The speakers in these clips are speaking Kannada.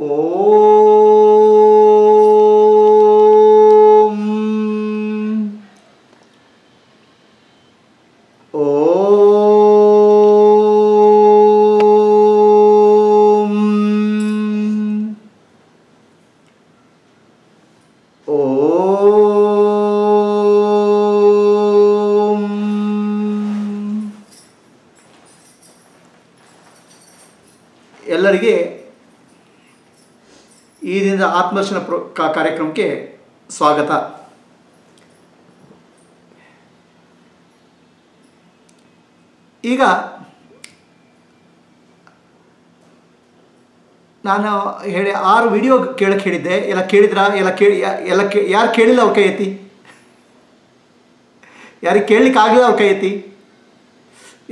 ಓಂ ಆತ್ಮದರ್ಶನ ಕಾರ್ಯಕ್ರಮಕ್ಕೆ ಸ್ವಾಗತ. ಈಗ ನಾನು ಹೇಳಿ ಆರು ವಿಡಿಯೋ ಕೇಳಕ್ಕೆ ಹೇಳಿದ್ದೆ. ಎಲ್ಲ ಕೇಳಿದ್ರಾ? ಎಲ್ಲ ಕೇಳಿ ಎಲ್ಲ ಕೇ ಯಾರು ಕೇಳಿಲ್ಲ ಅವ್ರ ಕೈ ಎತ್ತಿ ಯಾರಿಗೆ ಕೇಳಲಿಕ್ಕೆ ಆಗಲಿಲ್ಲ ಅವ್ರ ಕೈ ಐತಿ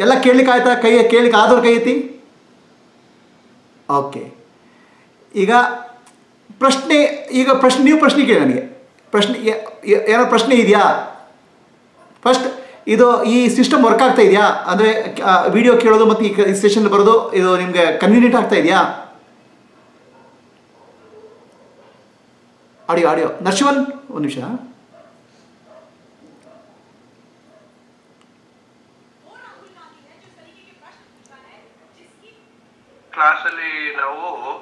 ಎಲ್ಲ ಕೇಳಲಿಕ್ಕೆ ಆಯ್ತಾ? ಕೈ ಕೇಳಲಿಕ್ಕೆ ಆದವ್ರ ಕೈ ಐತಿ ಓಕೆ. ಈಗ ಪ್ರಶ್ನೆ ಈಗ ಪ್ರಶ್ನೆ ನೀವು ಪ್ರಶ್ನೆ ಕೇಳಿ ನನಗೆ. ಪ್ರಶ್ನೆ ಯ- ಯ- ಏನೋ ಪ್ರಶ್ನೆ ಇದೆಯಾ? ಫಸ್ಟ್ ಇದು ಈ ಸಿಸ್ಟಮ್ ವರ್ಕ್ ಆಗ್ತಾ ಇದೆಯಾ? ಅಂದರೆ ವಿಡಿಯೋ ಕೇಳೋದು ಮತ್ತು ಈ ಸೆಷನ್ ಬರೋದು ಇದು ನಿಮಗೆ ಕನ್ವೀನಿಯಂಟ್ ಆಗ್ತಾ ಇದೆಯಾ? ಆಡಿಯೋ ಆಡಿಯೋ ನರ್ಶಿವನ್ ಒಂದು ನಿಮಿಷ. ಕ್ಲಾಸಲ್ಲಿ ನಾವು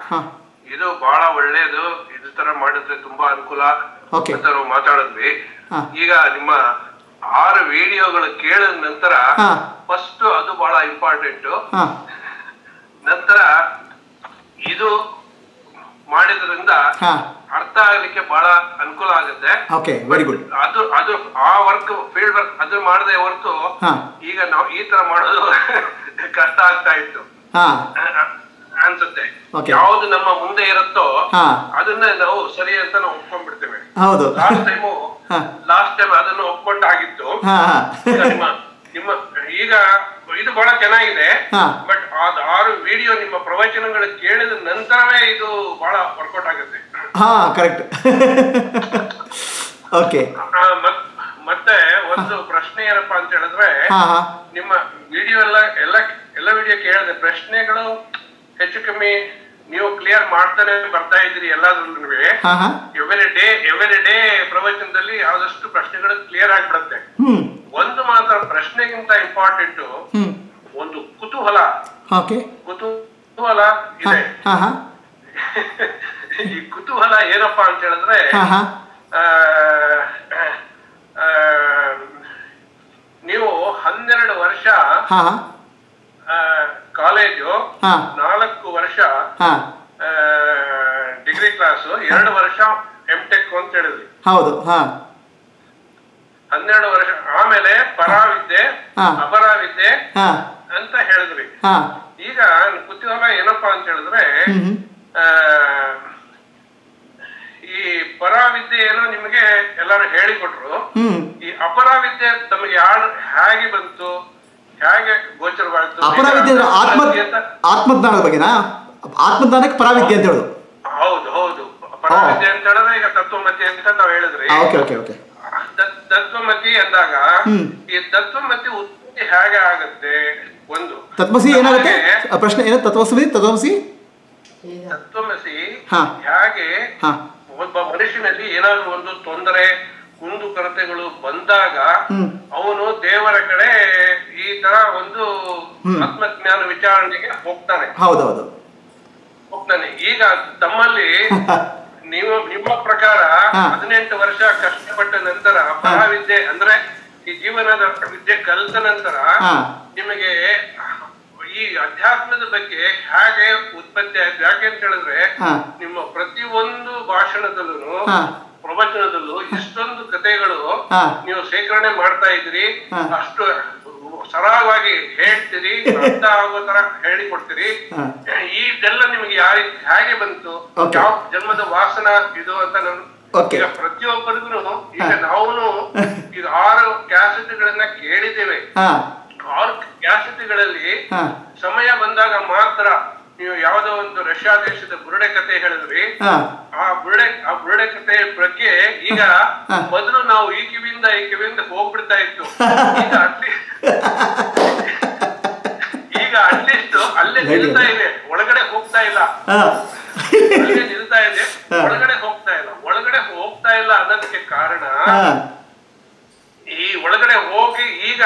ಇದು ಬಹಳ ಒಳ್ಳೇದು ಇದು ತರ ಮಾಡಿದ್ರೆ ತುಂಬಾ ಅನುಕೂಲ. ಅಂತ ನಾವು ಮಾತಾಡಿದ್ವಿ. ಈಗ ನಿಮ್ಮ ಆರು ವಿಡಿಯೋಗಳು ಕೇಳಿದ ನಂತರ. ಫಸ್ಟ್ ಅದು ಬಹಳ ಇಂಪಾರ್ಟೆಂಟ್ ನಂತರ ಇದು ಮಾಡಿದ್ರಿಂದ ಅರ್ಥ ಆಗ್ಲಿಕ್ಕೆ ಬಹಳ ಅನುಕೂಲ ಆಗುತ್ತೆ. ಓಕೆ ವೆರಿ ಗುಡ್ ಅದು ಅದು ಆ ವರ್ಕ್ ಫೀಲ್ಡ್ ವರ್ಕ್ ಅದು ಮಾಡದೆ ಹೊರತು ಈಗ ನಾವು ಈ ತರ ಮಾಡೋದು ಕಷ್ಟ ಆಗ್ತಾ ಇತ್ತು. ಅನ್ಸುತ್ತೆ. ಯಾವ್ದು ನಮ್ಮ ಮುಂದೆ ಇರುತ್ತೋ ಅದನ್ನ ನಾವು ಸರಿ ಅಂತ ನಾವು ಒಪ್ಕೊಂಡ್ಬಿಡ್ತೇವೆ. ಹೌದು. ಲಾಸ್ಟ್ ಟೈಮು ಲಾಸ್ಟ್ ಟೈಮ್ ಅದನ್ನ ಒಪ್ಕೊಂಡಾಗಿತ್ತು. ನಿಮ್ಮ ನಿಮ್ಮ ಈಗ ಇದು ಬಹಳ ಚೆನ್ನಾಗಿದೆ. ಬಟ್ ಅದ್ ಆರು ವಿಡಿಯೋ ನಿಮ್ಮ ಪ್ರವಚನಗಳು ಕೇಳಿದ ನಂತರವೇ ಇದು ಬಹಳ ವರ್ಕೌಟ್ ಆಗುತ್ತೆ. ಹಾ ಕರೆಕ್ಟ್ ಓಕೆ ಮತ್ತೆ ಒಂದು ಪ್ರಶ್ನೆ ಏನಪ್ಪಾ ಅಂತ ಹೇಳಿದ್ರೆ ನಿಮ್ಮ ವಿಡಿಯೋ ಎಲ್ಲ ಎಲ್ಲ ಎಲ್ಲ ವಿಡಿಯೋ ಕೇಳಿದೆ ಪ್ರಶ್ನೆಗಳು ಹೆಚ್ಚು ಕಮ್ಮಿ ನೀವು ಕ್ಲಿಯರ್ ಮಾಡ್ತಾನೆ ಬರ್ತಾ ಇದ್ದೀರಿ ಎಲ್ಲಾದ್ರೂ ಎವ್ರಿ ಡೇ ಎವರಿ ಡೇ ಪ್ರವಚನದಲ್ಲಿ ಆದಷ್ಟು ಪ್ರಶ್ನೆಗಳು ಕ್ಲಿಯರ್ ಆಗ್ಬಿಡುತ್ತೆ. ಒಂದು ಮಾತ್ರ ಪ್ರಶ್ನೆಗಿಂತ ಇಂಪಾರ್ಟೆಂಟ್ ಒಂದು ಕುತೂಹಲ. ಕುತೂಹಲ ಇದೆ. ಈ ಕುತೂಹಲ ಏನಪ್ಪಾ ಅಂತ ಹೇಳಿದ್ರೆ ನೀವು ಹನ್ನೆರಡು ವರ್ಷ ಕಾಲೇಜು. ನಾಲ್ಕು ವರ್ಷ ಡಿಗ್ರಿ ಕ್ಲಾಸ್ ಎರಡು ವರ್ಷ ಎಂ ಟೆಕ್ ಅಂತ ಹೇಳಿದ್ವಿ. ಹೌದು ಹನ್ನೆರಡು ವರ್ಷ ಆಮೇಲೆ ಪರಾವಿದ್ಯೆ ಅಪರಾವಿದ್ದೆ ಅಪರಾವಿದ್ಯೆ ಅಂತ ಹೇಳಿದ್ರಿ ಈಗ ಕುತೂಹಲ ಏನಪ್ಪಾ ಅಂತ ಹೇಳಿದ್ರೆ ಈ ಪರಾವಿದ್ಯೆ ಏನೋ ನಿಮಗೆ ಎಲ್ಲರೂ ಹೇಳಿಕೊಟ್ರು. ಈ ಅಪರಾವಿದ್ಯೆ ತಮಗೆ ಯಾರು ಹೇಗೆ ಬಂತು? ಅಪರಾವಿದ್ಯೆ ಅಂದ್ರೆ ಆತ್ಮ ಆತ್ಮಜ್ಞಾನದ ಬಗ್ಗೆನಾ ಆತ್ಮಜ್ಞಾನಕ್ಕೆ ಪರಾವಿದ್ಯೆ ಅಂತ ಹೇಳೋದು. ಹೌದು ಹೌದು. ಪರಾವಿದ್ಯೆ ಅಂತ ಹೇಳಿದ್ರೆ ಈಗ ತತ್ವಮತಿ ಅಂತ ನಾವು ಹೇಳಿದ್ರಿ. Okay okay okay. ತತ್ವಮತಿ ಅಂದಾಗ ಈ ತತ್ವಮತಿ ಉತ್ಪತ್ತಿ ಹೇಗೆ ಆಗುತ್ತೆ? ಒಂದು. ತತ್ವಸಿ ಏನಾಗುತ್ತೆ? ಪ್ರಶ್ನೆ ಏನು? ತತ್ವಸಿ ತತ್ವಸಿ ತತ್ವಮಸಿ ಹಾ. ಹೇಗೆ ಒಬ್ಬ ಮನುಷ್ಯನಲ್ಲಿ ಏನಾದ್ರು ಒಂದು ತೊಂದರೆ ಕುಂದು ಕೊರತೆಗಳು ಬಂದಾಗ ಅವನು ದೇವರ ಕಡೆ ಈ ತರ ಒಂದು ಆತ್ಮಜ್ಞಾನ ವಿಚಾರಣೆಗೆ ಹೋಗ್ತಾನೆ. ಹೌದೌದು. ಹೋಗ್ತಾನೆ. ಈಗ ತಮ್ಮಲ್ಲಿ ನೀವು ನಿಮ್ಮ ಪ್ರಕಾರ. ಹದಿನೆಂಟು ವರ್ಷ ಕಷ್ಟಪಟ್ಟ ನಂತರ ಪರಾವಿದ್ಯೆ ಅಂದ್ರೆ ಈ ಜೀವನದ ವಿದ್ಯೆ ಕಲಿತ ನಂತರ ನಿಮಗೆ ಈ ಅಧ್ಯಾತ್ಮದ ಬಗ್ಗೆ ಹೇಗೆ ಉತ್ಪತ್ತಿ ಆಯ್ತು? ಯಾಕೆ ಅಂತ ಹೇಳಿದ್ರೆ. ನಿಮ್ಮ ಪ್ರತಿಯೊಂದು ಭಾಷಣದಲ್ಲೂ. ಪ್ರವಚನದಲ್ಲೂ ಇಷ್ಟೊಂದು ಕಥೆಗಳು ನೀವು ಶೇಖರಣೆ ಮಾಡ್ತಾ ಇದ್ರಿ ಅಷ್ಟು ಸರಳವಾಗಿ ಹೇಳ್ತೀರಿ ಅರ್ಥ ಆಗೋ ತರ ಹೇಳಿ ಕೊಡ್ತೀರಿ ಹಾ. ಈ ಇದೆಲ್ಲ ನಿಮಗೆ ಯಾರಿ ಹೇಗೆ ಬಂತು. ಯಾವ ಜನ್ಮದ ವಾಸನ ಇದು ಅಂತ ನಾನು. ಈಗ ಪ್ರತಿಯೊಬ್ಬರಿಗೂ ಈಗ. ನಾವು ಈಗ ಆರು ಕ್ಯಾಸೆಟ್ಗಳನ್ನ ಕೇಳಿದ್ದೇವೆ ಆರು ಕ್ಯಾಸೆಟ್ಗಳಲ್ಲಿ ಸಮಯ ಬಂದಾಗ ಮಾತ್ರ ನೀವು ಯಾವುದೋ ಒಂದು ರಷ್ಯಾ ದೇಶದ ಬುರುಡೆ ಕತೆ ಹೇಳಿದ್ರಿ. ಆ ಬುರುಡೆ ಆ ಬುರುಡೆ ಕತೆ ಬಗ್ಗೆ ಈಗ. ಮೊದಲು ನಾವು ಈ ಕಿವಿಯಿಂದ ಈ ಕಿವಿಯಿಂದ ಹೋಗ್ಬಿಡ್ತಾ ಇತ್ತು. ಈಗ ಅಟ್ಲೀಸ್ಟ್ ಈಗ ಅಟ್ಲೀಸ್ಟ್ ಅಲ್ಲೇ ನಿಲ್ತಾ ಇದೆ. ಒಳಗಡೆ ಹೋಗ್ತಾ ಇಲ್ಲ. ಅಲ್ಲೇ ನಿಲ್ತಾ ಇದೆ. ಒಳಗಡೆ ಹೋಗ್ತಾ ಇಲ್ಲ. ಒಳಗಡೆ ಹೋಗ್ತಾ ಇಲ್ಲ ಅನ್ನೋದಕ್ಕೆ ಕಾರಣ ಈ ಒಳಗಡೆ ಹೋಗಿ ಈಗ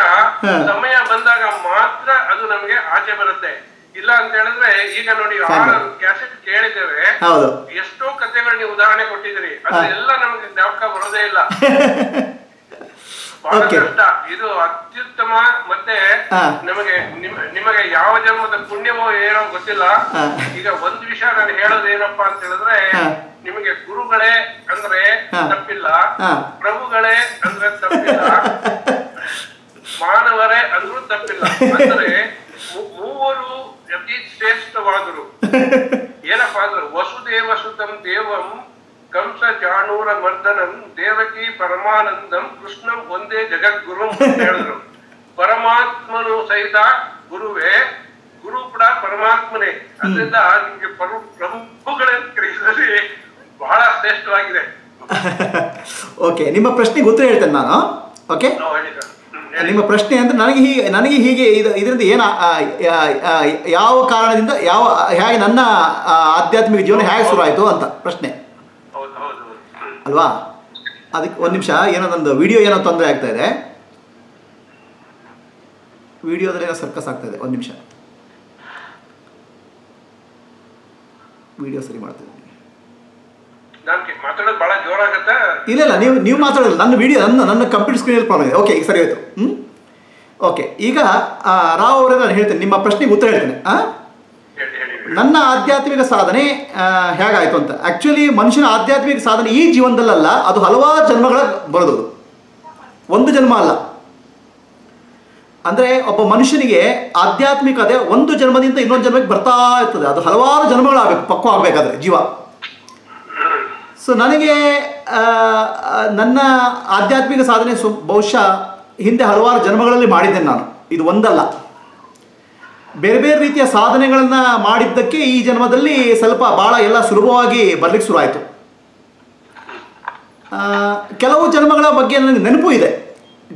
ಸಮಯ ಬಂದಾಗ ಮಾತ್ರ ಅದು ನಮಗೆ ಆಚೆ ಬರುತ್ತೆ. ಇಲ್ಲ ಅಂತ ಹೇಳಿದ್ರೆ ಈಗ ನೋಡಿ ಕ್ಯಾಸೆಟ್ ಕೇಳಿದ್ದೇವೆ. ಎಷ್ಟೋ ಕಥೆಗಳು ನೀವು ಉದಾಹರಣೆ ಕೊಟ್ಟಿದ್ದೀರಿ. ಅದೆಲ್ಲ ನಮಗೆ ಜ್ಞಾಪಕ ಬರೋದೇ ಇಲ್ಲ. ಬಹಳ Okay. ಕಷ್ಟ. ಇದು ಅತ್ಯುತ್ತಮ ಮತ್ತೆ ನಿಮಗೆ ನಮಗೆ ಯಾವ ಜನ್ಮದ ಪುಣ್ಯವೋ ಏನೋ ಗೊತ್ತಿಲ್ಲ. ಈಗ ಒಂದ್ ವಿಷಯ ನಾನು ಹೇಳೋದೇನಪ್ಪಾ ಅಂತ ಹೇಳಿದ್ರೆ ನಿಮಗೆ ಗುರುಗಳೇ ಅಂದ್ರೆ ತಪ್ಪಿಲ್ಲ. ಪ್ರಭುಗಳೇ ಅಂದ್ರೆ ತಪ್ಪಿಲ್ಲ. ಮಾನವರೇ ಅಂದ್ರೂ ತಪ್ಪಿಲ್ಲ. ಅಂದ್ರೆ ಶ್ರೇಷ್ಠವಾದರು ಏನಪ್ಪಾ ಅಂದ್ರೆ ವಸುದೇವ ಸುತಂ ದೇವಂ ಕಂಸ ಜಾಣೂರ ಮರ್ದನಂ ದೇವಕಿ ಪರಮಾನಂದಂ ಕೃಷ್ಣಂ ಒಂದೇ ಜಗದ್ಗುರು ಅಂತ ಹೇಳಿದ್ರು. ಪರಮಾತ್ಮನು ಸಹಿತ ಗುರುವೇ ಗುರು ಕೂಡ ಪರಮಾತ್ಮನೇ. ಅದರಿಂದ ನಿಮ್ಗೆ ಪರ ಕರೆಯುವುದರಲ್ಲಿ ಬಹಳ ಶ್ರೇಷ್ಠವಾಗಿದೆ. ಓಕೆ ನಿಮ್ಮ ಪ್ರಶ್ನೆಗೆ ಉತ್ತರ ಹೇಳ್ತೇನೆ ನಾನು. ಓಕೆ ನಿಮ್ಮ ಪ್ರಶ್ನೆ ಅಂದ್ರೆ ನನಗೆ ಹೀಗೆ ನನಗೆ ಹೀಗೆ ಇದು ಇದರಿಂದ ಏನು ಯಾವ ಕಾರಣದಿಂದ ಯಾವ ಹೇಗೆ ನನ್ನ ಆಧ್ಯಾತ್ಮಿಕ ಜೀವನ ಹೇಗೆ ಶುರುವಾಯಿತು ಅಂತ ಪ್ರಶ್ನೆ. ಅಲ್ವಾ? ಅದಕ್ಕೆ ಒಂದು ನಿಮಿಷ ಏನೋ ನಂದು ವಿಡಿಯೋ ಏನೋ ತೊಂದರೆ ಆಗ್ತಾ ಇದೆ. ವಿಡಿಯೋದಲ್ಲಿ ಏನೋ ಸರ್ಕಸ್ ಆಗ್ತಾ ಇದೆ. ಒಂದು ನಿಮಿಷ. ವಿಡಿಯೋ ಸರಿ ಮಾಡ್ತೀನಿ ನಾನ್ ಕೆ- ಮಾತಾಡೋದು ಬಹಳ ಜೋರಾಗತ್ತಾ ಇಲ್ಲ ಇಲ್ಲ ನೀವು ನೀವು ಮಾತಾಡೋದು ನನ್ನ ವಿಡಿಯೋ ನನ್ನ ನನ್ನ ಕಂಪ್ಯೂಟರ್ ಸ್ಕ್ರೀನಲ್ಲಿ ಪ್ರಾಬ್ಲಮ್ ಇದೆ ಓಕೆ ಈಗ ಸರಿ ಆಯಿತು ಹ್ಞೂ ಓಕೆ ಈಗ ರಾವ್ ಅವರೇ ನಾನು ಹೇಳ್ತೇನೆ. ನಿಮ್ಮ ಪ್ರಶ್ನೆಗೆ ಉತ್ತರ ಹೇಳ್ತೇನೆ. ಹಾಂ. ನನ್ನ ಆಧ್ಯಾತ್ಮಿಕ ಸಾಧನೆ ಹೇಗಾಯಿತು ಅಂತ. ಆ್ಯಕ್ಚುಲಿ ಮನುಷ್ಯನ ಆಧ್ಯಾತ್ಮಿಕ ಸಾಧನೆ ಈ ಜೀವನದಲ್ಲಲ್ಲ ಅದು ಹಲವಾರು ಜನ್ಮಗಳ ಬರೋದು ಒಂದು ಜನ್ಮ ಅಲ್ಲ. ಅಂದರೆ ಒಬ್ಬ ಮನುಷ್ಯನಿಗೆ ಆಧ್ಯಾತ್ಮಿಕತೆ ಒಂದು ಜನ್ಮದಿಂದ ಇನ್ನೊಂದು ಜನ್ಮಕ್ಕೆ ಬರ್ತಾ ಇರ್ತದೆ. ಅದು ಹಲವಾರು ಜನ್ಮಗಳಾಗಬೇಕು. ಪಕ್ವ ಆಗಬೇಕಾದ್ರೆ ಜೀವ. ಸೊ ನನಗೆ ನನ್ನ ಆಧ್ಯಾತ್ಮಿಕ ಸಾಧನೆ ಸು, ಬಹುಶಃ ಹಿಂದೆ ಹಲವಾರು ಜನ್ಮಗಳಲ್ಲಿ ಮಾಡಿದ್ದೇನೆ ನಾನು. ಇದು ಒಂದಲ್ಲ. ಬೇರೆ ಬೇರೆ ರೀತಿಯ ಸಾಧನೆಗಳನ್ನು ಮಾಡಿದ್ದಕ್ಕೆ ಈ ಜನ್ಮದಲ್ಲಿ ಸ್ವಲ್ಪ ಭಾಳ ಎಲ್ಲ ಸುಲಭವಾಗಿ ಬರ್ಲಿಕ್ಕೆ ಶುರುವಾಯಿತು. ಕೆಲವು ಜನ್ಮಗಳ ಬಗ್ಗೆ ನನಗೆ ನೆನಪು ಇದೆ.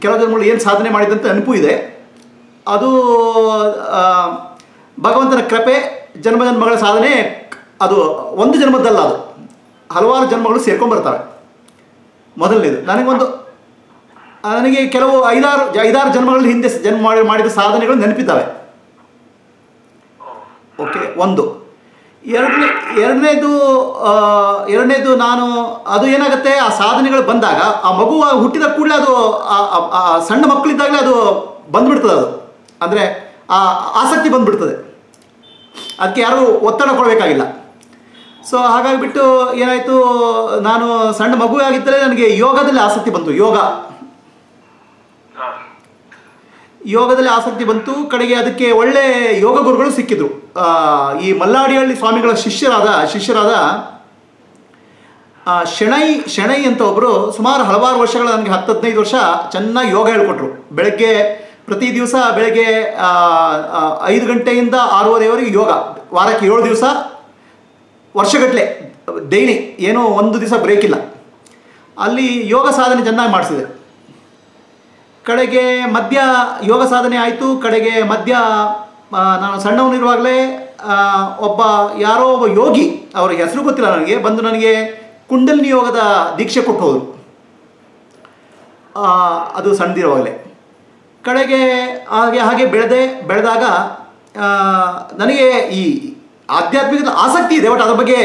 ಕೆಲವು ಜನ್ಮಗಳು ಏನು ಸಾಧನೆ ಮಾಡಿದಂತ ನೆನಪು ಇದೆ. ಅದು ಭಗವಂತನ ಕೃಪೆ, ಜನ್ಮ ಜನ್ಮಗಳ ಸಾಧನೆ, ಅದು ಒಂದು ಜನ್ಮದಲ್ಲ ಅದು. ಹಲವಾರು ಜನ್ಮಗಳು ಸೇರ್ಕೊಂಡ್ಬರ್ತಾರೆ. ಮೊದಲನೇದು, ನನಗೊಂದು ನನಗೆ ಕೆಲವು ಐದಾರು ಐದಾರು ಜನ್ಮಗಳ ಹಿಂದೆ ಜನ್ಮ ಮಾಡಿ, ಮಾಡಿದ ಸಾಧನೆಗಳು ನೆನಪಿದ್ದಾವೆ. ಓಕೆ, ಒಂದು. ಎರಡನೇ, ಎರಡನೇದು ಎರಡನೇದು ನಾನು, ಅದು ಏನಾಗುತ್ತೆ, ಆ ಸಾಧನೆಗಳು ಬಂದಾಗ, ಆ ಮಗು ಹುಟ್ಟಿದ ಕೂಡಲೇ ಅದು, ಆ ಸಣ್ಣ ಮಕ್ಕಳಿದ್ದಾಗಲೇ ಅದು ಬಂದ್ಬಿಡ್ತದೆ ಅದು. ಅಂದರೆ, ಆ, ಆಸಕ್ತಿ ಬಂದ್ಬಿಡ್ತದೆ. ಅದಕ್ಕೆ ಯಾರೂ ಒತ್ತಡ ಕೊಡಬೇಕಾಗಿಲ್ಲ. ಸೊ ಹಾಗಾಗಿಬಿಟ್ಟು ಏನಾಯಿತು ನಾನು ಸಣ್ಣ ಮಗು ಆಗಿದ್ದರೆ ನನಗೆ ಯೋಗದಲ್ಲಿ ಆಸಕ್ತಿ ಬಂತು ಯೋಗ. ಯೋಗದಲ್ಲಿ ಆಸಕ್ತಿ ಬಂತು ಕಡೆಗೆ ಅದಕ್ಕೆ ಒಳ್ಳೆ ಯೋಗ ಗುರುಗಳು ಸಿಕ್ಕಿದ್ರು. ಆ, ಈ ಮಲ್ಲಾಡಿಹಳ್ಳಿ ಸ್ವಾಮಿಗಳ ಶಿಷ್ಯರಾದ ಶಿಷ್ಯರಾದ ಆ, ಶೆಣೈ ಶೆಣೈ ಅಂತ ಒಬ್ಬರು ಸುಮಾರು ಹಲವಾರು ವರ್ಷಗಳ ನನಗೆ ಹತ್ತು ಹದಿನೈದು ವರ್ಷ ಚೆನ್ನಾಗಿ ಯೋಗ ಹೇಳ್ಕೊಟ್ರು. ಬೆಳಗ್ಗೆ ಪ್ರತಿ ದಿವಸ ಬೆಳಗ್ಗೆ ಐದು ಗಂಟೆಯಿಂದ ಆರೂವರೆವರೆಗೆ ಯೋಗ. ವಾರಕ್ಕೆ ಏಳು ದಿವಸ ವರ್ಷಗಟ್ಟಲೆ, ಡೈಲಿ ಏನೋ ಒಂದು ದಿವಸ ಬ್ರೇಕ್ ಇಲ್ಲ. ಅಲ್ಲಿ ಯೋಗ ಸಾಧನೆ ಚೆನ್ನಾಗಿ ಮಾಡಿಸಿದೆ. ಕಡೆಗೆ ಮಧ್ಯ ಯೋಗ ಸಾಧನೆ ಆಯಿತು, ಕಡೆಗೆ ಮಧ್ಯ ನಾನು ಸಣ್ಣವನಿರುವಾಗಲೇ ಒಬ್ಬ ಯಾರೋ ಒಬ್ಬ ಯೋಗಿ ಅವ್ರಿಗೆ ಹೆಸರು ಗೊತ್ತಿಲ್ಲ ನನಗೆ, ಬಂದು ನನಗೆ ಕುಂಡಲಿನಿ ಯೋಗದ ದೀಕ್ಷೆ ಕೊಟ್ಟು ಹೋದರು ಅದು ಸಣ್ಣದಿರುವಾಗಲೇ. ಕಡೆಗೆ ಹಾಗೆ ಹಾಗೆ ಬೆಳೆದೆ, ಬೆಳೆದಾಗ ನನಗೆ ಈ ಆಧ್ಯಾತ್ಮಿಕದ ಆಸಕ್ತಿ ಇದೆ ಬಟ್ ಅದ್ರ ಬಗ್ಗೆ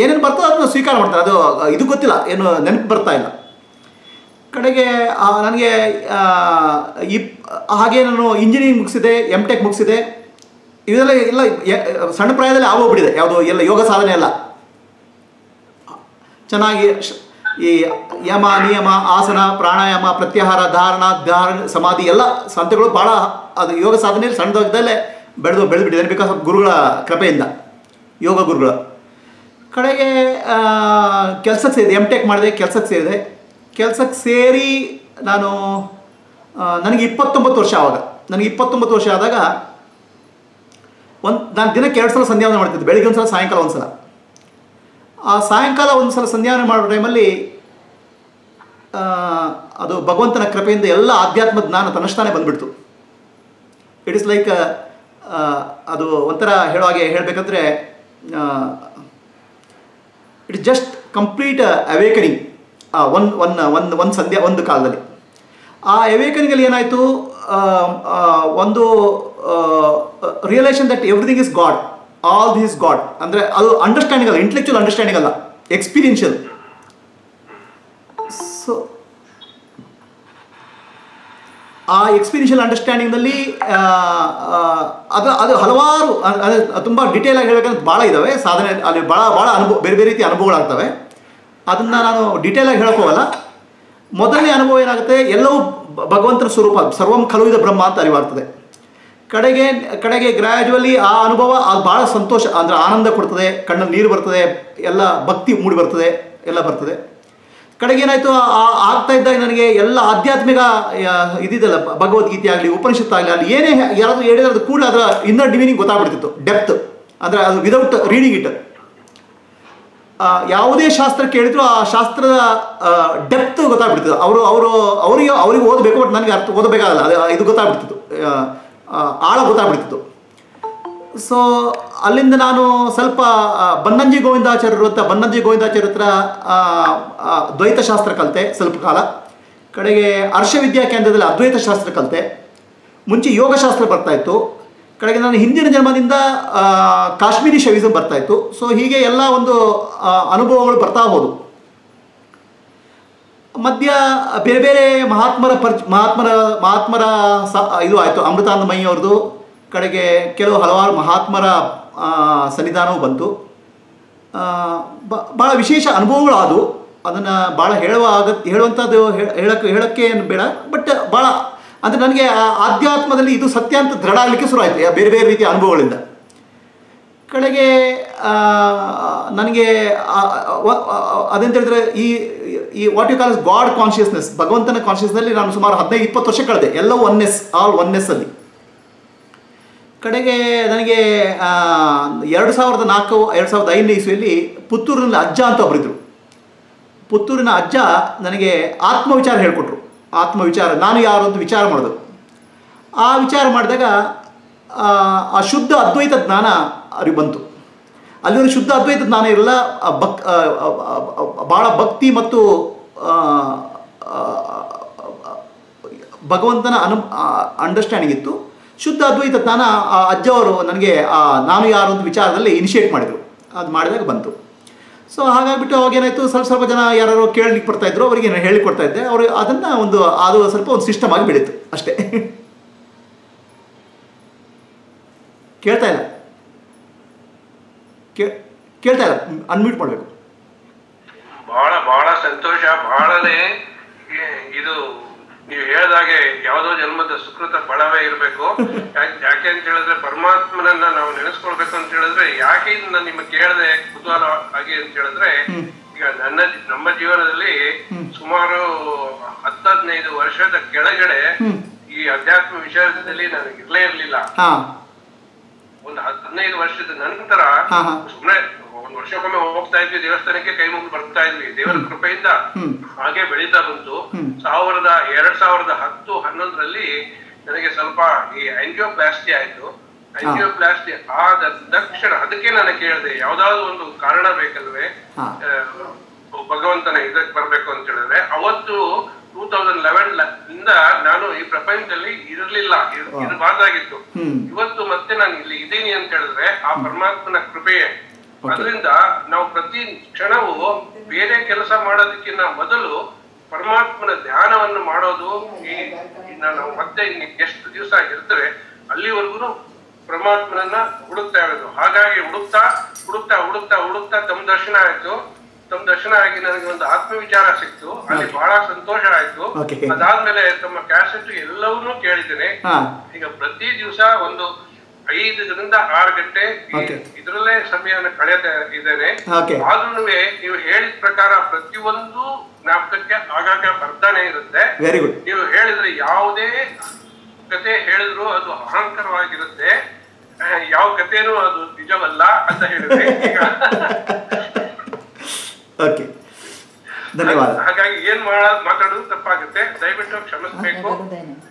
ಏನೇನು ಬರ್ತದೆ ಅದನ್ನು ಸ್ವೀಕಾರ ಮಾಡ್ತಾರೆ. ಅದು ಇದು ಗೊತ್ತಿಲ್ಲ, ಏನು ನೆನಪು ಬರ್ತಾ ಇಲ್ಲ. ಕಡೆಗೆ ನನಗೆ ಇಪ್ ಹಾಗೆ ನಾನು ಇಂಜಿನಿಯರಿಂಗ್ ಮುಗಿಸಿದೆ ಎಂ ಟೆಕ್ ಮುಗಿಸಿದೆ. ಇದೆಲ್ಲ ಎಲ್ಲ ಸಣ್ಣ ಪ್ರಾಯದಲ್ಲಿ ಆಗೋಗ್ಬಿಟ್ಟಿದೆ ಯಾವುದು ಎಲ್ಲ ಯೋಗ ಸಾಧನೆ ಎಲ್ಲ. ಚೆನ್ನಾಗಿ ಈ ಯಮ, ನಿಯಮ, ಆಸನ, ಪ್ರಾಣಾಯಾಮ, ಪ್ರತ್ಯಾಹಾರ, ಧಾರಣ ಧಾರಣ, ಸಮಾಧಿ ಎಲ್ಲ ಸಂತೆಗಳು ಭಾಳ ಅದು ಯೋಗ ಸಾಧನೆಯಲ್ಲಿ ಸಣ್ಣದಾಗದಲ್ಲೇ ಬೆಳೆದು ಬೆಳೆದುಬಿಟ್ಟಿದ್ದೇನೆ ಬಿಕಾಸ್ ಗುರುಗಳ ಕೃಪೆಯಿಂದ. ಯೋಗ ಗುರುಗಳು. ಕಡೆಗೆ ಕೆಲಸಕ್ಕೆ ಸೇರಿದೆ ಎಂ ಟೆಕ್ ಮಾಡಿದೆ, ಕೆಲಸಕ್ಕೆ ಸೇರಿದೆ. ಕೆಲಸಕ್ಕೆ ಸೇರಿ ನಾನು ನನಗೆ ಇಪ್ಪತ್ತೊಂಬತ್ತು ವರ್ಷ ಆವಾಗ, ನನಗೆ ಇಪ್ಪತ್ತೊಂಬತ್ತು ವರ್ಷ ಆದಾಗ ಒಂದು, ನಾನು ದಿನಕ್ಕೆ ಎರಡು ಸಲ ಸಂಧ್ಯಾವನೆ ಮಾಡ್ತಿದ್ದೆ, ಬೆಳಿಗ್ಗೆ ಒಂದು ಸಲ ಸಾಯಂಕಾಲ ಒಂದು ಸಲ ಆ ಸಾಯಂಕಾಲ ಒಂದು ಸಲ ಸಂಧ್ಯಾವನೆ ಮಾಡೋ ಟೈಮಲ್ಲಿ ಅದು ಭಗವಂತನ ಕೃಪೆಯಿಂದ ಎಲ್ಲ ಆಧ್ಯಾತ್ಮ ಜ್ಞಾನ ತನ್ನಷ್ಟಾನೇ ಬಂದ್ಬಿಡ್ತು. ಇಟ್ ಇಸ್ ಲೈಕ್ ಅದು ಒಂಥರ ಹೇಳೋ ಹಾಗೆ ಹೇಳಬೇಕಂದ್ರೆ it just complete awakening one one ಒಂದು ಒಂದು ಸಂಧ್ಯಾ, ಒಂದು ಕಾಲದಲ್ಲಿ. ಆ ಅವೇಕನಿಂಗಲ್ಲಿ ಏನಾಯಿತು? ಒಂದು realisation that everything is God all this God ಅಂದರೆ ಅದು ಅಂಡರ್ಸ್ಟ್ಯಾಂಡಿಂಗ್ ಅಲ್ಲ ಇಂಟೆಲೆಕ್ಚುಯಲ್ ಅಂಡರ್ಸ್ಟ್ಯಾಂಡಿಂಗ್ ಅಲ್ಲ ಎಕ್ಸ್ಪೀರಿಯನ್ಷಿಯಲ್ ಸೊ ಆ ಎಕ್ಸ್ಪೀರಿಯನ್ಷಿಯಲ್ ಅಂಡರ್ಸ್ಟ್ಯಾಂಡಿಂಗ್ನಲ್ಲಿ ಅದು ಅದು ಹಲವಾರು ತುಂಬ ಡೀಟೇಲ್ ಆಗಿ ಹೇಳಬೇಕಂದ್ರೆ ಭಾಳ ಇದ್ದಾವೆ ಸಾಧನೆ, ಅಲ್ಲಿ ಭಾಳ ಭಾಳ ಅನುಭವ, ಬೇರೆ ಬೇರೆ ರೀತಿಯ ಅನುಭವಗಳಾಗ್ತವೆ. ಅದನ್ನು ನಾನು ಡೀಟೇಲ್ ಆಗಿ ಹೇಳಕ್ ಹೋಗಲ್ಲ. ಮೊದಲನೇ ಅನುಭವ ಏನಾಗುತ್ತೆ? ಎಲ್ಲವೂ ಭಗವಂತನ ಸ್ವರೂಪ, ಸರ್ವಂ ಖಲುವಿದ ಬ್ರಹ್ಮ ಅಂತ ಅರಿವಾಗ್ತದೆ. ಕಡೆಗೆ ಕಡೆಗೆ ಗ್ರ್ಯಾಜುವಲಿ ಆ ಅನುಭವ ಅದು ಭಾಳ ಸಂತೋಷ, ಅಂದರೆ ಆನಂದ ಕೊಡ್ತದೆ. ಕಣ್ಣಲ್ಲಿ ನೀರು ಬರ್ತದೆ, ಎಲ್ಲ ಭಕ್ತಿ ಮೂಡಿ ಬರ್ತದೆ, ಎಲ್ಲ ಬರ್ತದೆ. ಕಡೆಗೆ ಏನಾಯಿತು? ಆಗ್ತಾ ಇದ್ದಾಗ ನನಗೆ ಎಲ್ಲ ಆಧ್ಯಾತ್ಮಿಕ ಇದಿದೆಲ್ಲ, ಭಗವದ್ಗೀತೆ ಆಗಲಿ ಉಪನಿಷತ್ ಆಗಲಿ, ಅಲ್ಲಿ ಏನೇ ಯಾರಾದರೂ ಹೇಳಿದ್ರೆ ಅದು ಕೂಡ ಅದರ ಇನ್ನರ್ ಡಿವಿನಿಂಗ್ ಗೊತ್ತಾಗ್ಬಿಡ್ತಿತ್ತು. ಡೆಪ್ತ್ ಅಂದರೆ ಅದು ವಿದೌಟ್ ರೀಡಿಂಗ್ ಇಟ್ ಯಾವುದೇ ಶಾಸ್ತ್ರ ಕೇಳಿದ್ರು ಆ ಶಾಸ್ತ್ರದ ಡೆಪ್ತ್ ಗೊತ್ತಾಗ್ಬಿಡ್ತಿತ್ತು. ಅವರು ಅವರು, ಅವರಿಗೆ ಅವರಿಗೆ ಓದಬೇಕು ಬಟ್ ನನಗೆ ಅರ್ಥ, ಓದಬೇಕಾಗಲ್ಲ. ಅದು, ಇದು ಗೊತ್ತಾಗ್ಬಿಡ್ತಿತ್ತು. ಆಳ ಗೊತ್ತಾಗ್ಬಿಡ್ತಿತ್ತು. ಸೊ ಅಲ್ಲಿಂದ ನಾನು ಸ್ವಲ್ಪ ಬನ್ನಂಜಿ ಗೋವಿಂದಾಚಾರ್ಯರು ಅಂತ ಬನ್ನಂಜಿ ಗೋವಿಂದಾಚಾರ್ಯ ಹತ್ರ ದ್ವೈತ ಶಾಸ್ತ್ರ ಕಲಿತೆ ಸ್ವಲ್ಪ ಕಾಲ. ಕಡೆಗೆ ಹರ್ಷ ವಿದ್ಯಾ ಕೇಂದ್ರದಲ್ಲಿ ಅದ್ವೈತ ಶಾಸ್ತ್ರ ಕಲಿತೆ. ಮುಂಚೆ ಯೋಗಶಾಸ್ತ್ರ ಬರ್ತಾ ಇತ್ತು. ಕಡೆಗೆ ನಾನು ಹಿಂದಿನ ಜನ್ಮದಿಂದ ಕಾಶ್ಮೀರಿ ಶವಿಸಮ್ ಬರ್ತಾ ಇತ್ತು. ಸೊ ಹೀಗೆ ಎಲ್ಲ ಒಂದು ಅನುಭವಗಳು ಬರ್ತಾ ಹೋದವು ಮಧ್ಯ ಬೇರೆ ಬೇರೆ ಮಹಾತ್ಮರ ಪರಿಚ ಮಹಾತ್ಮರ ಮಹಾತ್ಮರ ಸ, ಇದು ಆಯಿತು ಅಮೃತಾನಂದಮಯಿ ಅವ್ರದ್ದು ಕಡೆಗೆ ಕೆಲವು ಹಲವಾರು ಮಹಾತ್ಮರ ಸನ್ನಿಧಾನವು ಬಂತು. ಭಾಳ ವಿಶೇಷ ಅನುಭವಗಳು ಅದು ಅದನ್ನು ಭಾಳ ಹೇಳುವ ಆಗ ಹೇಳುವಂಥದ್ದು ಹೇಳಕ್ಕೆ ಹೇಳೋಕ್ಕೆ ಏನು ಬೇಡ. ಬಟ್ ಭಾಳ ಅಂದರೆ ನನಗೆ ಆಧ್ಯಾತ್ಮದಲ್ಲಿ ಇದು ಸತ್ಯ ಅಂತ ದೃಢ ಆಗಲಿಕ್ಕೆ ಶುರು ಆಯಿತು ಬೇರೆ ಬೇರೆ ರೀತಿಯ ಅನುಭವಗಳಿಂದ. ಕಡೆಗೆ ನನಗೆ ಅದಂತ ಅದೇಂತ ಹೇಳಿದ್ರೆ ಈ ಈ what you call God consciousness ಭಗವಂತನ ಕಾನ್ಷಿಯಸ್ನಲ್ಲಿ ನಾನು ಸುಮಾರು ಹದಿನೈದು, ಇಪ್ಪತ್ತು ವರ್ಷ ಕಳೆದೆ. ಎಲ್ಲವೂ ಒನ್ನೆಸ್ ಆಲ್ ಒನ್ನೆಸ್ ಅಲ್ಲಿ. ಕಡೆಗೆ ನನಗೆ ಎರಡು ಸಾವಿರದ ನಾಲ್ಕು ಎರಡು ಸಾವಿರದ ಐದನೇ ಇಸ್ವಿಯಲ್ಲಿ ಪುತ್ತೂರಿನಲ್ಲಿ ಅಜ್ಜ ಅಂತ ಒಬ್ಬರಿದ್ದರು ಪುತ್ತೂರಿನ ಅಜ್ಜ ನನಗೆ ಆತ್ಮವಿಚಾರ ಹೇಳಿಕೊಟ್ರು. ಆತ್ಮವಿಚಾರ ನಾನು ಯಾರು ಅಂತ ವಿಚಾರ ಮಾಡೋದು. ಆ ವಿಚಾರ ಮಾಡಿದಾಗ ಆ, ಶುದ್ಧ ಅದ್ವೈತ ಜ್ಞಾನ ಅವ್ರಿಗೆ ಬಂತು. ಅಲ್ಲಿ ಶುದ್ಧ ಅದ್ವೈತ ಜ್ಞಾನ ಇರಲ್ಲ ಭಕ್ ಭಾಳ ಭಕ್ತಿ ಮತ್ತು ಭಗವಂತನ ಅನು ಅಂಡರ್ಸ್ಟ್ಯಾಂಡಿಂಗ್ ಇತ್ತು. ಶುದ್ಧ ಅದ್ವೈತ ಜ್ಞಾನ, ಆ ಅಜ್ಜವರು ನನಗೆ ನಾನು ಯಾರು ಅಂತ ವಿಚಾರದಲ್ಲಿ ಇನಿಷಿಯೇಟ್ ಮಾಡಿದರು. ಅದು ಮಾಡಿದಾಗ ಬಂತು. ಸೊ ಹಾಗಾಗಿಬಿಟ್ಟು ಅವಾಗ ಏನಾಯಿತು? ಸ್ವಲ್ಪ ಸ್ವಲ್ಪ ಜನ ಯಾರು ಕೇಳಲಿಕ್ಕೆ ಬರ್ತಾ ಇದ್ರು, ಅವರಿಗೆ ನಾನು ಹೇಳಿಕೊಡ್ತಾ ಇದ್ದೆ. ಅವರು ಅದನ್ನು ಒಂದು ಅದು ಸ್ವಲ್ಪ ಒಂದು ಸಿಸ್ಟಮ್ ಆಗಿ ಬೆಳೀತು ಅಷ್ಟೇ. ಕೇಳ್ತಾ ಇಲ್ಲ. ಕೇಳ್ತಾ ಇಲ್ಲ. ಅನ್ಮ್ಯೂಟ್ ಮಾಡಬೇಕು. ಬಹಳ ಬಹಳ ಸಂತೋಷ. ಬಹಳನೇ ಇದು ನೀವು ಹೇಳ್ದಾಗೆ ಯಾವ್ದೋ ಜನ್ಮದ ಸುಕೃತ ಬಳವೆ ಇರಬೇಕು. ಯಾಕೆ ಅಂತ ಹೇಳಿದ್ರೆ ಪರಮಾತ್ಮನನ್ನ ನಾವು ನೆನೆಸ್ಕೊಳ್ಬೇಕು ಅಂತ ಹೇಳಿದ್ರೆ ಯಾಕೆ ಇದನ್ನ ನಿಮಗೆ ಕೇಳದೆ ಕುತೂಹಲ ಆಗಿ ಅಂತ ಹೇಳಿದ್ರೆ ಈಗ ನನ್ನ ನಮ್ಮ ಜೀವನದಲ್ಲಿ ಸುಮಾರು ಹತ್ತದ್ನೈದು ವರ್ಷದ ಕೆಳಗಡೆ ಈ ಅಧ್ಯಾತ್ಮ ವಿಷಯದಲ್ಲಿ ನನಗೆ ಇರ್ಲೇ ಇರ್ಲಿಲ್ಲ. ಒಂದು ಹದಿನೈದು ವರ್ಷದ ನಂತರ ಸುಮ್ಮನೆ ಒಂದ್ ವರ್ಷಕ್ಕೊಮ್ಮೆ ಹೋಗ್ತಾ ಇದ್ವಿ ದೇವಸ್ಥಾನಕ್ಕೆ ಕೈ ಮುಗಿದು ಬರ್ತಾ ಇದ್ವಿ. ದೇವರ ಕೃಪೆಯಿಂದ ಹಾಗೆ ಬೆಳೀತಾ ಬಂತು. ಸಾವಿರದ ಎರಡ್ ಸಾವಿರದ ಹತ್ತು ಹನ್ನೊಂದರಲ್ಲಿ ನನಗೆ ಸ್ವಲ್ಪ ಈ ಆಂಜಿಯೋಪ್ಲಾಸ್ಟಿ ಆಯ್ತು. ಆಂಜಿಯೋಪ್ಲಾಸ್ಟಿ ಆದ ತಕ್ಷಣ ಅದಕ್ಕೆ ನಾನು ಕೇಳಿದೆ ಯಾವ್ದಾದ್ರು ಒಂದು ಕಾರಣ ಬೇಕಲ್ವೇ. ಭಗವಂತನ ಇದಕ್ಕೆ ಬರ್ಬೇಕು ಅಂತ ಹೇಳಿದ್ರೆ ಅವತ್ತು ಟೂ ತೌಸಂಡ್ ಲೆವೆನ್ ಇಂದ ನಾನು ಈ ಪ್ರಪಂಚದಲ್ಲಿ ಇರಲಿಲ್ಲ. ಇರಬಾರ್ದಾಗಿತ್ತು. ಇವತ್ತು ಮತ್ತೆ ನಾನು ಇಲ್ಲಿ ಇದ್ದೀನಿ ಅಂತ ಹೇಳಿದ್ರೆ ಆ ಪರಮಾತ್ಮನ ಕೃಪೆಯೇ. ಅದರಿಂದ ನಾವು ಪ್ರತಿ ಕ್ಷಣವೂ ಬೇರೆ ಕೆಲಸ ಮಾಡೋದಕ್ಕಿಂತ ಮೊದಲು ಪರಮಾತ್ಮನ ಧ್ಯಾನವನ್ನು ಮಾಡೋದು ಈ ನಾವು ಮತ್ತೆ ಎಷ್ಟು ದಿವಸ ಇರ್ತೇವೆ ಅಲ್ಲಿವರೆಗೂ ಪರಮಾತ್ಮನನ್ನ ಹುಡುಕ್ತಾ ಇರೋದು. ಹಾಗಾಗಿ ಹುಡುಕ್ತಾ ಹುಡುಕ್ತಾ ಹುಡುಕ್ತಾ ಹುಡುಕ್ತಾ ತಮ್ಮ ದರ್ಶನ ಆಯ್ತು. ತಮ್ಮ ದರ್ಶನ ಆಗಿ ನನಗೆ ಒಂದು ಆತ್ಮವಿಚಾರ ಸಿಕ್ತು. ಅಲ್ಲಿ ಬಹಳ ಸಂತೋಷ ಆಯ್ತು. ಅದಾದ್ಮೇಲೆ ತಮ್ಮ ಕ್ಯಾಸೆಟ್ ಎಲ್ಲವನ್ನೂ ಕೇಳಿದ್ದೇನೆ. ಈಗ ಪ್ರತಿ ದಿವಸ ಒಂದು ಐದರಿಂದ ಆರು ಗಂಟೆ ಇದರಲ್ಲೇ ಸಮಯನ ಕಳೆದ ಇದ್ದೇನೆ. ಆದ್ರೂ ನೀವು ಹೇಳಿದ ಪ್ರಕಾರ ಪ್ರತಿಯೊಂದು ಜ್ಞಾಪಕಕ್ಕೆ ಆಗಾಗ ಬರ್ತಾನೆ ಇರುತ್ತೆ. ನೀವು ಹೇಳಿದ್ರೆ ಯಾವುದೇ ಕತೆ ಹೇಳಿದ್ರು ಅದು ಅಹಂಕಾರವಾಗಿರುತ್ತೆ. ಯಾವ ಕಥೆನೂ ಅದು ನಿಜವಲ್ಲ ಅಂತ ಹೇಳಿದ್ರೆ ಓಕೆ. ಧನ್ಯವಾದ. ಹಾಗಾಗಿ ಏನ್ ಮಾಡ ಮಾತಾಡೋದು ತಪ್ಪಾಗುತ್ತೆ. ದಯವಿಟ್ಟು ಕ್ಷಮಿಸ್ಬೇಕು.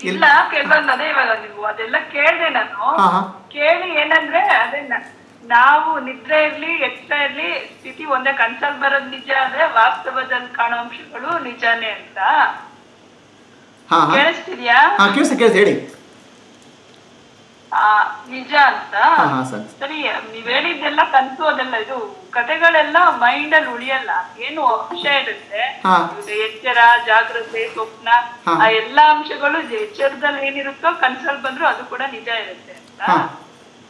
ಇಲ್ಲ ಕೆಲವೊಂದು ಅದೇ ಇವಾಗ ನೀವು ಅದೆಲ್ಲ ಕೇಳ್ದೆ ನಾನು. ಕೇಳಿ ಏನಂದ್ರೆ ಅದೇ ನಾವು ನಿದ್ರೆ ಇರ್ಲಿ ಎಚ್ಚರ ಇರ್ಲಿ ಸ್ಥಿತಿ ಒಂದೇ ಕನ್ಸಲ್ ಬರೋದ್ ನಿಜ ಆದ್ರೆ ವಾಸ್ತವದಲ್ಲಿ ಕಾಣೋ ಅಂಶಗಳು ನಿಜಾನೇ ಅಂತ. ಕೇಳಿಸ್ತಿದ್ಯಾ? ಕೇಳಿಸ ಹೇಳಿ. ನಿಜ ಅಂತ? ಸರ್. ನೀವ್ ಹೇಳಿದ್ದೆಲ್ಲ ಕನ್ಸು ಅದೆಲ್ಲ ಇದು ಕತೆಗಳೆಲ್ಲ ಮೈಂಡ್ ಅಲ್ಲಿ ಉಳಿಯಲ್ಲ. ಏನು ಅಂಶ ಇರುತ್ತೆ. ಎಚ್ಚರ ಜಾಗ್ರತೆ ಸ್ವಪ್ನ ಆ ಎಲ್ಲಾ ಅಂಶಗಳು ಎಚ್ಚರದಲ್ಲಿ ಏನಿರುತ್ತೋ ಕನ್ಸಲ್ಲಿ ಬಂದ್ರು ಅದು ಕೂಡ ನಿಜ ಇರುತ್ತೆ ಅಂತ.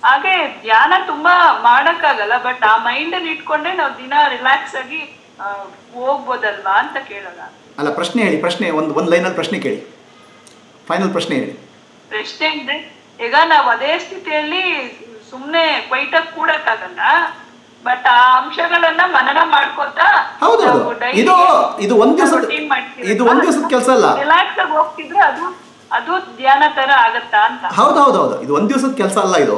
ಹಾಗೆ ಧ್ಯಾನ ತುಂಬಾ ಮಾಡಕ್ಕಾಗಲ್ಲ ಬಟ್ ಆ ಮೈಂಡ್ ಅಲ್ಲಿ ಇಟ್ಕೊಂಡೆ ನಾವು ದಿನ ರಿಲ್ಯಾಕ್ಸ್ ಆಗಿ ಹೋಗ್ಬೋದಲ್ವಾ ಅಂತ ಕೇಳಲ್ಲ ಅಲ್ಲ ಪ್ರಶ್ನೆ ಹೇಳಿ ಪ್ರಶ್ನೆ ಒಂದು ಒಂದು ಅಲ್ಲಿ ಪ್ರಶ್ನೆ ಕೇಳಿ. ಫೈನಲ್ ಪ್ರಶ್ನೆ ಹೇಳಿ. ಪ್ರಶ್ನೆ ಅಂದ್ರೆ ಈಗ ನಾವು ಅದೇ ಸ್ಥಿತಿಯಲ್ಲಿ ಸುಮ್ನೆ ಕ್ವೈಟಾಗಿ ಕೂಡಕ್ಕಾಗಲ್ಲ ಬಟ್ ಆ ಅಂಶಗಳನ್ನ ಮನನ ಮಾಡ್ಕೋತಾ ಹೌದು. ಇದು- ಇದು ಒಂದ್ ದಿವಸ ಇದು ಒಂದ್ ದಿವ್ಸದ ಕೆಲಸ ಅಲ್ಲ. ರಿಲ್ಯಾಕ್ಸ್ ಆಗಿ ಹೋಗ್ತಿದ್ರೆ ಅದು ಅದು ಧ್ಯಾನ ತರ ಆಗತ್ತಾ ಅಂತ. ಹೌದು ಹೌದು ಹೌದು. ಇದು ಒಂದ್ ದಿವಸದ ಕೆಲಸ ಅಲ್ಲ ಇದು.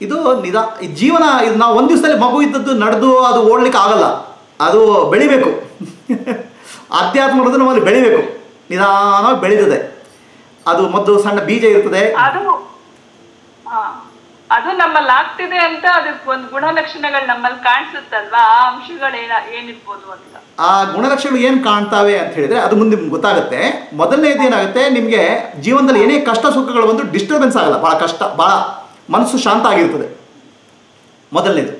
ಇದು ನಿಧಾ ಜೀವನ ಇದು ನಾವು ಒಂದು ದಿವಸದಲ್ಲಿ ಮಗು ಇದ್ದದ್ದು ನಡೆದು ಅದು ಓಡ್ಲಿಕ್ಕೆ ಆಗಲ್ಲ. ಅದು ಬೆಳಿಬೇಕು. ಅಧ್ಯಾತ್ಮ ನಮ್ಮಲ್ಲಿ ಬೆಳಿಬೇಕು. ನಿಧಾನವಾಗಿ ಬೆಳೀತದೆ. ಅದು ಮೊದಲು ಸಣ್ಣ ಬೀಜ ಇರ್ತದೆ. ಅದು ಅದು ನಮ್ಮಲ್ಲಿ ಆಗ್ತಿದೆ ಅಂತ ಅದಕ್ಕೆ ಒಂದು ಗುಣಲಕ್ಷಣಗಳು ನಮ್ಮಲ್ಲಿ ಕಾಣಿಸುತ್ತಲ್ವಾ? ಆ ಅಂಶಗಳು ಏನ ಏನಿರ್ಬೋದು ಅಂತ. ಆ ಗುಣಲಕ್ಷಣಗಳು ಏನು ಕಾಣ್ತಾವೆ ಅಂತ ಹೇಳಿದ್ರೆ ಅದು ಮುಂದೆ ನಿಮ್ಗೆ ಗೊತ್ತಾಗುತ್ತೆ. ಮೊದಲನೇದು ಏನಾಗುತ್ತೆ ನಿಮಗೆ ಜೀವನದಲ್ಲಿ ಏನೇ ಕಷ್ಟ ಸುಖಗಳು ಬಂದು ಡಿಸ್ಟರ್ಬೆನ್ಸ್ ಆಗಲ್ಲ. ಭಾಳ ಕಷ್ಟ ಭಾಳ ಮನಸ್ಸು ಶಾಂತ ಆಗಿರ್ತದೆ. ಮೊದಲನೇದು.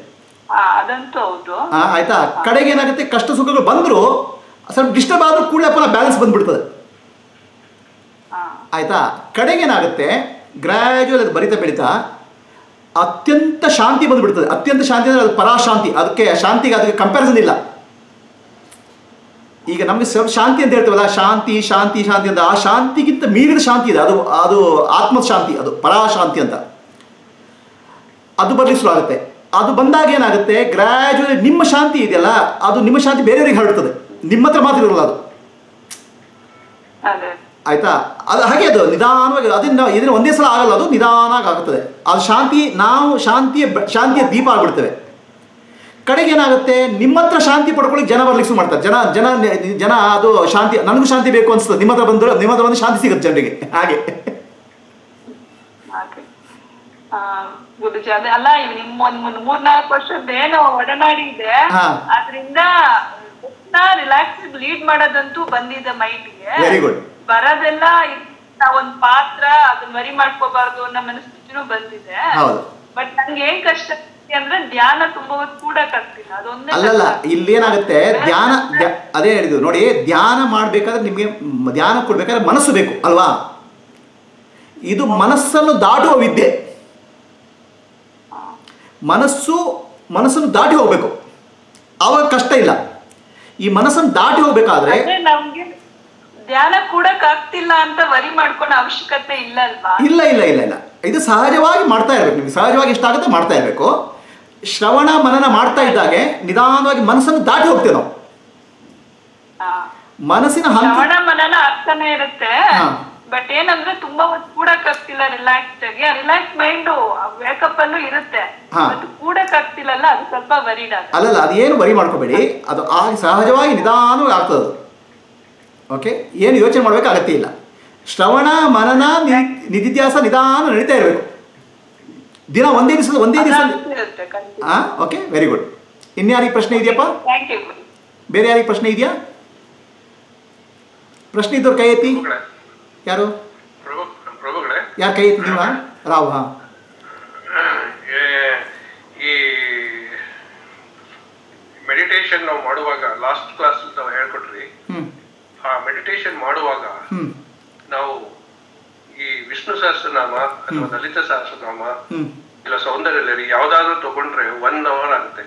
ಆಯ್ತಾ? ಕಡೆಗೆ ಏನಾಗುತ್ತೆ ಕಷ್ಟ ಸುಖಗಳು ಬಂದರೂ ಸ್ವಲ್ಪ ಡಿಸ್ಟರ್ಬ್ ಆದ್ರೂ ಕೂಡ ಪುನಃ ಬ್ಯಾಲೆನ್ಸ್ ಬಂದ್ಬಿಡ್ತದೆ. ಆಯ್ತಾ? ಕಡೆಗೇನಾಗುತ್ತೆ ಗ್ರ್ಯಾಜುವಲ್ ಅದು ಬರಿತಾ ಬೆಳೀತಾ ಅತ್ಯಂತ ಶಾಂತಿ ಬಂದುಬಿಡ್ತದೆ. ಅತ್ಯಂತ ಶಾಂತಿ ಅಂದರೆ ಅದು ಪರಾಶಾಂತಿ. ಅದಕ್ಕೆ ಶಾಂತಿಗೆ ಅದಕ್ಕೆ ಕಂಪ್ಯಾರಿಸನ್ ಇಲ್ಲ. ಈಗ ನಮಗೆ ಸ್ವಲ್ಪ ಶಾಂತಿ ಅಂತ ಹೇಳ್ತೇವಲ್ಲ ಶಾಂತಿ ಶಾಂತಿ ಶಾಂತಿ ಅಂತ ಆ ಶಾಂತಿಗಿಂತ ಮೀರಿದ ಶಾಂತಿ ಇದೆ. ಅದು ಅದು ಆತ್ಮದ ಶಾಂತಿ ಅದು ಪರಾಶಾಂತಿ ಅಂತ. ಅದು ಬರ್ಲಿಕ್ಕೆ ಶುರು ಆಗುತ್ತೆ. ಅದು ಬಂದಾಗ ಏನಾಗುತ್ತೆ? ಗ್ರ್ಯಾಜುವಲಿ ನಿಮ್ಮ ಶಾಂತಿ ಇದೆಯಲ್ಲ ಅದು ನಿಮ್ಮ ಶಾಂತಿ ಬೇರೆಯವರಿಗೆ ಹರಡ್ತದೆ. ನಿಮ್ಮ ಹತ್ರ ಮಾತ್ರ ಇರಲ್ಲ ಅದು. ಅದೇ. ಆಯ್ತಾ? ಅದು ಹಾಗೆ ಅದು ನಿಧಾನವಾಗಿ ಅದನ್ನ ಇದನ್ನ ಒಂದೇ ಸಲ ಆಗಲ್ಲ ಅದು ನಿಧಾನವಾಗಿ ಆಗುತ್ತದೆ. ಅದು ಶಾಂತಿ ನಾವು ಶಾಂತಿಯ ಶಾಂತಿಯ ದೀಪ ಆಗ್ಬಿಡ್ತೇವೆ. ಕಡೆಗೆ ಏನಾಗುತ್ತೆ ನಿಮ್ಮ ಹತ್ರ ಶಾಂತಿ ಪಡ್ಕೊಳ್ಳಿಕ್ಕೆ ಜನ ಬರ್ಲಿಕ್ಕೆ ಶುರು ಮಾಡ್ತಾರೆ. ಜನ ಜನ ಜನ ಅದು ಶಾಂತಿ ನನಗೂ ಶಾಂತಿ ಬೇಕು ಅನ್ಸುತ್ತೆ. ನಿಮ್ಮ ಹತ್ರ ಬಂದ್ರೆ ನಿಮ್ಮ ಹತ್ರ ಬಂದು ಶಾಂತಿ ಸಿಗುತ್ತೆ ಜನರಿಗೆ. ಹಾಗೆ. ಗುರುಜಿ ಅಲ್ಲ ನಿಮ್ಮ ನಿಮ್ ಒಂದ್ ಒಂದ್ ಮೂರ್ನಾಲ್ಕು ವರ್ಷದ ಏನೋ ಒಡನಾಡಿ ಇದೆ. ಅದ್ರಿಂದ ರಿಲ್ಯಾಕ್ಸ್ ಲೀಡ್ ಮಾಡೋದಂತೂ ಬಂದಿದೆ ಮೈಂಡ್ಗೆ. ಬರೋದೆಲ್ಲ ಒಂದ್ ಪಾತ್ರ ಅದನ್ನ ಮರಿ ಮಾಡ್ಕೋಬಾರ್ದು ಅನ್ನೋ ಮನಸ್ಥಿತಿನೂ ಬಂದಿದೆ. ಬಟ್ ನಂಗೆ ಏನ್ ಕಷ್ಟ ಅಂದ್ರೆ ಧ್ಯಾನ ತುಂಬಾ ಕೂಡ ಕೂಡಕ್ ಆಗ್ತಿಲ್ಲ ಅದೊಂದೇ ಅಲ್ಲಲ್ಲ ಕಷ್ಟ. ಇಲ್ಲಿ ಏನಾಗುತ್ತೆ ಧ್ಯಾನ ಅದೇ ಹೇಳಿದ್ರು ನೋಡಿ ಧ್ಯಾನ ಮಾಡ್ಬೇಕಾದ್ರೆ ನಿಮಗೆ ಧ್ಯಾನ ಕೊಡ್ಬೇಕಾದ್ರೆ ಮನಸ್ಸು ಬೇಕು ಅಲ್ವಾ? ಇದು ಮನಸ್ಸನ್ನು ದಾಟುವ ವಿದ್ಯೆ. ಮನಸ್ಸು ಮನಸ್ಸನ್ನು ದಾಟಿ ಹೋಗ್ಬೇಕು. ಅವಾಗ ಕಷ್ಟ ಇಲ್ಲ. ಈ ಮನಸ್ಸನ್ನು ದಾಟಿ ಹೋಗ್ಬೇಕಾದ್ರೆ ಧ್ಯಾನ ಕೂಡ ಆಗ್ತಿಲ್ಲ ಅಂತ ವರಿ ಮಾಡ್ಕೊಳ್ಳೋ ಅವಶ್ಯಕತೆ ಇಲ್ಲ ಅಲ್ವಾ? ಇಲ್ಲ ಇಲ್ಲ ಇಲ್ಲ ಇಲ್ಲ. ಇದು ಸಹಜವಾಗಿ ಮಾಡ್ತಾ ಇರ್ಬೇಕು. ನಿಮ್ಗೆ ಸಹಜವಾಗಿ ಎಷ್ಟಾಗುತ್ತೆ ಮಾಡ್ತಾ ಇರಬೇಕು. ಶ್ರವಣ ಮನನ ಮಾಡ್ತಾ ಇದ್ದಾಗೆ ನಿಧಾನವಾಗಿ ಮನಸ್ಸನ್ನು ದಾಟಿ ಹೋಗ್ತೇವೆ ನಾವು. ಮನಸ್ಸಿನ ಹಂತ ಮನನ ಆಗ್ತಾನೆ ಇರುತ್ತೆ. ಬಟ್ ಏನಂದ್ರೆ ತುಂಬಾ ಹೊತ್ತು ಕೂಡಕ್ ಆಗ್ತಿಲ್ಲ ರಿಲ್ಯಾಕ್ಸ್ ಆಗಿ ರಿಲ್ಯಾಕ್ಸ್ ಮೈಂಡ್ ವೇಕಪ್ ಅಲ್ಲೂ ಇರುತ್ತೆ. ಕೂಡಕ್ ಆಗ್ತಿಲ್ಲಲ್ಲ ಅದು ಸ್ವಲ್ಪ ವರಿಡ್ ಅಲ್ಲಲ್ಲ ಅದೇನು ವರಿ ಮಾಡ್ಕೋಬೇಡಿ. ಅದು ಆ ಸಹಜವಾಗಿ ನಿಧಾನ ಆಗ್ತದೆ ಓಕೆ ಏನು ಯೋಚನೆ ಮಾಡ್ಬೇಕು ಅಗತ್ಯ ಇಲ್ಲ. ಶ್ರವಣ ಮನನ ನಿಧಿತ್ಯಾಸ ನಿಧಾನ ನಡೀತಾ ಇರಬೇಕು. ದಿನ ಒಂದೇ ದಿವಸ ಒಂದೇ ದಿವಸ ಹಾಂ ಓಕೆ ವೆರಿ ಗುಡ್ ಇನ್ಯಾರಿಗೆ ಪ್ರಶ್ನೆ ಇದೆಯಪ್ಪ? ಥ್ಯಾಂಕ್ ಯು ಬೇರೆ ಯಾರಿಗೆ ಪ್ರಶ್ನೆ ಇದೆಯಾ? ಪ್ರಶ್ನೆ ಇದ್ದವ್ರು ಕೈ ಎತ್ತಿ. ಪ್ರಭುಗಳೇ ಯಾರು? ಪ್ರಭು ಪ್ರಭುಗಳೇ? ಯಾರು ಕೈ ಎತ್ತಿದ್ದೀವ ನೀವಾ ರಾವ್ ಹಾ. ಈ ಮೆಡಿಟೇಷನ್ ನಾವು ಮಾಡುವಾಗ ಲಾಸ್ಟ್ ಕ್ಲಾಸ್ ನಾವು ಹೇಳ್ಕೊಟ್ರಿ. ಆ ಮೆಡಿಟೇಷನ್ ಮಾಡುವಾಗ ನಾವು ಈ ವಿಷ್ಣು ಸಹಸ್ರನಾಮ ಅಥವಾ ಲಲಿತ ಸಹಸ್ರನಾಮ ಇಲ್ಲ ಸೌಂದರ್ಯ ಲಹರಿ ಯಾವ್ದಾದ್ರು ತಗೊಂಡ್ರೆ ಒನ್ ಅವರ್ ಆಗುತ್ತೆ.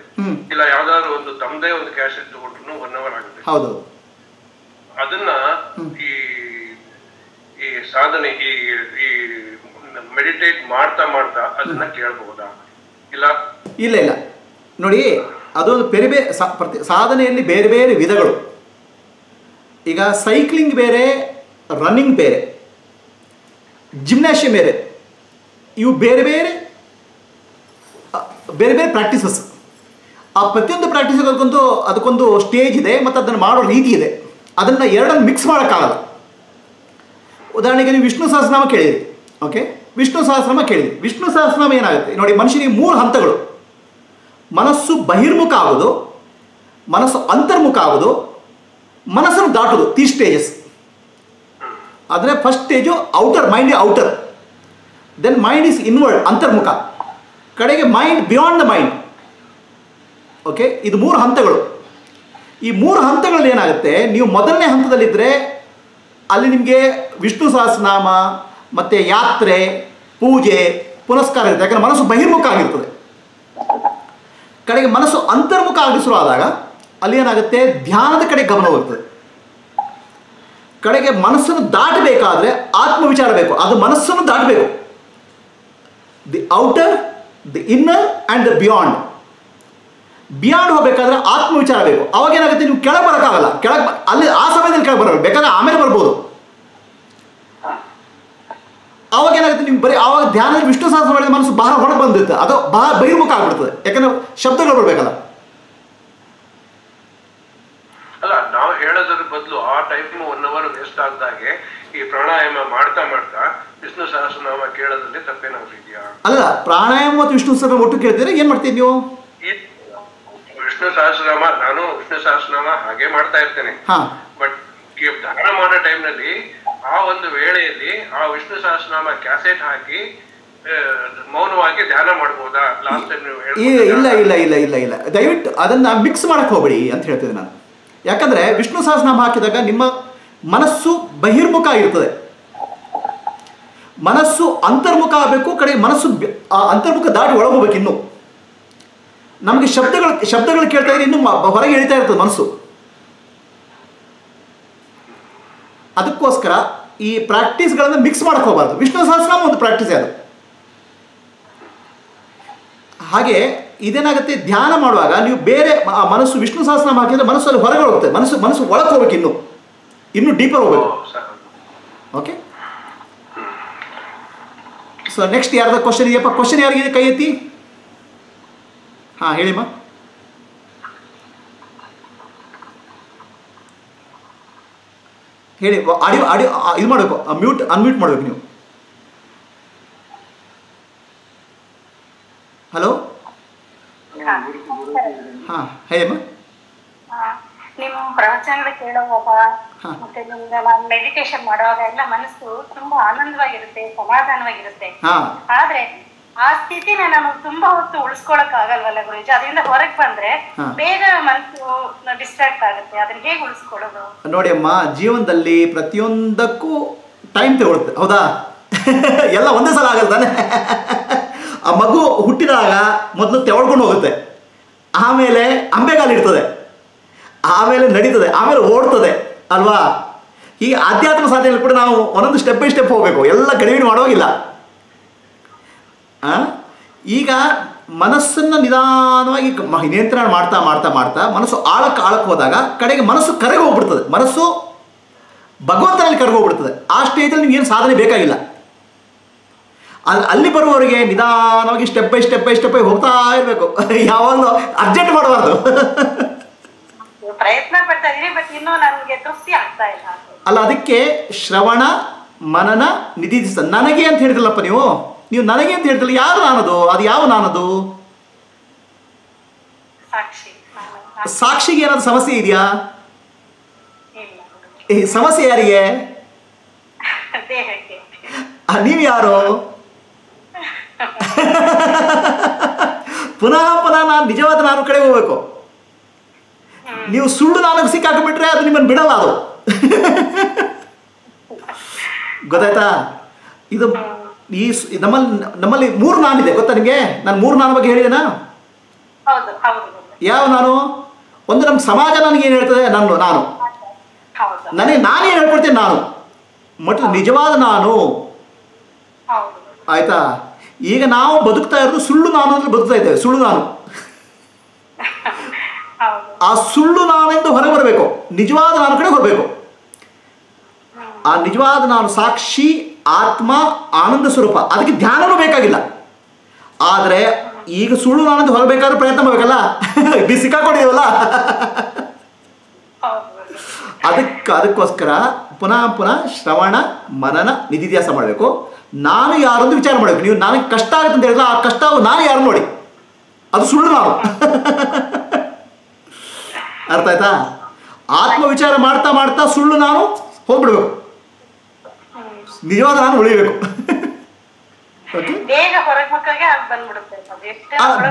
ಇಲ್ಲ ಯಾವ್ದಾದ್ರು ಒಂದು ತಮ್ಮದೇ ಒಂದು ಕ್ಯಾಸೆಟ್ ತಗೊಂಡ್ರು ಒನ್ ಅವರ್ ಆಗುತ್ತೆ. ಅದನ್ನ ಈ ಈ ಸಾಧನೆ, ಈ ಈ ಮೆಡಿಟೇಟ್ ಮಾಡ್ತಾ ಮಾಡ್ತಾ ಅದನ್ನ ಕೇಳಬಹುದಾ ಇಲ್ಲ? ಇಲ್ಲ ಇಲ್ಲ. ನೋಡಿ, ಅದೊಂದು ಬೇರೆ ಬೇರೆ ಪ್ರತಿ, ಸಾಧನೆಯಲ್ಲಿ ಬೇರೆ ಬೇರೆ ವಿಧಗಳು. ಈಗ ಸೈಕ್ಲಿಂಗ್ ಬೇರೆ ರನ್ನಿಂಗ್ ಬೇರೆ ಜಿಮ್ನಾಶಿಯಂ ಬೇರೆ, ಇವು ಬೇರೆ ಬೇರೆ ಬೇರೆ ಬೇರೆ ಪ್ರಾಕ್ಟೀಸಸ್ ಆ ಪ್ರತಿಯೊಂದು ಪ್ರಾಕ್ಟೀಸಿಗೆ ಅದಕ್ಕೊಂದು ಅದಕ್ಕೊಂದು ಸ್ಟೇಜ್ ಇದೆ, ಮತ್ತು ಅದನ್ನು ಮಾಡೋ ರೀತಿ ಇದೆ. ಅದನ್ನು ಎರಡನ್ನು ಮಿಕ್ಸ್ ಮಾಡೋಕ್ಕಾಗಲ್ಲ. ಉದಾಹರಣೆಗೆ ನೀವು ವಿಷ್ಣು ಸಹಸ್ರನಾಮ ಕೇಳಿರಿ ಓಕೆ ವಿಷ್ಣು ಸಹಸ್ರನಾಮ ಕೇಳಿರಿ ವಿಷ್ಣು ಸಹಸ್ರನಾಮ ಏನಾಗುತ್ತೆ? ನೋಡಿ, ಮನುಷ್ಯನಿಗೆ ಮೂರು ಹಂತಗಳು. ಮನಸ್ಸು ಬಹಿರ್ಮುಖ ಆಗೋದು, ಮನಸ್ಸು ಅಂತರ್ಮುಖ ಆಗೋದು, ಮನಸ್ಸನ್ನು ದಾಟೋದು ತ್ರೀ ಸ್ಟೇಜಸ್ ಆದರೆ first stage outer mind outer then mind is inward ಅಂತರ್ಮುಖ. ಕಡೆಗೆ mind beyond the mind okay ಇದು ಮೂರು ಹಂತಗಳು. ಈ ಮೂರು ಹಂತಗಳಲ್ಲಿ ಏನಾಗುತ್ತೆ? ನೀವು ಮೊದಲನೇ ಹಂತದಲ್ಲಿದ್ದರೆ ಅಲ್ಲಿ ನಿಮಗೆ ವಿಷ್ಣು ಸಹಸ್ರನಾಮ, ಮತ್ತು ಯಾತ್ರೆ, ಪೂಜೆ, ಪುನಸ್ಕಾರ ಇರುತ್ತೆ. ಯಾಕಂದರೆ ಮನಸ್ಸು ಬಹಿರ್ಮುಖ ಆಗಿರ್ತದೆ. ಕಡೆಗೆ ಮನಸ್ಸು ಅಂತರ್ಮುಖ ಆಗಿ ಆದಾಗ ಅಲ್ಲಿ ಏನಾಗುತ್ತೆ? ಧ್ಯಾನದ ಕಡೆ ಗಮನ ಹೋಗ್ತದೆ. ಕಡೆಗೆ ಮನಸ್ಸನ್ನು ದಾಟಬೇಕಾದ್ರೆ ಆತ್ಮವಿಚಾರ ಬೇಕು. ಅದು ಮನಸ್ಸನ್ನು ದಾಟಬೇಕು. The outer the inner and the beyond beyond ಹೋಗ್ಬೇಕಾದ್ರೆ ಆತ್ಮವಿಚಾರ ಬೇಕು. ಅವಾಗ ಏನಾಗುತ್ತೆ? ನೀವು ಕೆಳಗೆ ಬರೋಕ್ಕಾಗಲ್ಲ. ಕೆಳಗೆ ಅಲ್ಲಿ ಆ ಸಮಯದಲ್ಲಿ ಕೆಳಗೆ ಬರೋಲ್ಲ. ಬೇಕಾದ್ರೆ ಆಮೇಲೆ ಬರ್ಬೋದು. ಅವಾಗ ಏನಾಗುತ್ತೆ? ನಿಮ್ಗೆ ಬರೀ ಅವಾಗ ಧ್ಯಾನದಲ್ಲಿ ವಿಷ್ಣು ಸಹಸ್ರ ಮಾಡಿದ ಮನಸ್ಸು ಬಹಳ ಹೊರಗೆ ಬಂದಿರುತ್ತೆ. ಅದು ಬಹಳ ಬಹಿರ್ಮುಖ ಆಗ್ಬಿಡ್ತದೆ. ಯಾಕಂದ್ರೆ ಶಬ್ದಗಳು ಬರಬೇಕಲ್ಲ. ಅಲ್ಲ ನಾವು ಹೇಳೋದ್ರ ಬದಲು ಆ ಟೈಮ್ ಒನ್ ಅವರ್ ವೇಸ್ಟ್ ಆದಾಗೆ ಈ ಪ್ರಾಣಾಯಾಮ ಮಾಡ್ತಾ ಮಾಡ್ತಾ ವಿಷ್ಣು ಸಹಸ್ರನಾಮ ಕೇಳೋದ್ರಲ್ಲಿ ತಪ್ಪೇನಾಗ್ತಿದ್ಯಾ ಅಲ್ಲ ಪ್ರಾಣಾಯಾಮ ಮತ್ತು ವಿಷ್ಣು ಸಹಸ್ರನಾಮ ಒಟ್ಟು ಕೇಳ್ತೀರಾ ಏನ್ ಮಾಡ್ತೀವಿ ನೀವು? ವಿಷ್ಣು ಸಹಸ್ರನಾಮ ನಾನು ವಿಷ್ಣು ಸಹಸ್ರನಾಮ ಹಾಗೆ ಮಾಡ್ತಾ ಇರ್ತೇನೆ. ಬಟ್ ಧ್ಯಾನ ಮಾಡೋ ಟೈಮ್ನಲ್ಲಿ ಆ ಒಂದು ವೇಳೆಯಲ್ಲಿ ಆ ವಿಷ್ಣು ಸಹಸ್ರನಾಮ ಕ್ಯಾಸೆಟ್ ಹಾಕಿ ಮೌನವಾಗಿ ಧ್ಯಾನ ಮಾಡಬಹುದಾ ಲಾಸ್ಟ್ ಟೈಮ್ ನೀವು ಇಲ್ಲ ಇಲ್ಲ ಇಲ್ಲ ಇಲ್ಲ ಇಲ್ಲ. ದಯವಿಟ್ಟು ಅದನ್ನ ಮಿಕ್ಸ್ ಮಾಡಕ್ ಹೋಗ್ಬೇಡಿ ಅಂತ ಹೇಳ್ತಿದ್ದೆ ನಾನು. ಯಾಕಂದ್ರೆ ವಿಷ್ಣು ಸಹಸ್ರನಾಮ ಹಾಕಿದಾಗ ನಿಮ್ಮ ಮನಸ್ಸು ಬಹಿರ್ಮುಖ ಆಗಿರ್ತದೆ. ಮನಸ್ಸು ಅಂತರ್ಮುಖ ಆಗಬೇಕು ಕಡೆ ಮನಸ್ಸು ಆ ಅಂತರ್ಮುಖ ದಾಟಿ ಒಳಗೋಗ್ಬೇಕು ಇನ್ನು. ನಮಗೆ ಶಬ್ದಗಳು ಶಬ್ದಗಳು ಕೇಳ್ತಾ ಇದ್ರೆ ಇನ್ನು ಹೊರಗೆ ಹೇಳ್ತಾ ಇರ್ತದೆ ಮನಸ್ಸು. ಅದಕ್ಕೋಸ್ಕರ ಈ ಪ್ರಾಕ್ಟೀಸ್ಗಳನ್ನು ಮಿಕ್ಸ್ ಮಾಡಕ್ಕೆ ಹೋಗಬಾರ್ದು. ವಿಷ್ಣು ಸಹಸ್ರನಾಮ ಒಂದು ಪ್ರಾಕ್ಟೀಸ್ ಅದು. ಹಾಗೆ ಇದೇನಾಗುತ್ತೆ? ಧ್ಯಾನ ಮಾಡುವಾಗ ನೀವು ಬೇರೆ ಮನಸ್ಸು ವಿಷ್ಣು ಸಹಸ್ರನಾಮ ಹಾಕಿದ್ರೆ ಮನಸ್ಸು ಅಲ್ಲಿ ಹೊರಗೆ ಹೋಗುತ್ತೆ. ಮನಸ್ಸು ಮನಸ್ಸು ಒಳಗೆ ಹೋಗ್ಬೇಕು ಇನ್ನು. ಇನ್ನು ಡೀಪರ್ ಹೋಗ್ಬೇಕು. ಓಕೆ ಸೊ ನೆಕ್ಸ್ಟ್ ಯಾರ್ದ ಕ್ವಶನ್ ಇದೆಯಪ್ಪ ಕ್ವಶನ್ ಯಾರಿಗಿದೆ ಕೈ ಎತ್ತಿ? ಹಾಂ ಹೇಳಿಮ್ಮ ಹೇಳಿ ಆಡಿಯೋ ಆಡಿಯೋ ಇದು ಮಾಡಬೇಕು ಮ್ಯೂಟ್ ಅನ್ಮ್ಯೂಟ್ ಮಾಡಬೇಕು ನೀವು. ಹಲೋ ಹಾ ಹೇಳಿಮ್ಮ ನಿಮ್ಮ ಪ್ರವಚನಗಳು ಕೇಳುವಾಗ ಮತ್ತೆ ನಿಮ್ಗೆ ಮೆಡಿಟೇಷನ್ ಮಾಡುವಾಗ ಎಲ್ಲ ಮನಸ್ಸು ತುಂಬಾ ಆನಂದವಾಗಿರುತ್ತೆ ಸಮಾಧಾನವಾಗಿರುತ್ತೆ. ಆದ್ರೆ ಆ ಸ್ಥಿತಿನ ನಾನು ತುಂಬಾ ಹೊತ್ತು ಉಳಿಸ್ಕೊಳಕ್ ಆಗಲ್ವಲ್ಲ ಗುರುಜಿ? ಅದರಿಂದ ಹೊರಗೆ ಬಂದ್ರೆ ಬೇಗ ಮನಸ್ಸು ಡಿಸ್ಟ್ರಾಕ್ಟ್ ಆಗುತ್ತೆ. ಅದನ್ನ ಹೇಗೆ ಉಳಿಸ್ಕೊಳ್ಳೋದು ನೋಡಿ ಅಮ್ಮ ಜೀವನದಲ್ಲಿ ಪ್ರತಿಯೊಂದಕ್ಕೂ ಟೈಮ್ ತಗೊಳುತ್ತೆ ಹೌದಾ? ಎಲ್ಲ ಒಂದೇ ಸಲ ಆಗಲ್ಲ ತಾನೆ? ಆ ಮಗು ಹುಟ್ಟಿದಾಗ ಮೊದಲು ತೆವಳ್ಕೊಂಡು ಹೋಗುತ್ತೆ. ಆಮೇಲೆ ಅಂಬೆಗಾಲಿಡ್ತದೆ ಆಮೇಲೆ ನಡೀತದೆ. ಆಮೇಲೆ ಓಡ್ತದೆ. ಅಲ್ವಾ? ಈ ಆಧ್ಯಾತ್ಮ ಸಾಧನೆಯಲ್ಲಿ ಕೂಡ ನಾವು ಒಂದೊಂದು ಸ್ಟೆಪ್ ಬೈ ಸ್ಟೆಪ್ ಹೋಗಬೇಕು. ಎಲ್ಲ ಗಡಿಬಿಡಿ ಮಾಡೋಗಿಲ್ಲ? ಈಗ ಮನಸ್ಸನ್ನು ನಿಧಾನವಾಗಿ ನಿಯಂತ್ರಣ ಮಾಡ್ತಾ ಮಾಡ್ತಾ ಮಾಡ್ತಾ ಮನಸ್ಸು ಆಳಕ್ಕೆ ಆಳಕ್ಕೆ ಹೋದಾಗ ಕಡೆಗೆ ಮನಸ್ಸು ಕರೆಗೆ ಹೋಗ್ಬಿಡ್ತದೆ. ಮನಸ್ಸು ಭಗವಂತನಲ್ಲಿ ಕರಗೋಗ್ಬಿಡ್ತದೆ ಆ ಸ್ಟೇಜಲ್ಲಿ ನಿಮ್ಗೇನು ಏನು ಸಾಧನೆ ಬೇಕಾಗಿಲ್ಲ. ಅಲ್ಲಿ ಅಲ್ಲಿ ಬರುವವರಿಗೆ ನಿಧಾನವಾಗಿ step by step by step by ಹೋಗ್ತಾ ಇರಬೇಕು. ಯಾವಾಗಲೂ ಅರ್ಜೆಂಟ್ ಮಾಡಬಾರ್ದು. ಪ್ರಯತ್ನ ಪಡ್ತಾ ಬಟ್ ಇನ್ನೂ ನನ್ಗೆ ತೃಪ್ತಿ ಆಗ್ತಾ ಇಲ್ಲ. ಅಲ್ಲ ಅದಕ್ಕೆ ಶ್ರವಣ ಮನನ ನಿಧಿ ನನಗೆ ಅಂತ ಹೇಳಿದ್ರಲ್ಲಪ್ಪ ನೀವು? ನೀವು ನನಗೆ ಅಂತ ಹೇಳ್ತಿಲ್ಲ ಯಾರು ನಾನದು? ಅದು ಯಾವ ನಾನದು? ಸಾಕ್ಷಿ. ನಾನು ನಾನು ಸಾಕ್ಷಿಗೆ ಏನಾದ್ರು ಸಮಸ್ಯೆ ಇದೆಯಾ? ಸಮಸ್ಯೆ ಯಾರಿಗೆ? ನೀವು ಯಾರು? ಪುನಃ ಪುನಃ ನಾನು ನಿಜವಾದ ನಾನು ಕಡೆ ಹೋಗ್ಬೇಕು. ನೀವು ಸುಳ್ಳು ನಾನು ಸಿಕ್ಕಾಕ್ಬಿಟ್ರೆ ಅದು ನಿಮ್ಮನ್ನು ಬಿಡಲ್ಲ ಅದು. ಗೊತ್ತಾಯ್ತಾ? ಇದು ಈ ನಮ್ಮಲ್ಲಿ ನಮ್ಮಲ್ಲಿ ಮೂರು ನಾನಿದೆ ಗೊತ್ತಾ ನಿಮಗೆ? ನಾನು ಮೂರು ನಾನು ಬಗ್ಗೆ ಹೇಳಿದೆನಾ? ಯಾವ ನಾನು? ಒಂದು ನಮ್ಮ ಸಮಾಜ ನನಗೆ ಏನು ಹೇಳ್ತದೆ? ನಾನು ನಾನು. ನನಗೆ ಏನು ಹೇಳ್ಕೊಡ್ತೀನಿ ನಾನು. ಮತ್ತು ನಿಜವಾದ ನಾನು. ಆಯ್ತಾ? ಈಗ ನಾವು ಬದುಕ್ತಾ ಇರೋದು ಸುಳ್ಳು ನಾನು ಅಂದ್ರೆ ಬದುಕ್ತಾ ಇದ್ದೇವೆ ಸುಳ್ಳು ನಾನು. ಆ ಸುಳ್ಳು ನಾನೆಂದು ಹೊರಗೆ ಬರಬೇಕು. ನಿಜವಾದ ನಾನು ಕಡೆ ಬರಬೇಕು ಆ ನಿಜವಾದ ನಾನು ಸಾಕ್ಷಿ ಆತ್ಮ ಆನಂದ ಸ್ವರೂಪ. ಅದಕ್ಕೆ ಧ್ಯಾನವೂ ಬೇಕಾಗಿಲ್ಲ. ಆದರೆ ಈಗ ಸುಳ್ಳು ಆನಂದ ಹೊರಬೇಕಾದ್ರೆ ಪ್ರಯತ್ನ ಮಾಡಬೇಕಲ್ಲ? ಹೌದು. ಅದಕ್ಕೆ ಅದಕ್ಕೋಸ್ಕರ ಪುನಃ ಪುನಃ ಶ್ರವಣ ಮನನ ನಿಧಿಧ್ಯಾಸ ಮಾಡಬೇಕು. ನಾನು ಯಾರೊಂದು ವಿಚಾರ ಮಾಡಬೇಕು. ನೀವು ನನಗೆ ಕಷ್ಟ ಆಗುತ್ತೆ ಅಂತ ಹೇಳಿದ್ರೆ ಆ ಕಷ್ಟ ನಾನು ಯಾರು ನೋಡಿ? ಅದು ಸುಳ್ಳು ನಾವು. ಅರ್ಥ ಆಯ್ತಾ? ಆತ್ಮ ವಿಚಾರ ಮಾಡ್ತಾ ಮಾಡ್ತಾ ಸುಳ್ಳು ನಾನು ಹೋಗ್ಬಿಡ್ಬೇಕು. ನಿಜವಾದ ನಾನು ಉಳಿಬೇಕು.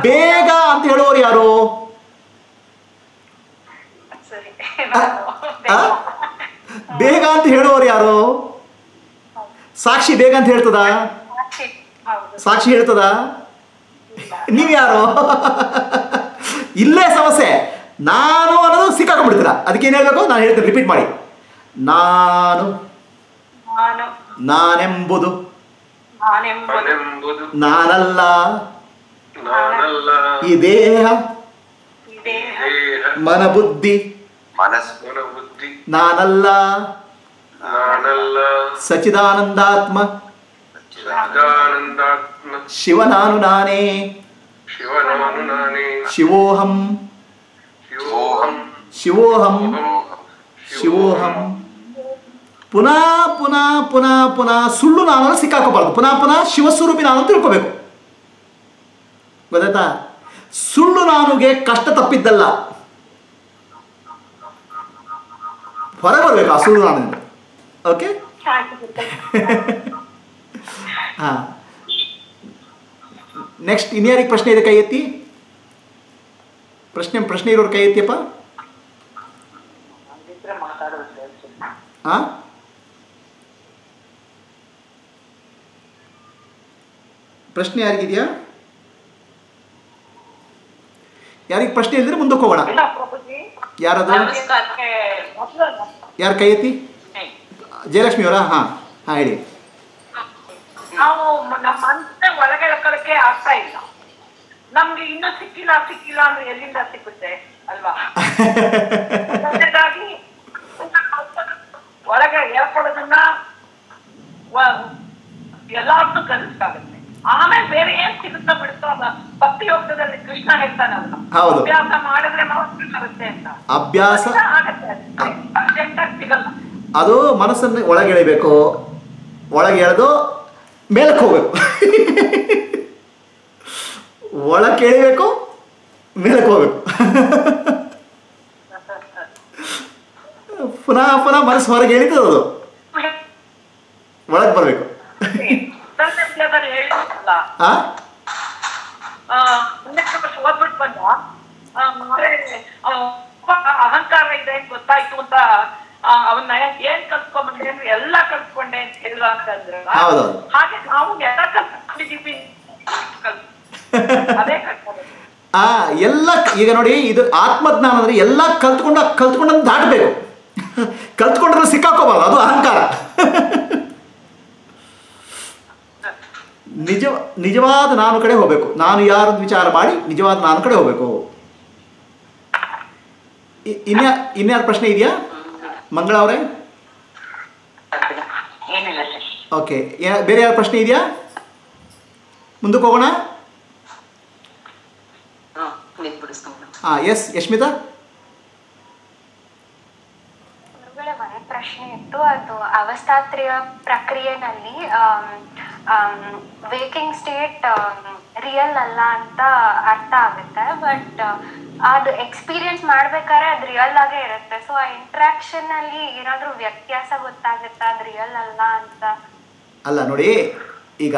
ಬೇಗ ಅಂತ ಹೇಳುವವರು ಯಾರು? ಸರಿ. ಬೇಗ. ಅಂತ ಹೇಳುವವರು ಯಾರು? ಸಾಕ್ಷಿ ಬೇಗ ಅಂತ ಹೇಳ್ತದ? ಸಾಕ್ಷಿ. ಹೌದು. ಸಾಕ್ಷಿ ಹೇಳ್ತದ? ನೀವು ಯಾರು? ಇಲ್ಲೇ ಸಮಸ್ಯೆ. ನಾನು ಅನ್ನೋದು ಸಿಕ್ಕಾಕೊಂಡ್ಬಿಡ್ತೀರ? ಅದಕ್ಕೆ ಏನ್ ಹೇಳ್ಬೇಕು? ನಾನು ಹೇಳ್ತೇನೆ ರಿಪೀಟ್ ಮಾಡಿ. ನಾನು. ನಾನು. ನಾನೆಂಬುದು. ನಾನಲ್ಲ. ನಾನಲ್ಲ. ಈ ದೇಹ. ಈ ದೇಹ. ದೇಹ. ಮನ ಬುದ್ಧಿ ಮನಸ್ಸು ಮನ ಬುದ್ಧಿ ನಾನಲ್ಲ. ನಾನಲ್ಲ ಸಚಿದಾನಂದಾತ್ಮ ಶಿವನಾನು ಶಿವ ನಾನು ನಾನೇ. ಶಿವ ನಾನೇ ಶಿವೋಹಂ. ಶಿವೋಹಂ. ಶಿವೋಹಂ. ಶಿವೋಹಂ. ಪುನಃ ಪುನಃ ಪುನಃ ಪುನಃ ಸುಳ್ಳು ನಾನು ಸಿಕ್ಕಾಕೋಬಾರ್ದು. ಪುನಃ ಪುನಃ ಶಿವಸ್ವರೂಪಿ ನಾನು ಅಂತ ತಿಳ್ಕೋಬೇಕು. ಗೊತ್ತಾಯ್ತಾ? ಸುಳ್ಳು ನಾನುಗೆ ಕಷ್ಟ ತಪ್ಪಿದ್ದಲ್ಲ. ಹೊರ ಬರಬೇಕು ಆ ಸುಳ್ಳು ನಾನು. ಓಕೆ ಹಾ. ನೆಕ್ಸ್ಟ್ ಇನ್ಯಾರಿಗೆ ಪ್ರಶ್ನೆ ಇದೆ ಕೈ ಎತ್ತಿ? ಪ್ರಶ್ನೆ ಪ್ರಶ್ನೆ ಇರೋರು ಕೈ ಎತ್ತಿಯಪ್ಪ? ಹಾಂ ಪ್ರಶ್ನೆ ಯಾರಿಗಿದೆಯಾ? ಯಾರಿಗೆ ಪ್ರಶ್ನೆ ಇಲ್ದ್ರೆ ಮುಂದಕ್ಕೆ ಹೋಗೋಣ. ಯಾರದು? ಯಾರ ಕೈ ಎತ್ತಿ? ಜಯಲಕ್ಷ್ಮಿ ಅವರಾ? ಹಾ ಹಾ ಹೇಳಿ. ನಾವು ನಮ್ಮ ಒಳಗೆ ಆಗ್ತಾ ಇಲ್ಲ. ನಮ್ಗೆ ಇನ್ನೂ ಸಿಕ್ಕಿಲ್ಲ ಸಿಕ್ಕಿಲ್ಲ ಅಂದ್ರೆ ಎಲ್ಲಿಂದ ಸಿಗುತ್ತೆ ಅಲ್ವಾ? ಒಳಗೆ ಹೇಳ್ಕೊಳ್ಳೋದನ್ನ ಎಲ್ಲಾರ್ದು ಕಲಿಸ್ಕಾಗುತ್ತೆ ಆಮೇಲೆ ಬೇರೆ ಏನ್ ಸಿಗುತ್ತಾ ಬಿಡುತ್ತೋ ಭಕ್ತಿ ಯೋಗದಲ್ಲಿ ಕೃಷ್ಣ ಹೇಳ್ತಾನೆ ಹೌದು. ಅಭ್ಯಾಸ ಮಾಡಿದ್ರೆ ಬರುತ್ತೆ ಅಂತ. ಅಭ್ಯಾಸ ಅದು. ಸಿಗಲ್ಲ. ಅದು ಮನಸ್ಸನ್ನು ಒಳಗೆ ಎಳಿಬೇಕು ಒಳಗೆ ಎಳೆದು ಮೇಲಕ್ಕೆ ಹೋಗ್ಬೇಕು. ಒಳಕ್ಕೆ ಎಳಿಬೇಕು ಮೇಲಕ್ಕೆ ಹೋಗ್ಬೇಕು. ಪುನಃ ಪುನಃ ಮನಸ್ಸು ಹೊರಗೆ ಎಳಿತದೆ ಅದು ಒಳಗೆ ಬರಬೇಕು ಸಂದರ್ಭದಲ್ಲಿ ಹೇಳಿದ್ರಲ್ಲ ಆ ಆ, ಮುಂದೆ ವರ್ಷ ಓದ್ಬಿಟ್ಟು ಬಂದ ಆ, ಮತ್ತೆ ಅವ್ನು ಒಬ್ಬ ಅಹಂಕಾರ ಇದೆ ಗೊತ್ತಾಯ್ತು ಅಂತ ಅವನ್ನ ಏನ್ ಕಲ್ತ್ಕೊಂಡ್ಬಂದೆ ಅಂದ್ರೆ ಎಲ್ಲ ಕಲ್ತ್ಕೊಂಡೆ ಅಂತ ಹೇಳಿದ ಅಂತಂದ್ರಲ್ಲ ಹಾಗೆ ನಾವು ಎಲ್ಲ ಕಲ್ತ್ಕೊಂಡಿದೀವಿ ಕಲ್ತ್- ಅದೇ ಕಲ್ತ್ಕೊಂಡು. ಆ ಎಲ್ಲ ಈಗ ನೋಡಿ ಇದು ಆತ್ಮಜ್ಞಾನ ಅಂದ್ರೆ ಎಲ್ಲ ಕಲ್ತ್ಕೊಂಡ ಕಲ್ತ್ಕೊಂಡಂತ ದಾಟಬೇಕು. ಕಲ್ತ್ಕೊಂಡ್ರೆ ಸಿಕ್ಕಾಕೋಬಾರ್ದು ಅದು ಅಹಂಕಾರ ನಿಜ ನಿಜವಾದ ನಾನು ಕಡೆ ಹೋಗಬೇಕು. ನಾನು ಯಾರು ವಿಚಾರ ಮಾಡಿ ನಿಜವಾದ ನಾನು ಕಡೆ ಹೋಗಬೇಕು. ಇನ್ಯಾ ಇನ್ಯಾರ ಪ್ರಶ್ನೆ ಇದೆಯಾ? ಮಂಗಳ ಅವರೇ? ಏನಿಲ್ಲ ಸರ್. ಓಕೆ. ಬೇರೆ ಯಾರ ಪ್ರಶ್ನೆ ಇದೆಯಾ? ಮುಂದಕ್ಕೆ ಹೋಗೋಣ? ಹಾ ಎಸ್ ಯಶ್ಮಿತಾ? ಪ್ರಶ್ನೆ ಇತ್ತು. ಅದು ಅವಸ್ಥಾತ್ರಿಯ ಪ್ರಕ್ರಿಯೆನಲ್ಲಿ ವೇಕಿಂಗ್ ಸ್ಟೇಟ್ ರಿಯಲ್ ಅಲ್ಲ ಅಂತ ಅರ್ಥ ಆಗುತ್ತೆ ಬಟ್ ಅದು ಎಕ್ಸ್ಪೀರಿಯನ್ಸ್ ಮಾಡ್ಬೇಕಾದ್ರೆ ಅದು ರಿಯಲ್ ಆಗೇ ಇರುತ್ತೆ. ಸೊ ಆ ಇಂಟ್ರಾಕ್ಷನ್ ಅಲ್ಲಿ ಏನಾದ್ರೂ ವ್ಯತ್ಯಾಸ ಗೊತ್ತಾಗುತ್ತಾ ಅದು ರಿಯಲ್ ಅಲ್ಲ ಅಂತ? ಅಲ್ಲ ನೋಡಿ ಈಗ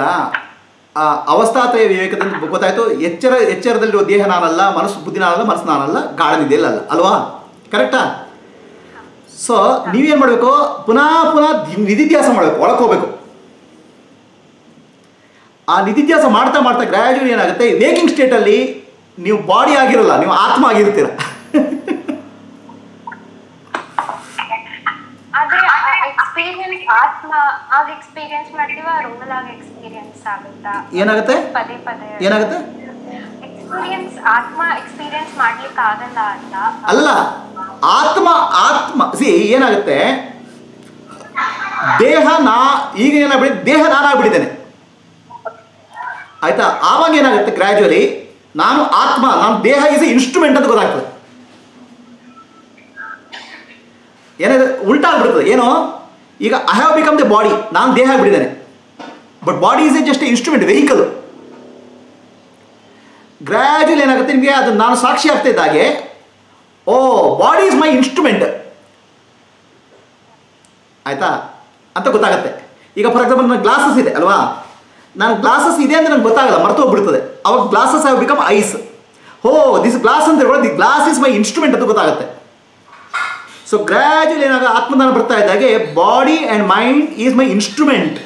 ಆ ಅವಸ್ಥಾತ್ರಯ ವಿವೇಕದಿಂದ ಗೊತ್ತಾಯ್ತು ಎಚ್ಚರ ಎಚ್ಚರದಲ್ಲಿರೋ ದೇಹ ನಾನಲ್ಲ ಮನಸ್ಸು ಬುದ್ಧಿ ನಾನಲ್ಲ ಮನಸ್ಸು ನಾನಲ್ಲ ಗಾಳನಿದೆ ಅಲ್ಲ ಅಲ್ವಾ? ಕರೆಕ್ಟಾ ಸೊ ನೀವೇನು ಮಾಡಬೇಕು? ಪುನಃ ಪುನಃ ನಿಧಿಧ್ಯಾಸ ಮಾಡಬೇಕು ಒಳಕೋಬೇಕು ಹೋಗ್ಬೇಕು. ಆ ನಿಧಿಧ್ಯಾಸ ಮಾಡ್ತಾ ಮಾಡ್ತಾ ಗ್ರ್ಯಾಜುವಲಿ ಏನಾಗುತ್ತೆ? ವೇಕಿಂಗ್ ಸ್ಟೇಟಲ್ಲಿ ನೀವು ಬಾಡಿ ಆಗಿರಲ್ಲ ನೀವು ಆತ್ಮ ಆಗಿರ್ತೀರ. ಏನಾಗುತ್ತೆ? ಏನಾಗುತ್ತೆ? ಅಲ್ಲ ಆತ್ಮ ಆತ್ಮ ಸಿ ಏನಾಗುತ್ತೆ? ದೇಹ ನಾ ಈಗ ಏನಾಗ್ಬಿಡಿ ದೇಹ ನಾನಾಗ್ಬಿಟ್ಟಿದ್ದೇನೆ. ಆಯ್ತಾ? ಆವಾಗ ಏನಾಗುತ್ತೆ ಗ್ರ್ಯಾಜುವಲಿ ನಾನು ಆತ್ಮ, ನಾನು ದೇಹ ಇಸ್ ಇನ್ಸ್ಟ್ರೂಮೆಂಟ್ ಅಂತ ಗೊತ್ತಾಗ್ತದೆ. ಏನಾದ್ರೆ ಉಲ್ಟಾ ಆಗ್ಬಿಡ್ತದೆ. ಏನೋ? ಈಗ I have become the body ನಾನು ದೇಹ ಆಗ್ಬಿಟ್ಟಿದ್ದೇನೆ. But body is a just instrument vehicle gradual ಏನಾಗುತ್ತೆ? ನಿಮಗೆ ಅದು ನಾನು ಸಾಕ್ಷಿ ಆಗ್ತಾ ಇದ್ದಾಗೆ ಓ ಬಾಡಿ ಇಸ್ ಮೈ ಇನ್ಸ್ಟ್ರೂಮೆಂಟ್ ಆಯ್ತಾ? ಅಂತ ಗೊತ್ತಾಗುತ್ತೆ. ಈಗ ಫಾರ್ ಎಕ್ಸಾಂಪಲ್ ನನ್ನ ಗ್ಲಾಸಸ್ ಇದೆ, ಅಲ್ವಾ? ನಾನು ಗ್ಲಾಸಸ್ ಇದೆ ಅಂತ ನನಗೆ ಗೊತ್ತಾಗಲ್ಲ ಮರೆತು ಹೋಗ್ಬಿಡ್ತದೆ ಅವಾಗ ಗ್ಲಾಸಸ್ ಹ್ಯಾವ್ ಬಿಕಮ್ ಐಸ್ ಹೋ ದಿಸ್ ಗ್ಲಾಸ್ ಅಂತ ಹೇಳ್ಬೋದು the glass is my instrument ಅಂತ ಗೊತ್ತಾಗುತ್ತೆ. ಸೊ ಗ್ರ್ಯಾಜುವಲ್ ಏನಾಗ ಆತ್ಮದಾನ ಬರ್ತಾ ಇದ್ದಾಗೆ body and mind is my instrument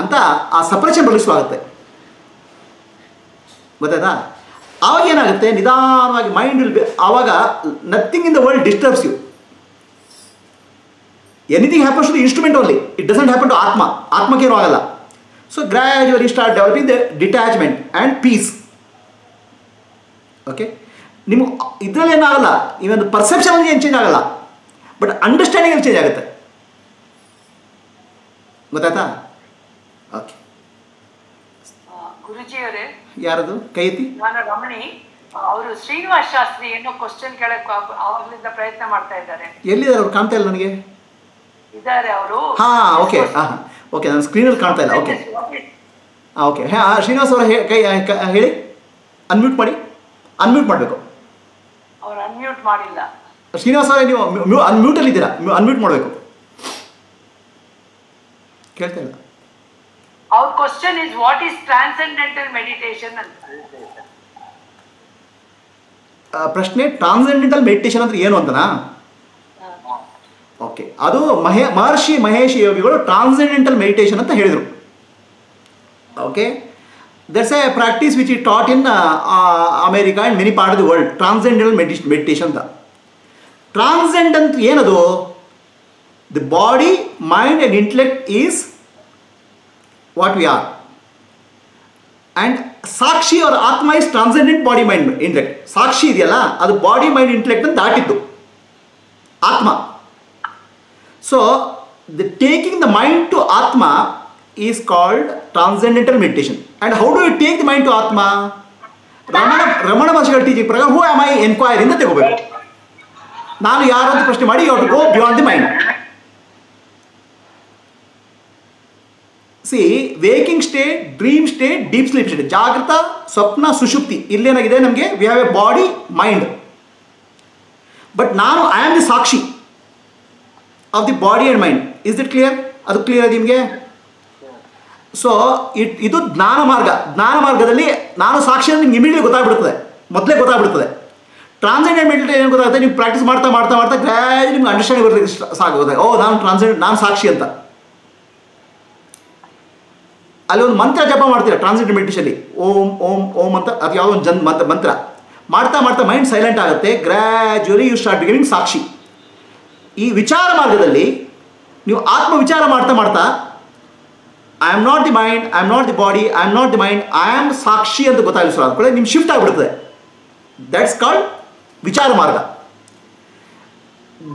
ಅಂತ ಆ ಸಪ್ರೇಷನ್ ಆಗುತ್ತೆ. ಗೊತ್ತಾಯ್ತಾ? ಆವಾಗ ಏನಾಗುತ್ತೆ? ನಿಧಾನವಾಗಿ ಮೈಂಡ್ ವಿಲ್ ಬಿ ಆವಾಗ nothing in the world disturbs you anything happens to the instrument only it doesn't happen to ಆತ್ಮ ಆತ್ಮಕ್ಕೆ ಏನೂ ಆಗಲ್ಲ so gradually start developing the detachment and peace okay ನಿಮ್ಗೆ ಇದರಲ್ಲಿ ಏನಾಗಲ್ಲ ಈ ಒಂದು ಪರ್ಸೆಪ್ಷನ್ ಏನು ಚೇಂಜ್ ಆಗಲ್ಲ. ಬಟ್ ಅಂಡರ್ಸ್ಟ್ಯಾಂಡಿಂಗ್ ಚೇಂಜ್ ಆಗುತ್ತೆ. ಗೊತ್ತಾಯ್ತಾ? ಓಕೆ ಗುರುಜಿಯವರೇ ಯಾರದು? ಕೈತಿ ನಾನು ರಮಣಿ. ಅವರು ಶ್ರೀನಿವಾಸ್ ಶಾಸ್ತ್ರಿ ಏನೋ ಕ್ವಶನ್ ಕೇಳಕ್ ಆವಾಗ್ಲಿಂದ ಪ್ರಯತ್ನ ಮಾಡ್ತಾ ಇದ್ದಾರೆ. ಎಲ್ಲಿದ್ದಾರೆ ಅವ್ರು? ಕಾಣ್ತಾ ಇಲ್ಲ ನನಗೆ. ಇದ್ದಾರೆ ಅವರು. ಹಾಂ ಓಕೆ. ಹಾಂ ಓಕೆ ನನ್ನ ಸ್ಕ್ರೀನಲ್ಲಿ ಕಾಣ್ತಾ ಇಲ್ಲ. ಓಕೆ. ಹಾಂ ಓಕೆ. ಹಾಂ ಶ್ರೀನಿವಾಸ್ ಅವರ ಕೈ ಹೇಳಿ. ಅನ್ಮ್ಯೂಟ್ ಮಾಡಿ. ಅನ್ಮ್ಯೂಟ್ ಮಾಡಬೇಕು. ಅವ್ರು ಅನ್ಮ್ಯೂಟ್ ಮಾಡಿಲ್ಲ. ಶ್ರೀನಿವಾಸ್ ಅವರೇ ನೀವು ಮ್ಯೂ ಅನ್ಮ್ಯೂಟಲ್ಲಿ ಇದ್ದೀರಾ? ಅನ್ಮ್ಯೂಟ್ ಮಾಡಬೇಕು. ಕೇಳ್ತಾ ಇಲ್ಲ. ಅವ್ರ question is what is transcendental meditation ಅಂತ. ಪ್ರಶ್ನೆ ಟ್ರಾನ್ಸೆಂಡೆಂಟಲ್ ಮೆಡಿಟೇಷನ್ ಅಂದ್ರೆ ಏನು ಅಂತನಾ? ಓಕೆ ಅದು ಮಹೇ, ಮಹರ್ಷಿ ಮಹೇಶ್ ಯೋಗಿಗಳು ಟ್ರಾನ್ಸೆಂಡೆಂಟಲ್ ಮೆಡಿಟೇಷನ್ ಅಂತ ಹೇಳಿದರು. Okay that's a practice which E taught in America and many part of the world transcendental medi meditation ಅಂತ. ಟ್ರಾನ್ಸೆಂಡ್ ಅಂತ ಏನದು? The body mind and intellect is what we are and ಸಾಕ್ಷಿ ಅವರ ಆತ್ಮ is transcendent body mind intellect ಸಾಕ್ಷಿ ಇದೆಯಲ್ಲ? ಅದು ಬಾಡಿ ಮೈಂಡ್ ಇಂಟೆಲೆಕ್ಟ್ ಅಂತ ದಾಟಿದ್ದು. ಆತ್ಮ. So the taking the mind to ಆತ್ಮ is called transcendental meditation and how do you take the mind to ಆತ್ಮ ರಮಣ ರಮಣ ಮಹರ್ಷಿಗಳ ಟೀಚಿಂಗ್ ಪ್ರಕಾರ ಹೂ ಆಮ್ ಐ ಎನ್ಕ್ವೈರಿ ಅಂತ ತಗೋಬೇಕು. ನಾನು ಯಾರು ಅಂತ ಪ್ರಶ್ನೆ ಮಾಡಿ you to go beyond the mind see waking state dream state deep sleep state ಜಾಗೃತ ಸ್ವಪ್ನ, ಸುಷುಪ್ತಿ. ಇಲ್ಲೇನಾಗಿದೆ ನಮಗೆ we have a body mind but ನಾನು I am the Sakshi. Of the body and mind is it clear ಅದು ಕ್ಲಿಯರ್ ನಿಮಗೆ? ಸೊ ಇಟ್ ಇದು ಜ್ಞಾನ ಮಾರ್ಗ. ಜ್ಞಾನ ಮಾರ್ಗದಲ್ಲಿ ನಾನು ಸಾಕ್ಷಿ ನಿಮ್ಗೆ ಇಮಿಡಿಯೇಟ್ ಗೊತ್ತಾಗ್ಬಿಡ್ತದೆ. ಮೊದಲೇ ಗೊತ್ತಾಗ್ಬಿಡ್ತದೆ. ಟ್ರಾನ್ಸೆಂಡೆಂಟ್ ಮೆಡಿಟೇಷನ್ ಏನು ಗೊತ್ತಾಗುತ್ತೆ? ನೀವು ಪ್ರಾಕ್ಟೀಸ್ ಮಾಡ್ತಾ ಮಾಡ್ತಾ ಮಾಡ್ತಾ ಗ್ರ್ಯಾಜ್ ನಿಮ್ಗೆ ಅಂಡರ್ಸ್ಟ್ಯಾಂಡ್ ಬರಲಿಕ್ಕೆ ಸಾಗೋದೆ. ಓ, ನಾನು ಟ್ರಾನ್ಸೆಂಡ್ ನಾನು ಸಾಕ್ಷಿ ಅಂತ. ಅಲ್ಲಿ ಒಂದು ಮಂತ್ರ ಜಪ ಮಾಡ್ತೀರಾ ಟ್ರಾನ್ಸೆಂಟ್ ಮೆಡಿಟೇಷನಲ್ಲಿ ಓಂ ಓಂ ಓಂ ಅಂತ? ಅದು ಯಾವುದೋ ಒಂದು ಜನ್ ಮಂತ್ರ ಮಾಡ್ತಾ ಮಾಡ್ತಾ ಮೈಂಡ್ ಸೈಲೆಂಟ್ ಆಗುತ್ತೆ. ಗ್ರ್ಯಾಜುಲಿ ಯು ಸ್ಟಾರ್ಟ್ ಬಿಗಿನಿಂಗ್ ಸಾಕ್ಷಿ. ಈ ವಿಚಾರ ಮಾರ್ಗದಲ್ಲಿ ನೀವು ಆತ್ಮ ವಿಚಾರ ಮಾಡ್ತಾ ಮಾಡ್ತಾ I am not the mind I am not the body I am not the mind I am ಸಾಕ್ಷಿ ಅಂತ ಗೊತ್ತಾಗಿಲ್ಲ ಅಂದ್ಕೊಳ್ಳಿ ನಿಮ್ಗೆ ಶಿಫ್ಟ್ ಆಗಿಬಿಡ್ತದೆ ದಟ್ಸ್ ಕಾಲ್ಡ್ ವಿಚಾರ ಮಾರ್ಗ.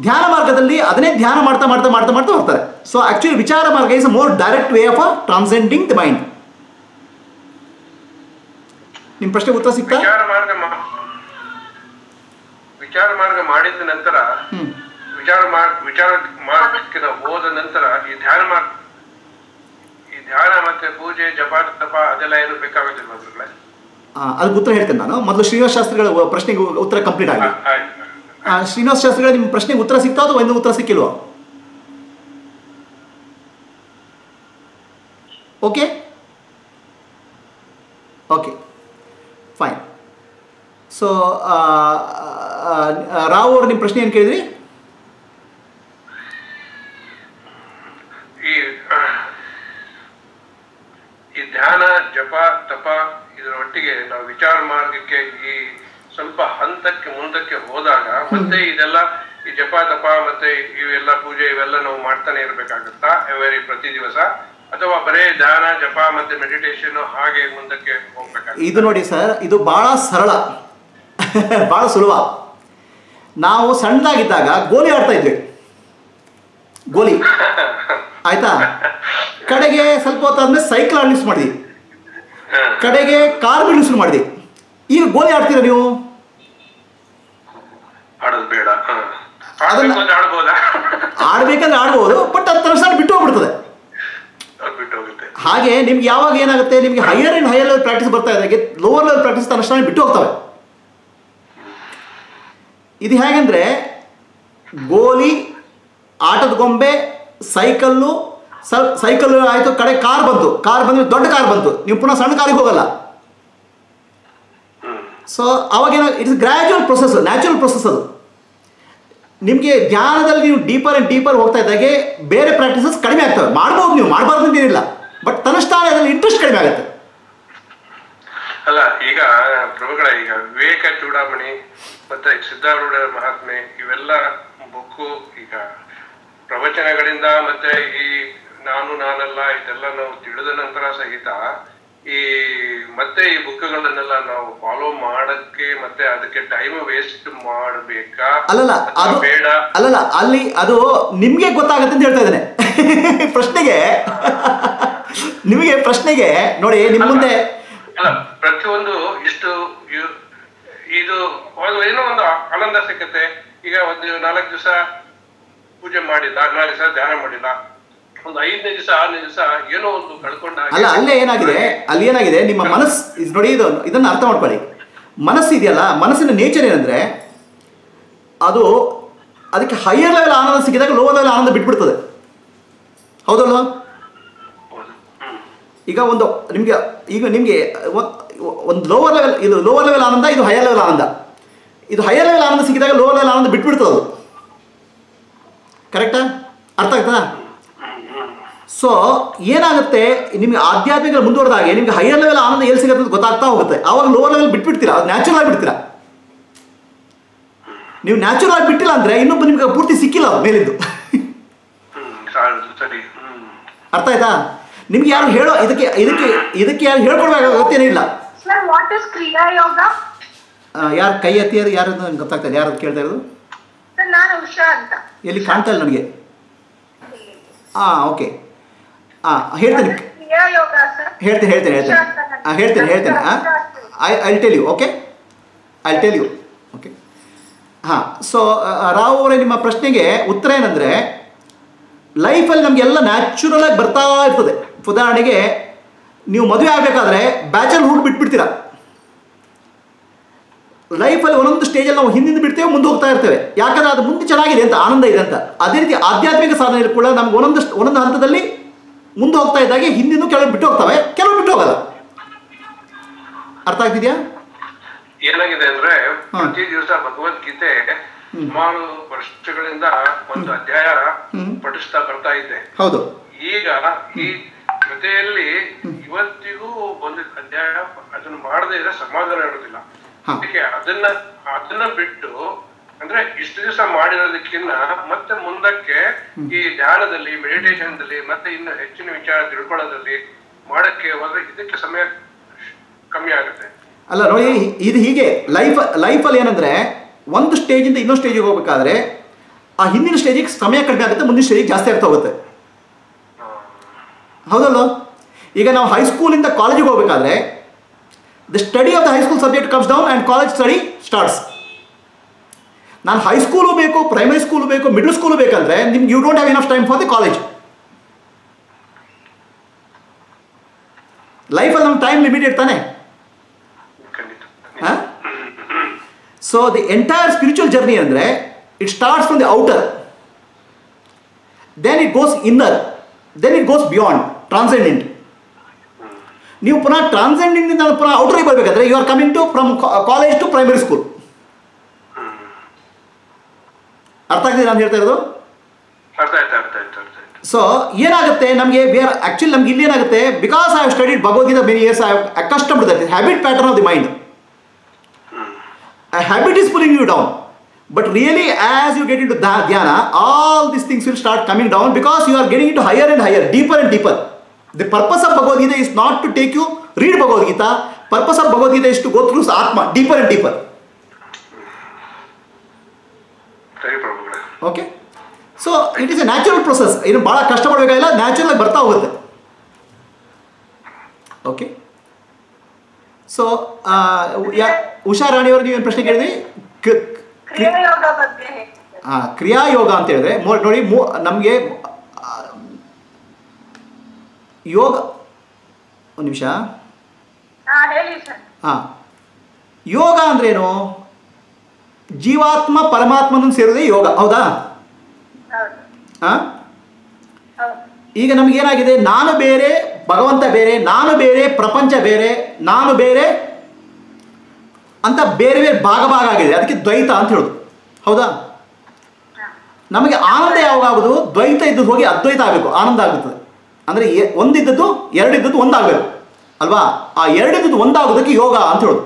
ಧ್ಯಾನ ಮಾರ್ಗದಲ್ಲಿ ಅದನ್ನೇ ಧ್ಯಾನ ಮಾಡ್ತಾ ಮಾಡ್ತಾ ಮಾಡ್ತಾ ಮಾಡ್ತಾ ಹೋಗ್ತಾರೆ. ಸೊ ಆಕ್ಚುಲಿ ವಿಚಾರ ಮಾರ್ಗ is more direct way of transcending the mind ನಿಮ್ಮ ಪ್ರಶ್ನೆ ಉತ್ತರ ಸಿಗ್ತಾ? ವಿಚಾರ ಮಾರ್ಗ ಮಾಡಿದ ನಂತರ ವಿಚಾರ ಮಾಡ ವಿಚಾರ ಮಾಡಲಿಕ್ಕೆ ನಾವು ಹೋದ ನಂತರ ಈ ಧ್ಯಾನ ಮಾರ್ಗ ಈ ಧ್ಯಾನ ಮತ್ತೆ ಪೂಜೆ ಜಪ ತಪ ಅದೆಲ್ಲ ಏನು ಬೇಕಾಗೋದಿಲ್ಲ ಮಾತ್ರಗಳೇ ಆ, ಅದಕ್ಕೆ ಉತ್ತರ ಹೇಳ್ತೇನೆ ನಾನು. ಮೊದಲು ಶ್ರೀನಿವಾಸ ಶಾಸ್ತ್ರಿಗಳ ಪ್ರಶ್ನೆಗೆ ಉತ್ತರ ಕಂಪ್ಲೀಟ್ ಆಗಿದೆ. ಶ್ರೀನಿವಾಸ ಶಾಸ್ತ್ರಿಗಳ ನಿಮ್ಮ ಪ್ರಶ್ನೆಗೆ ಉತ್ತರ ಸಿಗ್ತಾ ಅಥವಾ ಇನ್ನೂ ಉತ್ತರ ಸಿಕ್ಕಿಲ್ವಾ? Okay okay fine so Rao ಅವರು ನಿಮ್ಮ ಪ್ರಶ್ನೆ ಏನು ಕೇಳಿದ್ರಿ ಈ ಈ ಧ್ಯಾನ ಜಪ ತಪ ಇದರ ಒಟ್ಟಿಗೆ ನಾವು ವಿಚಾರ ಮಾರ್ಗಕ್ಕೆ ಈ ಸ್ವಲ್ಪ ಹಂತಕ್ಕೆ ಮುಂದಕ್ಕೆ ಹೋದಾಗ ಮತ್ತೆ ಇದೆಲ್ಲ ಈ ಜಪ ತಪ ಮತ್ತೆ ಇವೆಲ್ಲ ಪೂಜೆ ಇವೆಲ್ಲ ನಾವು ಮಾಡ್ತಾನೆ ಇರ್ಬೇಕಾಗತ್ತಾ ಎವರಿ ಪ್ರತಿ ದಿವಸ? ಅಥವಾ ಬರೇ ಧ್ಯಾನ ಜಪ ಮತ್ತೆ ಮೆಡಿಟೇಷನ್ ಹಾಗೆ ಮುಂದಕ್ಕೆ ಹೋಗ್ಬೇಕಾಗ ಇದು ನೋಡಿ ಸರ್ ಇದು ಬಹಳ ಸರಳ. ಬಹಳ ಸುಲಭ. ನಾವು ಸಣ್ಣದಾಗಿದ್ದಾಗ ಗೋಲಿ ಆಡ್ತಾ ಇದ್ವಿ. ಗೋಲಿ. ಆಯ್ತಾ? ಕಡೆಗೆ ಸ್ವಲ್ಪ ಹೊತ್ತಾದ್ಮೇಲೆ ಸೈಕಲ್ ಆಡ್ಲಿಸ್ ಮಾಡಿದೆ. ಕಡೆಗೆ ಕಾರ್ ಶುರು ಮಾಡಿದೆ. ಈಗ ಗೋಲಿ ಆಡ್ತೀರಾ ನೀವು? ಅದನ್ನ ಅಂದ್ರೆ ಆಡ್ಬೇಕಂದ್ರೆ ಆಡ್ಬೋದು ಬಟ್ ಅದು ತಕ್ಷಣ ಬಿಟ್ಟು ಹೋಗ್ಬಿಡ್ತದೆ. ಹಾಗೆ ನಿಮ್ಗೆ ಯಾವಾಗ ಏನಾಗುತ್ತೆ? ನಿಮಗೆ higher and higher level practice ಬರ್ತಾ ಇದೆ. ಲೋವರ್ ಲೆವೆಲ್ ಪ್ರಾಕ್ಟೀಸ್ ತನಕ ಬಿಟ್ಟು ಹೋಗ್ತವೆ. ಇದು ಹೇಗೆಂದ್ರೆ ಗೋಲಿ ಆಟದ ಗೊಂಬೆ ಸೈಕಲ್ಲು ಸೈಕಲ್ ಆಯಿತು ಕಡೆ ಕಾರ್ ಬಂತು. ಕಾರ್ ಬಂದ್ರೆ ದೊಡ್ಡ ಕಾರ್ ಬಂತು. ನೀವು ಪುನಃ ಸಣ್ಣ ಕಾರಿಗೆ ಹೋಗಲ್ಲ. So ಅವಾಗೇನೋ it's gradual process natural process ಅದು. ನಿಮಗೆ ಧ್ಯಾನದಲ್ಲಿ ನೀವು ಡೀಪರ್ ಆ್ಯಂಡ್ ಡೀಪರ್ ಹೋಗ್ತಾ ಇದ್ದಾಗೆ ಬೇರೆ ಪ್ರಾಕ್ಟೀಸಸ್ ಕಡಿಮೆ ಆಗ್ತವೆ. ಮಾಡ್ಬೋದು ನೀವು ಮಾಡಬಾರ್ದು ಅಂತೇನಿಲ್ಲ ಬಟ್ ತನ್ನಷ್ಟಾನೆ ಅದರಲ್ಲಿ ಇಂಟ್ರೆಸ್ಟ್ ಕಡಿಮೆ ಆಗುತ್ತೆ. ಅಲ್ಲ ಈಗ ಪ್ರಭುಗಳ ಈಗ ವಿವೇಕ ಚೂಡಾಮಣಿ ಮತ್ತೆ ಸಿದ್ಧಾರೂಢ ಮಹಾತ್ಮೆ ಇವೆಲ್ಲ ಬುಕ್ಕು ಈಗ ಪ್ರವಚನಗಳಿಂದ ಮತ್ತೆ ಈ ನಾನು ನಾನಲ್ಲ ಇದೆಲ್ಲ ನಾವು ತಿಳಿದ ನಂತರ ಸಹಿತ ಈ ಮತ್ತೆ ಈ ಬುಕ್ಗಳನ್ನೆಲ್ಲ ನಾವು ಫಾಲೋ ಮಾಡಕ್ಕೆ ಮತ್ತೆ ಅದಕ್ಕೆ ಟೈಮ್ ವೇಸ್ಟ್ ಮಾಡಬೇಕಾ? ಅಲ್ಲಲ್ಲ ಅದು ಬೇಡ? ಅಲ್ಲಲ್ಲ ಅಲ್ಲಿ ಅದು ನಿಮ್ಗೆ ಗೊತ್ತಾಗುತ್ತೆ ಅಂತ ಹೇಳ್ತಾ ಇದ್ದೇನೆ. ಪ್ರಶ್ನೆಗೆ ನಿಮಗೆ ಪ್ರಶ್ನೆಗೆ ನೋಡಿ ನಿಮ್ಮ ಮುಂದೆ ಅಲ್ಲ ಪ್ರತಿಯೊಂದು ಇಷ್ಟು ಇದು ಏನೋ ಒಂದು ಆನಂದ ಸಿಕ್ಕತ್ತೆ. ಈಗ ಒಂದು ನಾಲ್ಕು ದಿವಸ ಪೂಜೆ ಮಾಡಿಲ್ಲ ನಾಲ್ಕು ದಿವಸ ಧ್ಯಾನ ಮಾಡಿಲ್ಲ. ಒಂದು ಐದನೇ ದಿವಸ ಆರನೇ ದಿವಸ ಏನೋ ಒಂದು ಕಳ್ಕೊಂಡ. ಅಲ್ಲ ಅಲ್ಲೇ ಏನಾಗಿದೆ? ಅಲ್ಲಿ ಏನಾಗಿದೆ? ನಿಮ್ಮ ಮನಸ್ಸು ಇದು ನೋಡಿ ಇದು ಇದನ್ನು ಅರ್ಥ ಮಾಡ್ಕೊಳ್ಳಿ. ಮನಸ್ಸು ಇದೆಯಲ್ಲ ಮನಸ್ಸಿನ ನೇಚರ್ ಏನಂದ್ರೆ ಅದು ಅದಕ್ಕೆ ಹೈಯರ್ ಲೆವೆಲ್ ಆನಂದ ಸಿಕ್ಕಿದಾಗ ಲೋವರ್ ಲೆವೆಲ್ ಆನಂದ ಬಿಟ್ಬಿಡ್ತದೆ. ಹೌದಲ್ವಾ? ಈಗ ಒಂದು ನಿಮಗೆ ಈಗ ನಿಮಗೆ ಒಂದು ಲೋವರ್ ಲೆವೆಲ್ ಇದು ಲೋವರ್ ಲೆವೆಲ್ ಆನಂದ ಇದು ಹೈಯರ್ ಲೆವೆಲ್ ಆನಂದ. ಇದು ಹೈಯರ್ ಲೆವೆಲ್ ಆನಂದ ಸಿಕ್ಕಿದಾಗ ಲೋವರ್ ಲೆವೆಲ್ ಆನಂದ ಬಿಟ್ಬಿಡ್ತದೆ ಅದು. ಕರೆಕ್ಟಾ? ಅರ್ಥ ಆಯ್ತಾ? ಸೊ ಏನಾಗುತ್ತೆ? ನಿಮಗೆ ಆಧ್ಯಾತ್ಮಿಕ ಮುಂದುವರೆದಾಗೆ ನಿಮಗೆ ಹೈಯರ್ ಲೆವೆಲ್ ಆನಂದ ಎಲ್ಲಿ ಸಿಗುತ್ತೆ ಅಂತ ಗೊತ್ತಾಗ್ತಾ ಹೋಗುತ್ತೆ. ಆವಾಗ ಲೋವರ್ ಲೆವೆಲ್ ಬಿಟ್ಬಿಡ್ತೀರಾ? ಅದು ನ್ಯಾಚುರಲ್ ಆಗಿ ಬಿಡ್ತೀರಾ? ನೀವು ನ್ಯಾಚುರಲ್ ಆಗಿ ಬಿಟ್ಟಿಲ್ಲ ಅಂದ್ರೆ ಇನ್ನೊಬ್ಬ ನಿಮ್ಗೆ ಪೂರ್ತಿ ಸಿಕ್ಕಿಲ್ಲ ಅದು ಮೇಲಿದ್ದು ಅರ್ಥ ಆಯ್ತಾ? ನಿಮ್ಗೆ ಯಾರು ಹೇಳೋ ಇದಕ್ಕೆ ಇದಕ್ಕೆ ಇದಕ್ಕೆ ಯಾರು ಹೇಳ್ಕೊಡ್ಬೇಕು ಯೋಗ ಯಾರು ಕೈ ಎತ್ತಿಯಾರು ಯಾರು ಗೊತ್ತಾಗ್ತದೆ ಯಾರು ಕೇಳ್ತಾ ಇರೋದು? ನಾನು ಉಷಾ ಅಂತ. ಎಲ್ಲಿ ಕಾಣ್ತಾ ಇಲ್ಲ ನನಗೆ. ಹಾಂ ಓಕೆ ಹಾಂ ಹೇಳ್ತೇನೆ. ಹೇಳ್ತೇನೆ ಹೇಳ್ತೇನೆ ಹೇಳ್ತೇನೆ. ಹಾಂ ಹೇಳ್ತೀನಿ, ಹೇಳ್ತೇನೆ ಹಾಂ I I tell you okay I tell you okay ಹಾಂ ಸೊ ರಾವ್ ಅವರೇ ನಿಮ್ಮ ಪ್ರಶ್ನೆಗೆ ಉತ್ತರ ಏನಂದರೆ ಲೈಫಲ್ಲಿ ನಮಗೆಲ್ಲ ನ್ಯಾಚುರಲಾಗಿ ಬರ್ತಾ ಇರ್ತದೆ. ಉದಾಹರಣೆಗೆ, ನೀವು ಮದುವೆ ಆಗಬೇಕಾದ್ರೆ ಬ್ಯಾಚಲ್ ಹುಡ್ ಬಿಟ್ಬಿಡ್ತೀರಾ? ಲೈಫಲ್ಲಿ ಒಂದೊಂದು ಸ್ಟೇಜಲ್ಲಿ ನಾವು ಹಿಂದಿಂದ ಬಿಡ್ತೇವೆ ಮುಂದೆ ಹೋಗ್ತಾ ಇರ್ತೇವೆ. ಯಾಕಂದ್ರೆ ಅದು ಮುಂದೆ ಚೆನ್ನಾಗಿದೆ ಅಂತ ಆನಂದ ಇದೆ ಅಂತ. ಅದೇ ರೀತಿ ಆಧ್ಯಾತ್ಮಿಕ ಸಾಧನೆಯಲ್ಲಿ ಕೂಡ ನಮ್ಗೆ ಒಂದೊಂದು ಒಂದೊಂದು ಹಂತದಲ್ಲಿ ಮುಂದೆ ಹೋಗ್ತಾ ಇದ್ದಾಗೆ ಹಿಂದಿನೂ ಕೆಲವು ಬಿಟ್ಟು ಹೋಗ್ತವೆ. ಕೆಲವು ಬಿಟ್ಟು ಹೋಗಲ್ಲ. ಅರ್ಥ ಆಗ್ತಿದ್ಯಾ? ಏನಾಗಿದೆ ಅಂದ್ರೆ ಪ್ರತಿ ದಿವಸ ಭಗವದ್ಗೀತೆ ಸುಮಾರು ವರ್ಷಗಳಿಂದ ಒಂದು ಅಧ್ಯಾಯ. ಪಠಿಸ್ತಾ ಬರ್ತಾ ಇದ್ದೆ ಹೌದು. ಈಗ ಈ ಜೊತೆಯಲ್ಲಿ ಇವತ್ತಿಗೂ ಒಂದು ಅಧ್ಯಾಯ ಅದನ್ನು ಮಾಡದೇ ಇದ್ರೆ ಸಮಾಧಾನ ಇರೋದಿಲ್ಲ. ಅದಕ್ಕೆ ಅದನ್ನ ಅದನ್ನ ಬಿಟ್ಟು ಅಂದ್ರೆ ಇಷ್ಟು ದಿವಸ ಮಾಡಿರೋದಕ್ಕಿಂತ ಮತ್ತೆ ಮುಂದಕ್ಕೆ ಈ ಧ್ಯಾನದಲ್ಲಿ ಮೆಡಿಟೇಷನ್ದಲ್ಲಿ ಮತ್ತೆ ಇನ್ನು ಹೆಚ್ಚಿನ ವಿಚಾರ ತಿಳ್ಕೊಳ್ಳೋದ್ರಲ್ಲಿ ಮಾಡಕ್ಕೆ ಹೋದ್ರೆ ಇದಕ್ಕೆ ಸಮಯ ಕಮ್ಮಿ ಆಗುತ್ತೆ. ಅಲ್ಲ ನೋಡಿ ಇದು ಹೀಗೆ ಲೈಫ್ ಲೈಫಲ್ಲಿ ಏನಂದ್ರೆ ಒಂದು ಸ್ಟೇಜಿಂದ ಇನ್ನೊಂದು ಸ್ಟೇಜಿಗೆ ಹೋಗ್ಬೇಕಾದ್ರೆ ಆ ಹಿಂದಿನ ಸ್ಟೇಜಿಗೆ ಸಮಯ ಕಡಿಮೆ ಆಗುತ್ತೆ ಮುಂದಿನ ಸ್ಟೇಜಿಗೆ ಜಾಸ್ತಿ ಆಗ್ತಾ ಹೋಗುತ್ತೆ. ಹೌದಲ್ಲ ಈಗ ನಾವು ಹೈಸ್ಕೂಲಿಂದ ಕಾಲೇಜಿಗೆ ಹೋಗ್ಬೇಕಾದ್ರೆ the study of the high school subject comes down and college study starts ನಾನು ಹೈಸ್ಕೂಲು ಬೇಕು ಪ್ರೈಮರಿ ಸ್ಕೂಲು ಬೇಕು ಮಿಡ್ಲ್ ಸ್ಕೂಲು ಬೇಕಂದ್ರೆ ನಿಮ್ಗೆ you don't have enough time for the college ಲೈಫಲ್ಲಿ ನಮ್ಮ ಟೈಮ್ ಲಿಮಿಟ್ ಇರ್ತಾನೆ ಖಂಡಿತ. So the entire spiritual journey ಅಂದರೆ it starts from the outer then it goes inner then it goes beyond transcendent ನೀವು ಪುನಃ ಟ್ರಾನ್ಸೆಂಡಿಂಗ್ ಪುನಃ ಔಟ್ರಿಗೆ ಬರಬೇಕಾದ್ರೆ you are coming to from college to primary school ಅರ್ಥ ಆಗ್ತಿದೆ ನಾನು ಹೇಳ್ತಾ ಇರೋದು? ಸೊ ಏನಾಗುತ್ತೆ? ನಮಗೆ ವಿ ಆರ್ ಆಕ್ಚುಲಿ ನಮ್ಗೆ ಇಲ್ಲಿ ಏನಾಗುತ್ತೆ? Because I have studied Bhagavad Gita many years I accustomed that habit pattern of the mind a habit is pulling you down. But really as you get into ಧ್ಯಾನ all all these things start coming down because you are getting into higher and higher deeper and deeper. The purpose of bhagavad gita is not to take you read bhagavad gita. Purpose of bhagavad gita is to go through atma deeper and deeper. ಸರಿ ಪ್ರಭುಗಳೇ. Okay so it is a natural process ಏನು ಭಾಳ ಕಷ್ಟಪಡಬೇಕಾಗಿಲ್ಲ ನ್ಯಾಚುರಲ್ ಆಗಿ ಬರ್ತಾ ಹೋಗುತ್ತೆ. ಓಕೆ ಸೊ ಯಾ ಉಷಾ ರಾಣಿಯವರು ನೀವೇನು ಪ್ರಶ್ನೆ ಕೇಳಿದ್ರಿ? ಕ- ಕ್ರಿ- ಕ್ರಿಯಾಯೋಗ ಅಂತ ಹೇಳಿದ್ರೆ ನೋಡಿ ಮೂ ನಮಗೆ ಯೋಗ ಒಂದು ನಿಮಿಷ. ಹಾ ಯೋಗ ಅಂದ್ರೇನು? ಜೀವಾತ್ಮ ಪರಮಾತ್ಮನ ಸೇರೋದೇ ಯೋಗ ಹೌದಾ? ಹಾಂ? ನಮ್ಗೆ ಈಗ ನಮಗೇನಾಗಿದೆ? ನಾನು ಬೇರೆ ಭಗವಂತ ಬೇರೆ ನಾನು ಬೇರೆ ಪ್ರಪಂಚ ಬೇರೆ ನಾನು ಬೇರೆ ಅಂತ ಬೇರೆ ಬೇರೆ ಭಾಗ ಭಾಗ ಆಗಿದೆ. ಅದಕ್ಕೆ ದ್ವೈತ ಅಂತ ಹೇಳೋದು. ಹೌದಾ? ನಮಗೆ ಆನಂದ ಯಾವಾಗ ಆಗೋದು? ದ್ವೈತ ಇದ್ದು ಹೋಗಿ ಅದ್ವೈತ ಆಗಬೇಕು ಆನಂದ ಆಗುತ್ತದೆ. ಅಂದರೆ ಒಂದಿದ್ದದ್ದು, ಎರಡಿದ್ದದ್ದು ಒಂದಾಗಬೇಕು. ಅಲ್ವಾ? ಆ ಎರಡಿದ್ದದ್ದು ಒಂದಾಗೋದಕ್ಕೆ ಯೋಗ ಅಂತ ಹೇಳೋದು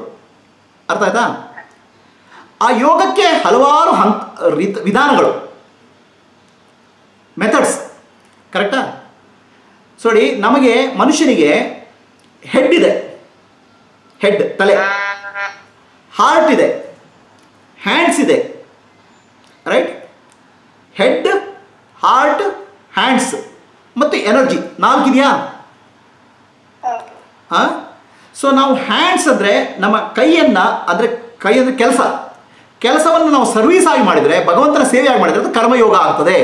ಅರ್ಥ ಆಯ್ತಾ? ಆ ಯೋಗಕ್ಕೆ ಹಲವಾರು ಹಂತ ವಿಧಾನಗಳು. ಮೆಥಡ್ಸ್ ಕರೆಕ್ಟಾ ಸೋಡಿ ನಮಗೆ ಮನುಷ್ಯನಿಗೆ ಹೆಡ್ ಇದೆ. ಹೆಡ್ ತಲೆ. ಹಾರ್ಟ್ ಇದೆ. ಹ್ಯಾಂಡ್ಸ್ ಇದೆ. ರೈಟ್ ಹೆಡ್ ಹಾರ್ಟ್ ಹ್ಯಾಂಡ್ಸ್ ಮತ್ತು ಎನರ್ಜಿ ನಾಲ್ಕಿದೆಯಾ? ಹಾಂ. ಸೊ ನಾವು ಹ್ಯಾಂಡ್ಸ್ ಅಂದರೆ ನಮ್ಮ ಕೈಯನ್ನು ಅಂದರೆ ಕೈ ಅಂದರೆ ಕೆಲಸ. ಕೆಲಸವನ್ನು ನಾವು ಸರ್ವೀಸ್ ಆಗಿ ಮಾಡಿದರೆ ಭಗವಂತನ ಸೇವೆಯಾಗಿ ಮಾಡಿದರೆ ಅದು ಕರ್ಮಯೋಗ ಆಗ್ತದೆ.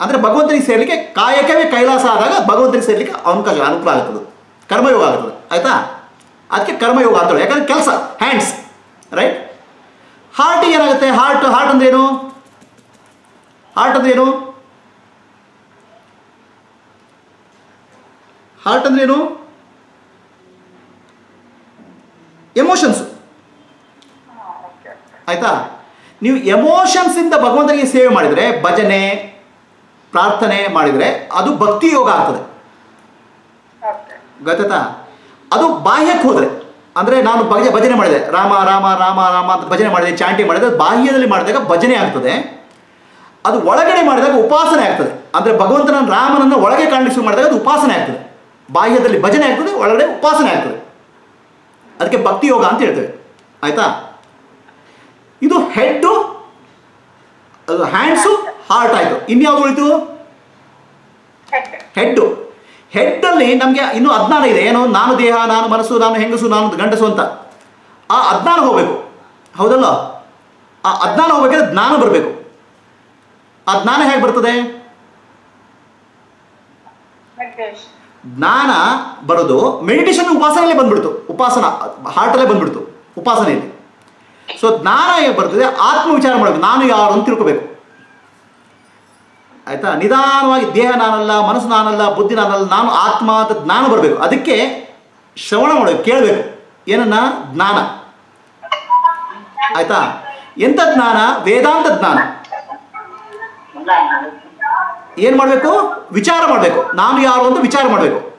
ಅಂದರೆ ಭಗವಂತನಿಗೆ ಸೇರಲಿಕ್ಕೆ ಕಾಯಕವೇ ಕೈಲಾಸ ಆದಾಗ ಭಗವಂತನಿಗೆ ಸೇರಲಿಕ್ಕೆ ಅವಕಾಶ ಅನುಕೂಲ ಆಗ್ತದೆ. ಕರ್ಮಯೋಗ ಆಗ್ತದೆ. ಆಯಿತಾ? ಅದಕ್ಕೆ ಕರ್ಮಯೋಗ ಅಂತೇಳಿ. ಯಾಕಂದರೆ ಕೆಲಸ ಹ್ಯಾಂಡ್ಸ್ ರೈಟ್ ಹಾರ್ಟಿಗೆ ಏನಾಗುತ್ತೆ? ಹಾರ್ಟ್ ಹಾರ್ಟ್ ಅಂದ್ರೆ ಏನು? ಹಾರ್ಟ್ ಅಂದ್ರೆ ಹಾರ್ಟ್ ಅಂದ್ರೆ ಏನು? ಎಮೋಷನ್ಸ್ ಆಯ್ತಾ? ನೀವು ಎಮೋಷನ್ಸಿಂದ ಭಗವಂತನಿಗೆ ಸೇವೆ ಮಾಡಿದರೆ, ಭಜನೆ, ಪ್ರಾರ್ಥನೆ ಮಾಡಿದರೆ ಅದು ಭಕ್ತಿ ಯೋಗ ಆಗ್ತದೆ. ಗೊತ್ತಾಯ್ತಾ? ಅದು ಬಾಹ್ಯಕ್ಕೆ ಹೋದರೆ, ಅಂದರೆ ನಾನು ಭಜ ಭಜನೆ ಮಾಡಿದೆ, ರಾಮ ರಾಮ ರಾಮ ರಾಮ ಅಂತ ಭಜನೆ ಮಾಡಿದೆ ಚಾಂಟಿ ಮಾಡಿದೆ ಬಾಹ್ಯದಲ್ಲಿ ಮಾಡಿದಾಗ ಭಜನೆ ಆಗ್ತದೆ. ಅದು ಒಳಗಡೆ ಮಾಡಿದಾಗ ಉಪಾಸನೆ ಆಗ್ತದೆ. ಅಂದರೆ ಭಗವಂತನ ರಾಮನನ್ನು ಒಳಗೆ ಶುರು ಮಾಡಿದಾಗ ಅದು ಉಪಾಸನೆ ಆಗ್ತದೆ. ಬಾಹ್ಯದಲ್ಲಿ ಭಜನೆ ಆಗ್ತದೆ ಒಳಗಡೆ ಉಪಾಸನೆ ಆಗ್ತದೆ. ಅದಕ್ಕೆ ಭಕ್ತಿ ಯೋಗ ಅಂತ ಹೇಳ್ತೇವೆ. ಆಯ್ತಾ? ಇದು ಹೆಡ್ಡು ಅದು ಹ್ಯಾಂಡ್ಸು ಹಾರ್ಟ್ ಆಯಿತು. ಇನ್ಯಾವುದು ಉಳಿತು? ಹೆಡ್ ಹೆಡ್ಡು ಹೆಡ್ಡಲ್ಲಿ ನಮಗೆ ಇನ್ನೂ ಅಜ್ಞಾನ ಇದೆ. ಏನು? ನಾನು ದೇಹ ನಾನು ಮನಸ್ಸು ನಾನು ಹೆಂಗಸು ನಾನು ಗಂಡಸು ಅಂತ. ಆ ಅಜ್ಞಾನ ಹೋಗಬೇಕು. ಹೌದಲ್ಲ? ಆ ಅಜ್ಞಾನ ಹೋಗ್ಬೇಕಾದ್ರೆ ಜ್ಞಾನ ಬರಬೇಕು. ಆ ಜ್ಞಾನ ಹೇಗೆ ಬರ್ತದೆ? ಜ್ಞಾನ ಬರೋದು ಮೆಡಿಟೇಷನ್ ಉಪಾಸನೆಯಲ್ಲೇ ಬಂದ್ಬಿಡ್ತು. ಉಪಾಸನ ಹಾರ್ಟಲ್ಲೇ ಬಂದ್ಬಿಡ್ತು, ಉಪಾಸನೆಯಲ್ಲಿ. ಸೊ ಜ್ಞಾನ ಬರ್ತದೆ? ಆತ್ಮ ವಿಚಾರ ಮಾಡಬೇಕು. ನಾನು ಯಾರು ಅಂತ ತಿಳ್ಕೋಬೇಕು. ಆಯ್ತಾ? ನಿಧಾನವಾಗಿ ದೇಹ ನಾನಲ್ಲ, ಮನಸ್ಸು ನಾನಲ್ಲ, ಬುದ್ಧಿ ನಾನಲ್ಲ, ನಾನು ಆತ್ಮ ಅಂತ ಜ್ಞಾನ ಬರಬೇಕು. ಅದಕ್ಕೆ ಶ್ರವಣ ಮಾಡಬೇಕು, ಕೇಳಬೇಕು. ಏನನ್ನ? ಜ್ಞಾನ. ಆಯ್ತಾ? ಎಂಥ ಜ್ಞಾನ? ವೇದಾಂತ ಜ್ಞಾನ. ಏನು ಮಾಡಬೇಕು? ವಿಚಾರ ಮಾಡಬೇಕು. ನಾನು ಯಾರು ಅಂತ ವಿಚಾರ ಮಾಡಬೇಕು.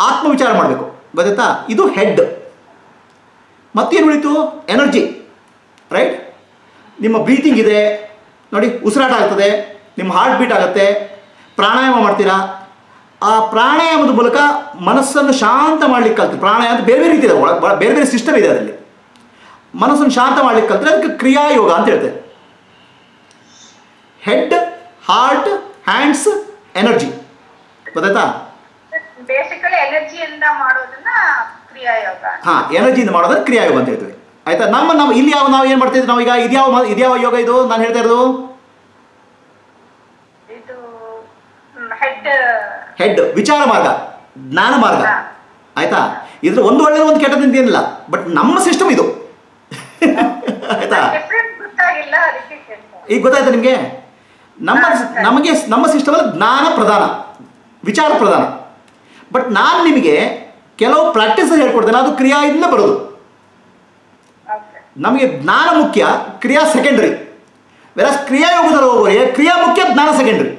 ಆತ್ಮ ವಿಚಾರ ಮಾಡಬೇಕು. ಗೊತ್ತಾಯ್ತಾ? ಇದು ಹೆಡ್ ಮತ್ತೇನು ಉಳಿತು? ಎನರ್ಜಿ ರೈಟ್ ನಿಮ್ಮ ಬ್ರೀತಿಂಗ್ ಇದೆ. ನೋಡಿ, ಉಸಿರಾಟ ಆಗ್ತದೆ. ನಿಮ್ಮ ಹಾರ್ಟ್ ಬೀಟ್ ಆಗುತ್ತೆ. ಪ್ರಾಣಾಯಾಮ ಮಾಡ್ತೀರಾ? ಆ ಪ್ರಾಣಾಯಾಮದ ಮೂಲಕ ಮನಸ್ಸನ್ನು ಶಾಂತ ಮಾಡ್ಲಿಕ್ಕೆ ಕಲ್ತು ಪ್ರಾಣಾಯಾಮ ಅಂತ ಬೇರೆ ಬೇರೆ ರೀತಿ ಇದೆ. ಬೇರೆ ಬೇರೆ ಸಿಸ್ಟಮ್ ಇದೆ ಅದರಲ್ಲಿ. ಮನಸ್ಸನ್ನು ಶಾಂತ ಮಾಡ್ಲಿಕ್ಕೆ ಕಲ್ತ್ರೆ ಅದಕ್ಕೆ ಕ್ರಿಯಾಯೋಗ ಅಂತ ಹೇಳ್ತೇವೆ ಹೆಡ್ ಹಾರ್ಟ್ ಹ್ಯಾಂಡ್ಸ್ ಎನರ್ಜಿ ಗೊತ್ತಾಯ್ತಾ? ಹಾ ಎನರ್ಜಿಯಿಂದ ಮಾಡೋದನ್ನ ಕ್ರಿಯಾಯೋಗ ಅಂತ ಹೇಳ್ತೀವಿ. ಆಯ್ತಾ? ನಮ್ಮ ನಮ್ಮ ಇಲ್ಲಿ ಯಾವ ನಾವು ಏನ್ ಮಾಡ್ತಿದ್ವಿ ನಾವು ಈಗ ಇದ್ಯಾವ ಇದ್ಯಾವ ಯೋಗ ಇದು? ನಾನು ಹೇಳ್ತಾ ಇರೋದು? ಹೆಡ್ ವಿಚಾರ ಮಾರ್ಗ ಜ್ಞಾನ ಮಾರ್ಗ. ಆಯ್ತಾ? ಇದ್ರ ಒಂದು ಒಳ್ಳೇದು ಒಂದು ಕೆಟ್ಟದ್ದು ಏನಿಲ್ಲ. ಬಟ್ ನಮ್ಮ ಸಿಸ್ಟಮ್ ಇದು. ಆಯ್ತಾ? ಈಗ ಗೊತ್ತಾಯ್ತಾ ನಿಮಗೆ? ನಮ್ಮ ನಮಗೆ ನಮ್ಮ ಸಿಸ್ಟಮಲ್ಲಿ ಜ್ಞಾನ ಪ್ರಧಾನ ವಿಚಾರ ಪ್ರಧಾನ. ಬಟ್ ನಾನು ನಿಮಗೆ ಕೆಲವು ಪ್ರಾಕ್ಟೀಸ್ ಹೇಳ್ಕೊಡ್ತೇನೆ ಅದು ಕ್ರಿಯಾಯಿಂದ ಬರೋದು. ನಮಗೆ ಜ್ಞಾನ ಮುಖ್ಯ ಕ್ರಿಯಾ ಸೆಕೆಂಡರಿ ವೆರಸ್ ಕ್ರಿಯಾಯೋಗದಲ್ಲಿ ಹೋಗೋರಿಗೆ ಕ್ರಿಯಾ ಮುಖ್ಯ ಜ್ಞಾನ ಸೆಕೆಂಡರಿ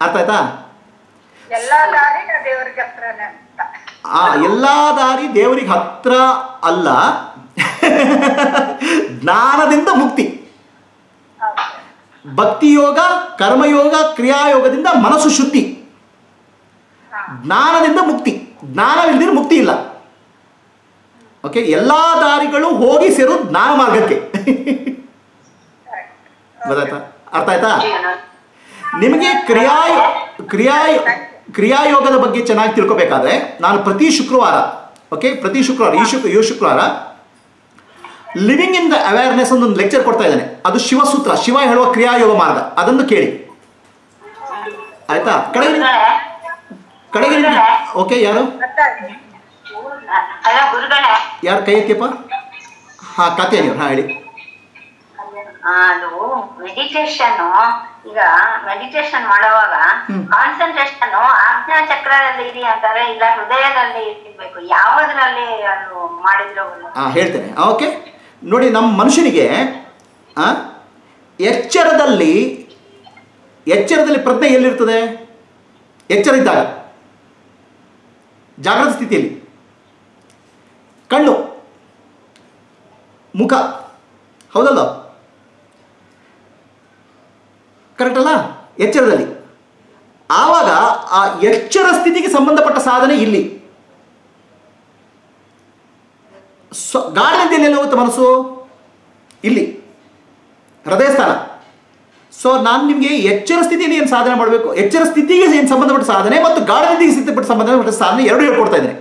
ಅರ್ಥ ಆಯ್ತಾ? ಆ ಎಲ್ಲ ದಾರಿ ದೇವರಿಗೆ ಹತ್ರ ಅಲ್ಲ. ಜ್ಞಾನದಿಂದ ಮುಕ್ತಿ. ಭಕ್ತಿ ಯೋಗ ಕರ್ಮಯೋಗ ಕ್ರಿಯಾಯೋಗದಿಂದ ಮನಸ್ಸು ಶುದ್ಧಿ. ಜ್ಞಾನದಿಂದ ಮುಕ್ತಿ. ಜ್ಞಾನವಿಲ್ಲದಿರೋ ಮುಕ್ತಿ ಇಲ್ಲ. ಓಕೆ ಎಲ್ಲ ದಾರಿಗಳು ಹೋಗಿ ಸೇರು ಜ್ಞಾನ ಮಾರ್ಗಕ್ಕೆ. ಗೊತ್ತಾಯ್ತಾ? ಅರ್ಥ ಆಯ್ತಾ? ನಿಮಗೆ ಕ್ರಿಯಾ ಕ್ರಿಯಾ ಕ್ರಿಯಾಯೋಗದ ಬಗ್ಗೆ ಚೆನ್ನಾಗಿ ತಿಳ್ಕೊಬೇಕಾದ್ರೆ ನಾನು ಪ್ರತಿ ಶುಕ್ರವಾರ ಓಕೆ ಪ್ರತಿ ಶುಕ್ರವಾರ ಈ ಶುಕ್ರ ಈ ಶುಕ್ರವಾರ ಲಿವಿಂಗ್ ಇನ್ ದ ಅವೇರ್ನೆಸ್ ಒಂದು ಲೆಕ್ಚರ್ ಕೊಡ್ತಾ ಇದ್ದಾನೆ. ಅದು ಶಿವಸೂತ್ರ ಶಿವ ಹೇಳುವ ಕ್ರಿಯಾಯೋಗ ಮಾರ್ಗ. ಅದನ್ನು ಕೇಳಿ. ಆಯ್ತಾ? ಕಡೆಗೆ ಕಡೆಗೆ ಓಕೆ ಯಾರು? ಯಾರು ಕೈ ಎತ್ತಿಯಪ್ಪ? ಹಾ ಕತೆ ನೀವು ಹಾ ಹೇಳಿ. ಅದು ಮೆಡಿಟೇಷನ್ ಈಗ ಮೆಡಿಟೇಷನ್ ಮಾಡುವಾಗ. ಕಾನ್ಸಂಟ್ರೇಷನ್ ಆಜ್ಞಾ ಚಕ್ರದಲ್ಲಿ ಇರಿ ಅಂತಾರೆ. ಇಲ್ಲ ಹೃದಯದಲ್ಲಿ ಇರ್ಬೇಕು. ಯಾವ್ದ್ರಲ್ಲಿ ಅದು ಮಾಡಿದ್ರು. ಹೇಳ್ತೇನೆ. ಓಕೆ ನೋಡಿ ನಮ್ಮ ಮನುಷ್ಯನಿಗೆ ಎಚ್ಚರದಲ್ಲಿ ಎಚ್ಚರದಲ್ಲಿ ಪ್ರಜ್ಞೆ ಎಲ್ಲಿರ್ತದೆ? ಎಚ್ಚರ ಇದ್ದಾಗ ಜಾಗೃತ ಸ್ಥಿತಿಯಲ್ಲಿ. ಕಣ್ಣು, ಮುಖ, ಹೌದಲ್ಲ? ಕರೆಕ್ಟ್ ಅಲ್ಲ? ಎಚ್ಚರದಲ್ಲಿ. ಆವಾಗ ಆ ಎಚ್ಚರ ಸ್ಥಿತಿಗೆ ಸಂಬಂಧಪಟ್ಟ ಸಾಧನೆ ಇಲ್ಲಿ. ಸ್ವ ಗಾಢನಿದ್ದೆಯಲ್ಲಿ ಎಲ್ಲಿ ಹೋಗುತ್ತೆ ಮನಸ್ಸು? ಇಲ್ಲಿ. ಹೃದಯ ಸ್ಥಾನ ಸೊ ನಾನು ನಿಮಗೆ ಎಚ್ಚರ ಸ್ಥಿತಿಯಲ್ಲಿ ಏನು ಸಾಧನೆ ಮಾಡಬೇಕು? ಎಚ್ಚರ ಸ್ಥಿತಿಗೆ ಏನು ಸಂಬಂಧಪಟ್ಟ ಸಾಧನೆ ಮತ್ತು ಗಾಢನಿದ್ದೆಗೆ ಸಿದ್ಧಪಟ್ಟ ಸಂಬಂಧಪಟ್ಟ ಸಾಧನೆ ಎರಡು ಹೇಳ್ಕೊಡ್ತಾ ಇದ್ದೇನೆ.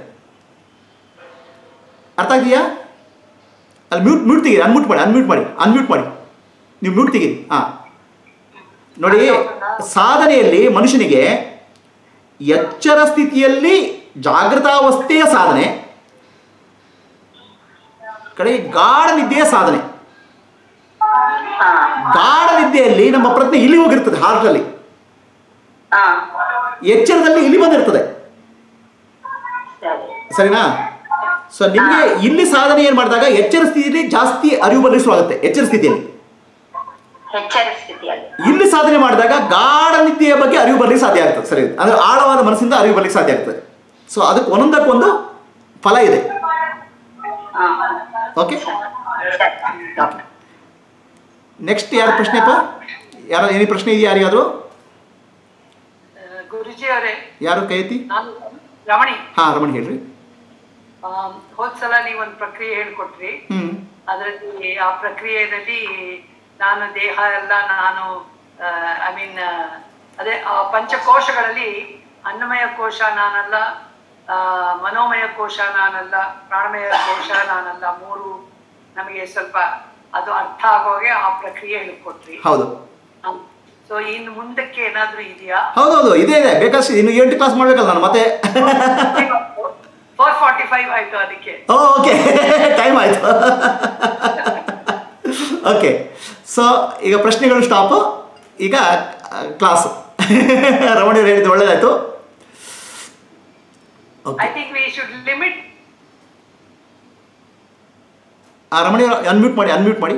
ಅರ್ಥ ಆಗಿದೆಯಾ ಅಲ್ಲಿ ಮ್ಯೂಟ್ ಮ್ಯೂಟ್ ತೆಗೀರಿ ಅನ್ಮ್ಯೂಟ್ ಮಾಡಿ ಅನ್ಮ್ಯೂಟ್ ಮಾಡಿ ಅನ್ಮ್ಯೂಟ್ ಮಾಡಿ. ನೀವು ಮ್ಯೂಟ್ ತೆಗೀರಿ ಹಾಂ. ನೋಡಿ ಸಾಧನೆಯಲ್ಲಿ ಮನುಷ್ಯನಿಗೆ ಎಚ್ಚರ ಸ್ಥಿತಿಯಲ್ಲಿ ಜಾಗೃತಾವಸ್ಥೆಯ ಸಾಧನೆ ಕಡೆ ಗಾಢ ನಿದ್ದೆಯ ಸಾಧನೆ. ಗಾಢ ನಿದ್ದೆಯಲ್ಲಿ ನಮ್ಮ ಪ್ರಜ್ಞೆ ಇಲ್ಲಿ ಹೋಗಿರ್ತದೆ ಹಾರ್ಟ್ನಲ್ಲಿ ಎಚ್ಚರದಲ್ಲಿ ಇಲ್ಲಿ ಬಂದಿರ್ತದೆ. ಸರಿನಾ? ಸೊ ನಿಮಗೆ ಇಲ್ಲಿ ಸಾಧನೆ ಏನ್ ಮಾಡಿದಾಗ ಎಚ್ಚರ ಸ್ಥಿತಿಯಲ್ಲಿ ಜಾಸ್ತಿ ಅರಿವು ಬರಲಿ ಆಗುತ್ತೆ ಎಚ್ಚರ ಸ್ಥಿತಿಯಲ್ಲಿ. ಎಚ್ಚರ ಸ್ಥಿತಿಯಲ್ಲಿ. ಇಲ್ಲಿ ಸಾಧನೆ ಮಾಡಿದಾಗ ಗಾಢ ನಿದ್ದೆಯ ಬಗ್ಗೆ ಅರಿವು ಬರಲಿಕ್ಕೆ ಸಾಧ್ಯ ಆಗ್ತದೆ ಸರಿ. ಅಂದ್ರೆ ಆಳವಾದ ಮನಸ್ಸಿಂದ ಅರಿವು ಬರಲಿಕ್ಕೆ ಸಾಧ್ಯ ಆಗ್ತದೆ. ಸೊ ಅದಕ್ಕೆ ಒಂದೊಂದಕ್ಕೊಂದು ಫಲ ಇದೆ. ಓಕೆ ನೆಕ್ಸ್ಟ್ ಯಾರು ಪ್ರಶ್ನೆಪ್ಪ ಯಾರ ಏನೇ ಪ್ರಶ್ನೆ ಇದೆಯಾ ಯಾರಿಗಾದ್ರು? ಗುರುಜಿ ಅವರೇ. ಯಾರು ಕೈತಿ? ರಮಣಿ. ಹಾಂ ರಮಣ್ ಹೇಳ್ರಿ. ಹೋದ್ಸಲ ಹೋದ್ ಸಲ ಒಂದು ಪ್ರಕ್ರಿಯೆ ಹೇಳ್ಕೊಟ್ರಿ. ಅದರಲ್ಲಿ ಆ ಪ್ರಕ್ರಿಯೆಯಲ್ಲಿ ನಾನು ದೇಹ ಎಲ್ಲ ನಾನು ಐ ಮೀನ್ ಅದೇ ಆ ಪಂಚಕೋಶಗಳಲ್ಲಿ ಅನ್ನಮಯ ಕೋಶ ನಾನಲ್ಲ ಮನೋಮಯ ಕೋಶ ನಾನಲ್ಲ ಪ್ರಾಣಮಯ ಕೋಶ ನಾನಲ್ಲ ಮೂರು ನಮಗೆ ಸ್ವಲ್ಪ ಅದು ಅರ್ಥ ಆಗೋಗೆ ಆ ಪ್ರಕ್ರಿಯೆ ಹೇಳ್ಕೊಟ್ರಿ. ಹೌದು. ಸೊ ಇನ್ನು ಮುಂದಕ್ಕೆ ಏನಾದ್ರೂ ಇದೆಯಾ? ಹೌದೌದು ಇದೇ. ಇದೆ ಬೇಕಾದ್ರೆ ಇನ್ನು ಎಂಟು ಕ್ಲಾಸ್ ಮಾಡ್ಬೇಕಲ್ಲ ನಾನು ಮತ್ತೆ? ಫೋರ್ ಫಾರ್ಟಿ ಫೈವ್ ಆಯ್ತು ಅದಕ್ಕೆ. ಓಕೆ ಟೈಮ್ ಆಯ್ತು. ಓಕೆ ಸೊ ಈಗ ಪ್ರಶ್ನೆಗಳು ಸ್ಟಾಪ್ ಈಗ ಕ್ಲಾಸ್ ರಮಣಿಯವರು ಹೇಳಿದ್ದು ಒಳ್ಳೇದಾಯ್ತು. I okay think we should limit ಆ ರಮಣಿಯವರು ಅನ್ಮ್ಯೂಟ್ ಮಾಡಿ ಅನ್ಮ್ಯೂಟ್ ಮಾಡಿ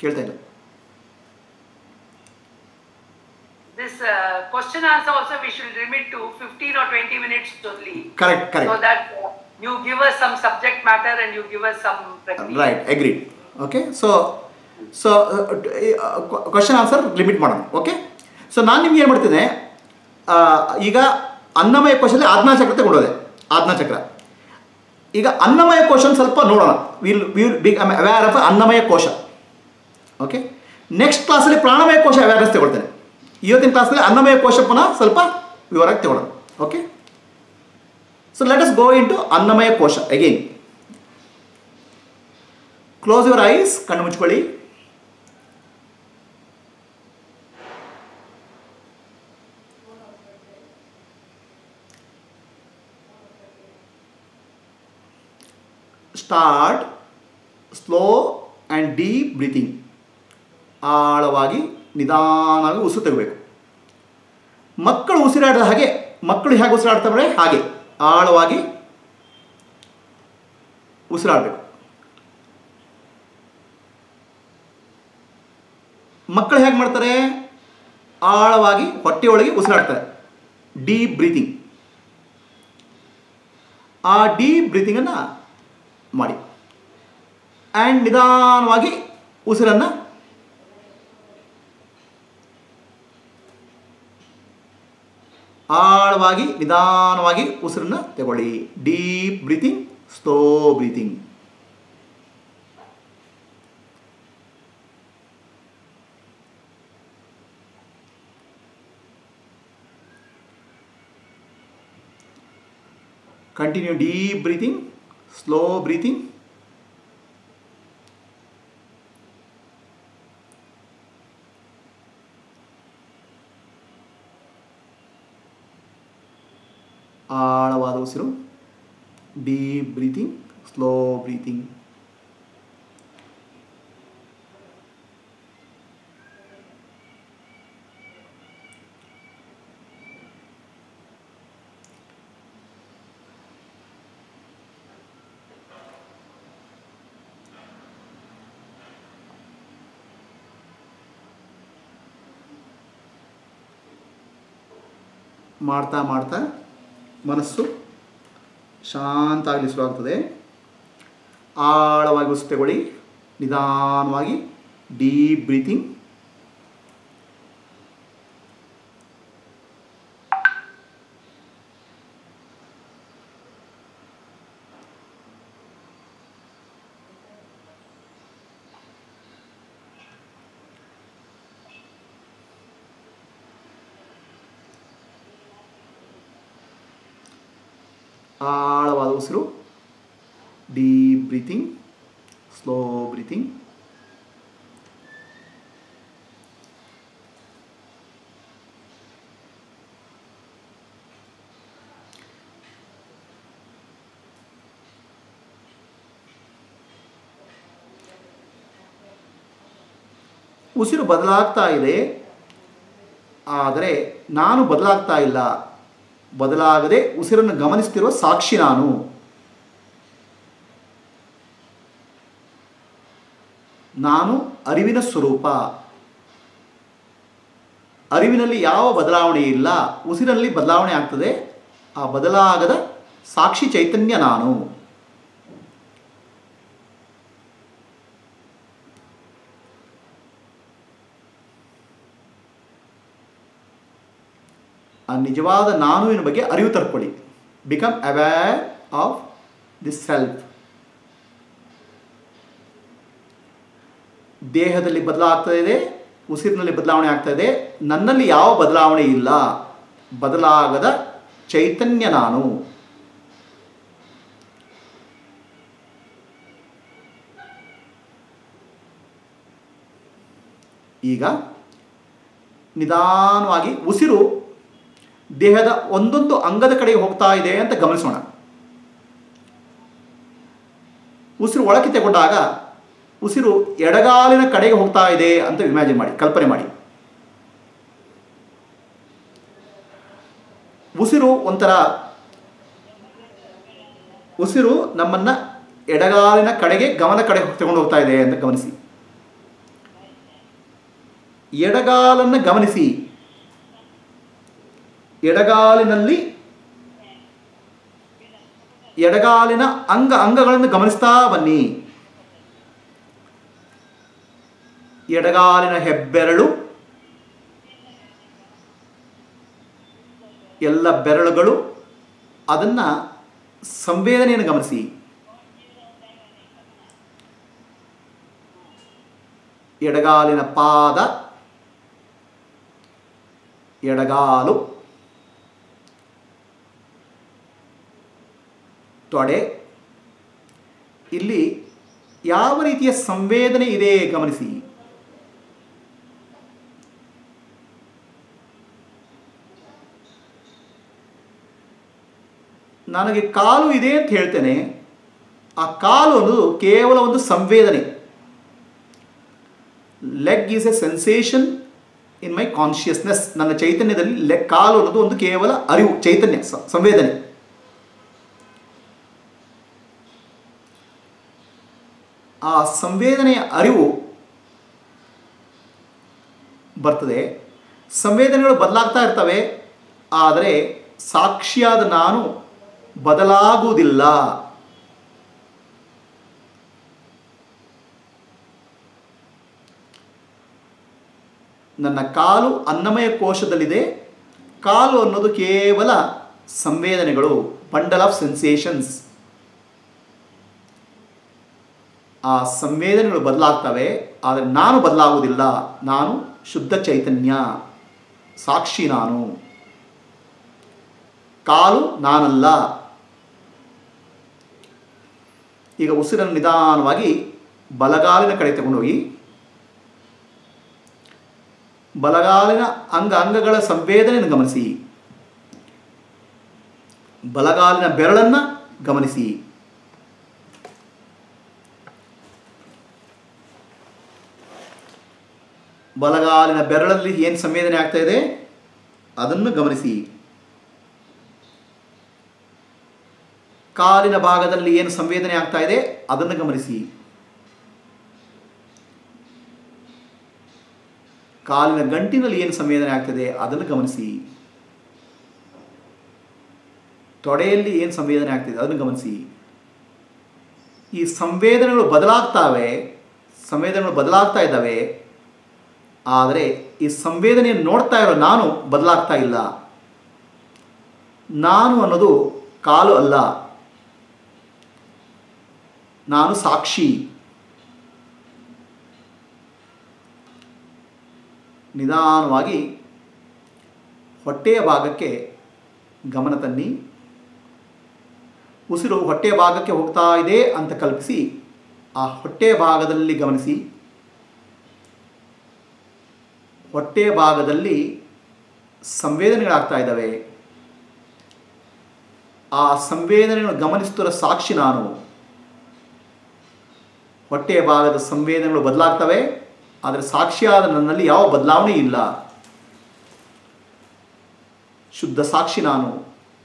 ಕೇಳ್ತಾ ಇಲ್ಲ this uh, question answer also we should limit to 15 or 20 minutes only. Correct So correct that uh, you give us some subject matter and you give us some practice. Right agreed okay so so question answer limit ಮಾಡೋಣ ಓಕೆ So ನಾನು ನಿಮ್ಗೆ ಏನು ಮಾಡ್ತೇನೆ ಈಗ ಅನ್ನಮಯ ಕೋಶದಲ್ಲಿ ಆಜ್ಞಾ ಚಕ್ರ ತಗೊಂಡೋದೆ. ಆಜ್ಞಾ ಚಕ್ರ. ಈಗ ಅನ್ನಮಯ ಕೋಶ ಸ್ವಲ್ಪ ನೋಡೋಣ. Will will be aware of ಅನ್ನಮಯ ಕೋಶ. ಓಕೆ ನೆಕ್ಸ್ಟ್ ಕ್ಲಾಸಲ್ಲಿ ಪ್ರಾಣಮಯ ಕೋಶ ಅವೇರ್ನೆಸ್ ತಗೊಳ್ತೇನೆ. ಇವತ್ತಿನ ಕ್ಲಾಸಲ್ಲಿ ಅನ್ನಮಯ ಕೋಶ ಪುನಃ ಸ್ವಲ್ಪ ವಿವರವಾಗಿ ತಗೊಳ್ಳೋಣ. Okay so let us go into ಅನ್ನಮಯ ಕೋಶ. ಅಗೇನ್ ಕ್ಲೋಸ್ ಯುವರ್ ಐಸ್ ಕಣ್ಣು ಮುಚ್ಕೊಳ್ಳಿ. Start slow and deep breathing ಆಳವಾಗಿ, ನಿಧಾನವಾಗಿ ಉಸಿರು ತೆಗಬೇಕು. ಮಕ್ಕಳು ಉಸಿರಾಡಿದ ಹಾಗೆ, ಮಕ್ಕಳು ಹೇಗೆ ಉಸಿರಾಡ್ತಾರೆ ಹಾಗೆ. ಆಳವಾಗಿ ಉಸಿರಾಡಬೇಕು. ಮಕ್ಕಳು ಹೇಗೆ ಮಾಡ್ತಾರೆ? ಆಳವಾಗಿ, ಹೊಟ್ಟೆಯೊಳಗೆ ಉಸಿರಾಡ್ತಾರೆ. ಡೀಪ್ ಬ್ರೀತಿಂಗ್ ಆ ಡೀಪ್ ಬ್ರೀತಿಂಗನ್ನು ಮಾಡಿ ಆ್ಯಂಡ್ ನಿಧಾನವಾಗಿ ಉಸಿರನ್ನು ಆಳವಾಗಿ ನಿಧಾನವಾಗಿ ಉಸಿರನ್ನು ತಗೊಳ್ಳಿ deep breathing slow breathing continue deep breathing. Slow breathing ಆಳವಾದ ಉಸಿರು ಡೀಪ್ ಬ್ರೀತಿಂಗ್ ಸ್ಲೋ ಬ್ರೀತಿಂಗ್ ಮಾಡ್ತಾ ಮಾಡ್ತಾ ಮನಸ್ಸು ಶಾಂತ ಆಗಲಿ ಶುರುವಾಗ್ತದೆ ಆಳವಾಗಿ ಉಸಿರು ತಗೊಳ್ಳಿ ನಿಧಾನವಾಗಿ ಡೀಪ್ ಬ್ರೀತಿಂಗ್ ಆಳವಾದ ಉಸಿರು ಡೀಪ್ ಬ್ರೀತಿಂಗ್ ಸ್ಲೋ ಬ್ರೀತಿಂಗ್ ಉಸಿರು ಬದಲಾಗ್ತಾ ಇದೆ. ಆದರೆ ನಾನು ಬದಲಾಗ್ತಾ ಇಲ್ಲ. ಬದಲಾಗದೆ ಉಸಿರನ್ನು ಗಮನಿಸ್ತಿರುವ ಸಾಕ್ಷಿ ನಾನು. ನಾನು ಅರಿವಿನ ಸ್ವರೂಪ. ಅರಿವಿನಲ್ಲಿ ಯಾವ ಬದಲಾವಣೆ ಇಲ್ಲ. ಉಸಿರಲ್ಲಿ ಬದಲಾವಣೆ ಆಗ್ತದೆ. ಆ ಬದಲಾಗದ ಸಾಕ್ಷಿ ಚೈತನ್ಯ ನಾನು. ಆ ನಿಜವಾದ ನಾನುವಿನ ಬಗ್ಗೆ ಅರಿವು ತರ್ಕೊಳ್ಳಿ. Become aware of this self ದೇಹದಲ್ಲಿ ಬದಲಾಗ್ತಾ ಇದೆ, ಉಸಿರಿನಲ್ಲಿ ಬದಲಾವಣೆ ಆಗ್ತಾ ಇದೆ. ನನ್ನಲ್ಲಿ ಯಾವ ಬದಲಾವಣೆ ಇಲ್ಲ. ಬದಲಾಗದ ಚೈತನ್ಯ ನಾನು. ಈಗ ನಿಧಾನವಾಗಿ ಉಸಿರು ದೇಹದ ಒಂದೊಂದು ಅಂಗದ ಕಡೆಗೆ ಹೋಗ್ತಾ ಇದೆ ಅಂತ ಗಮನಿಸೋಣ. ಉಸಿರು ಒಳಕ್ಕೆ ತಗೊಂಡಾಗ ಉಸಿರು ಎಡಗಾಲಿನ ಕಡೆಗೆ ಹೋಗ್ತಾ ಇದೆ ಅಂತ ಇಮ್ಯಾಜಿನ್ ಮಾಡಿ, ಕಲ್ಪನೆ ಮಾಡಿ. ಉಸಿರು ಒಂಥರ, ಉಸಿರು ನಮ್ಮನ್ನ ಎಡಗಾಲಿನ ಕಡೆಗೆ ಗಮನ ಕಡೆ ತಗೊಂಡು ಹೋಗ್ತಾ ಇದೆ ಅಂತ ಗಮನಿಸಿ. ಎಡಗಾಲನ್ನು ಗಮನಿಸಿ. ಎಡಗಾಲಿನಲ್ಲಿ ಎಡಗಾಲಿನ ಅಂಗ ಅಂಗಗಳನ್ನು ಗಮನಿಸ್ತಾ ಬನ್ನಿ. ಎಡಗಾಲಿನ ಹೆಬ್ಬೆರಳು, ಎಲ್ಲ ಬೆರಳುಗಳು, ಅದನ್ನು ಸಂವೇದನೆಯನ್ನು ಗಮನಿಸಿ. ಎಡಗಾಲಿನ ಪಾದ, ಎಡಗಾಲು ತೊಡೆ. ಇಲ್ಲಿ ಯಾವ ರೀತಿಯ ಸಂವೇದನೆ ಇದೆ ಗಮನಿಸಿ. ನನಗೆ ಕಾಲು ಇದೆ ಅಂತ ಹೇಳ್ತೇನೆ. ಆ ಕಾಲು ಅನ್ನೋದು ಕೇವಲ ಒಂದು ಸಂವೇದನೆ. Leg is a sensation in my consciousness ನನ್ನ ಚೈತನ್ಯದಲ್ಲಿ ಲೆಗ್ ಕಾಲು ಅನ್ನೋದು ಒಂದು ಕೇವಲ ಅರಿವು, ಚೈತನ್ಯ ಸಂವೇದನೆ. ಆ ಸಂವೇದನೆಯ ಅರಿವು ಬರ್ತದೆ. ಸಂವೇದನೆಗಳು ಬದಲಾಗ್ತಾ ಇರ್ತವೆ. ಆದರೆ ಸಾಕ್ಷಿಯಾದ ನಾನು ಬದಲಾಗುವುದಿಲ್ಲ. ನನ್ನ ಕಾಲು ಅನ್ನಮಯ ಕೋಶದಲ್ಲಿದೆ. ಕಾಲು ಅನ್ನೋದು ಕೇವಲ ಸಂವೇದನೆಗಳು. ಬಂಡಲ್ ಆಫ್ ಸೆನ್ಸೇಷನ್ಸ್ ಆ ಸಂವೇದನೆಗಳು ಬದಲಾಗ್ತವೆ, ಆದರೆ ನಾನು ಬದಲಾಗುವುದಿಲ್ಲ. ನಾನು ಶುದ್ಧ ಚೈತನ್ಯ, ಸಾಕ್ಷಿ ನಾನು. ಕಾಲು ನಾನಲ್ಲ. ಈಗ ಉಸಿರನ್ನು ನಿಧಾನವಾಗಿ ಬಲಗಾಲಿನ ಕಡೆ ತಗೊಂಡೋಗಿ, ಬಲಗಾಲಿನ ಅಂಗ ಅಂಗಗಳ ಸಂವೇದನೆಯನ್ನು ಗಮನಿಸಿ. ಬಲಗಾಲಿನ ಬೆರಳನ್ನು ಗಮನಿಸಿ. ಬಲಗಾಲಿನ ಬೆರಳಲ್ಲಿ ಏನು ಸಂವೇದನೆ ಆಗ್ತಾ ಇದೆ? ಅದನ್ನು ಗಮನಿಸಿ. ಕಾಲಿನ ಭಾಗದಲ್ಲಿ ಏನು ಸಂವೇದನೆ ಆಗ್ತಾ ಇದೆ? ಅದನ್ನು ಗಮನಿಸಿ. ಕಾಲಿನ ಗಂಟಿನಲ್ಲಿ ಏನು ಸಂವೇದನೆ ಆಗ್ತದೆ ಅದನ್ನು ಗಮನಿಸಿ. ತೊಡೆಯಲ್ಲಿ ಏನು ಸಂವೇದನೆ ಆಗ್ತಿದೆ ಅದನ್ನು ಗಮನಿಸಿ. ಈ ಸಂವೇದನೆಗಳು ಬದಲಾಗ್ತಾವೆ, ಸಂವೇದನೆಗಳು ಬದಲಾಗ್ತಾ ಇದ್ದಾವೆ ಆದರೆ ಈ ಸಂವೇದನೆಯನ್ನು ನೋಡ್ತಾ ಇರೋ ನಾನು ಬದಲಾಗ್ತಾ ಇಲ್ಲ. ನಾನು ಅನ್ನೋದು ಕಾಲು ಅಲ್ಲ. ನಾನು ಸಾಕ್ಷಿ. ನಿಧಾನವಾಗಿ ಹೊಟ್ಟೆಯ ಭಾಗಕ್ಕೆ ಗಮನ ತನ್ನಿ. ಉಸಿರು ಹೊಟ್ಟೆಯ ಭಾಗಕ್ಕೆ ಹೋಗ್ತಾ ಇದೆ ಅಂತ ಕಲ್ಪಿಸಿ, ಆ ಹೊಟ್ಟೆಯ ಭಾಗದಲ್ಲಿ ಗಮನಿಸಿ. ಹೊಟ್ಟೆಯ ಭಾಗದಲ್ಲಿ ಸಂವೇದನೆಗಳಾಗ್ತಾ ಇದ್ದಾವೆ. ಆ ಸಂವೇದನೆಗಳನ್ನು ಗಮನಿಸುತ್ತಿರೋ ಸಾಕ್ಷಿ ನಾನು. ಹೊಟ್ಟೆಯ ಭಾಗದ ಸಂವೇದನೆಗಳು ಬದಲಾಗ್ತವೆ, ಆದರೆ ಸಾಕ್ಷಿಯಾದ ನನ್ನಲ್ಲಿ ಯಾವ ಬದಲಾವಣೆ ಇಲ್ಲ. ಶುದ್ಧ ಸಾಕ್ಷಿ ನಾನು,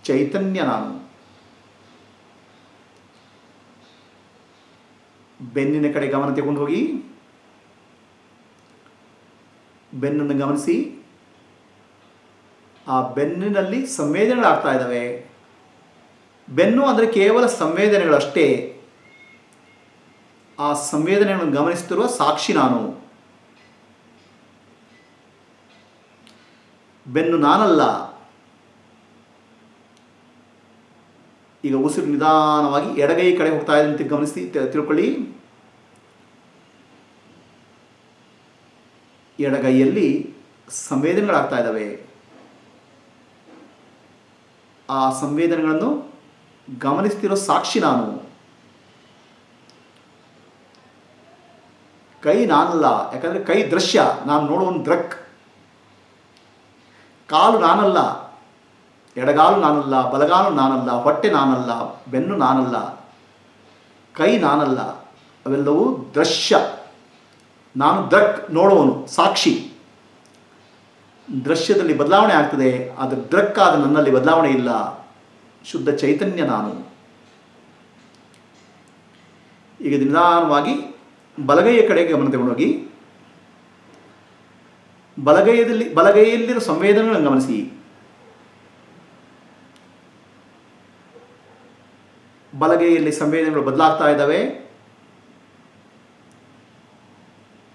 ಚೈತನ್ಯ ನಾನು. ಬೆನ್ನಿನ ಕಡೆ ಗಮನ ತಗೊಂಡು ಹೋಗಿ. ಬೆನ್ನನ್ನು ಗಮನಿಸಿ. ಆ ಬೆನ್ನಿನಲ್ಲಿ ಸಂವೇದನೆಗಳಾಗ್ತಾ ಇದ್ದಾವೆ. ಬೆನ್ನು ಅಂದರೆ ಕೇವಲ ಸಂವೇದನೆಗಳಷ್ಟೇ. ಆ ಸಂವೇದನೆಗಳನ್ನು ಗಮನಿಸುತ್ತಿರುವ ಸಾಕ್ಷಿ ನಾನು. ಬೆನ್ನು ನಾನಲ್ಲ. ಈಗ ಉಸಿರು ನಿಧಾನವಾಗಿ ಎಡಗೈ ಕಡೆ ಹೋಗ್ತಾ ಇದೆ ಅಂತ ಗಮನಿಸಿ ತಿಳ್ಕೊಳ್ಳಿ. ಎಡಗೈಯಲ್ಲಿ ಸಂವೇದನೆಗಳಾಗ್ತಾ ಇದ್ದಾವೆ. ಆ ಸಂವೇದನೆಗಳನ್ನು ಗಮನಿಸ್ತಿರೋ ಸಾಕ್ಷಿ ನಾನು. ಕೈ ನಾನಲ್ಲ, ಯಾಕಂದರೆ ಕೈ ದೃಶ್ಯ, ನಾನು ನೋಡುವ ದೃಕ್ ಕಾಲು ನಾನಲ್ಲ, ಎಡಗಾಲು ನಾನಲ್ಲ, ಬಲಗಾಲು ನಾನಲ್ಲ, ಹೊಟ್ಟೆ ನಾನಲ್ಲ, ಬೆನ್ನು ನಾನಲ್ಲ, ಕೈ ನಾನಲ್ಲ, ಅವೆಲ್ಲವೂ ದೃಶ್ಯ. ನಾನು ದೃಕ್ ನೋಡುವನು ಸಾಕ್ಷಿ. ದೃಶ್ಯದಲ್ಲಿ ಬದಲಾವಣೆ ಆಗ್ತದೆ, ಆದರೆ ದ್ರಕ್ ಆದ ನನ್ನಲ್ಲಿ ಬದಲಾವಣೆ ಇಲ್ಲ. ಶುದ್ಧ ಚೈತನ್ಯ ನಾನು. ಈಗ ನಿಧಾನವಾಗಿ ಬಲಗೈಯ ಕಡೆಗೆ ಗಮನ ತಗೊಂಡೋಗಿ. ಬಲಗೈಯಲ್ಲಿ ಬಲಗೈಯಲ್ಲಿರೋ ಸಂವೇದನೆಗಳನ್ನು ಗಮನಿಸಿ. ಬಲಗೈಯಲ್ಲಿ ಸಂವೇದನೆಗಳು ಬದಲಾಗ್ತಾ ಇದ್ದಾವೆ.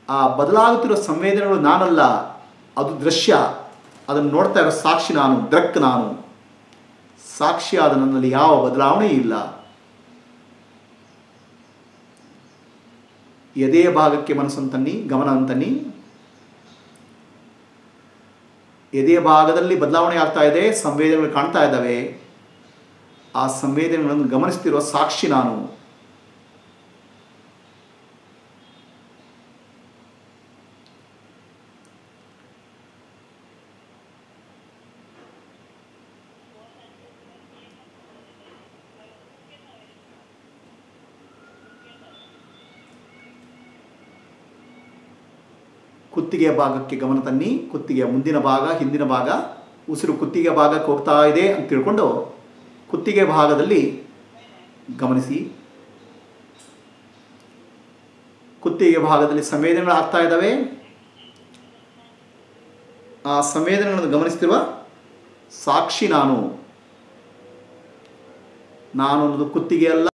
ಆ ಬದಲಾಗುತ್ತಿರೋ ಸಂವೇದನೆಗಳು ನಾನಲ್ಲ, ಅದು ದೃಶ್ಯ. ಅದನ್ನು ನೋಡ್ತಾ ಇರೋ ಸಾಕ್ಷಿ ನಾನು, ದ್ರಕ್ ನಾನು. ಸಾಕ್ಷಿಯಾದ ನನ್ನಲ್ಲಿ ಯಾವ ಬದಲಾವಣೆ ಇಲ್ಲ. ಎದೆಯ ಭಾಗಕ್ಕೆ ಮನಸ್ಸನ್ನು ತನ್ನಿ, ಗಮನವನ್ನು ತನ್ನಿ. ಎದೆಯ ಭಾಗದಲ್ಲಿ ಬದಲಾವಣೆ ಆಗ್ತಾ ಇದೆ, ಸಂವೇದನೆಗಳು ಕಾಣ್ತಾ ಇದ್ದಾವೆ. ಆ ಸಂವೇದನೆಗಳನ್ನು ಗಮನಿಸ್ತಿರೋ ಸಾಕ್ಷಿ ನಾನು. ಕುತ್ತಿಗೆಯ ಭಾಗಕ್ಕೆ ಗಮನ ತನ್ನಿ, ಕುತ್ತಿಗೆಯ ಮುಂದಿನ ಭಾಗ, ಹಿಂದಿನ ಭಾಗ, ಉಸಿರು ಕುತ್ತಿಗೆ ಭಾಗಕ್ಕೆ ಹೋಗ್ತಾ ಇದೆ ಅಂತ ತಿಳ್ಕೊಂಡು ಕುತ್ತಿಗೆ ಭಾಗದಲ್ಲಿ ಗಮನಿಸಿ. ಕುತ್ತಿಗೆ ಭಾಗದಲ್ಲಿ ಸಂವೇದನೆಗಳು ಆಗ್ತಾ ಇದ್ದಾವೆ. ಆ ಸಂವೇದನೆಗಳನ್ನು ಗಮನಿಸ್ತಿರುವ ಸಾಕ್ಷಿ ನಾನು. ನಾನು ಅನ್ನೋದು ಕುತ್ತಿಗೆ ಅಲ್ಲ.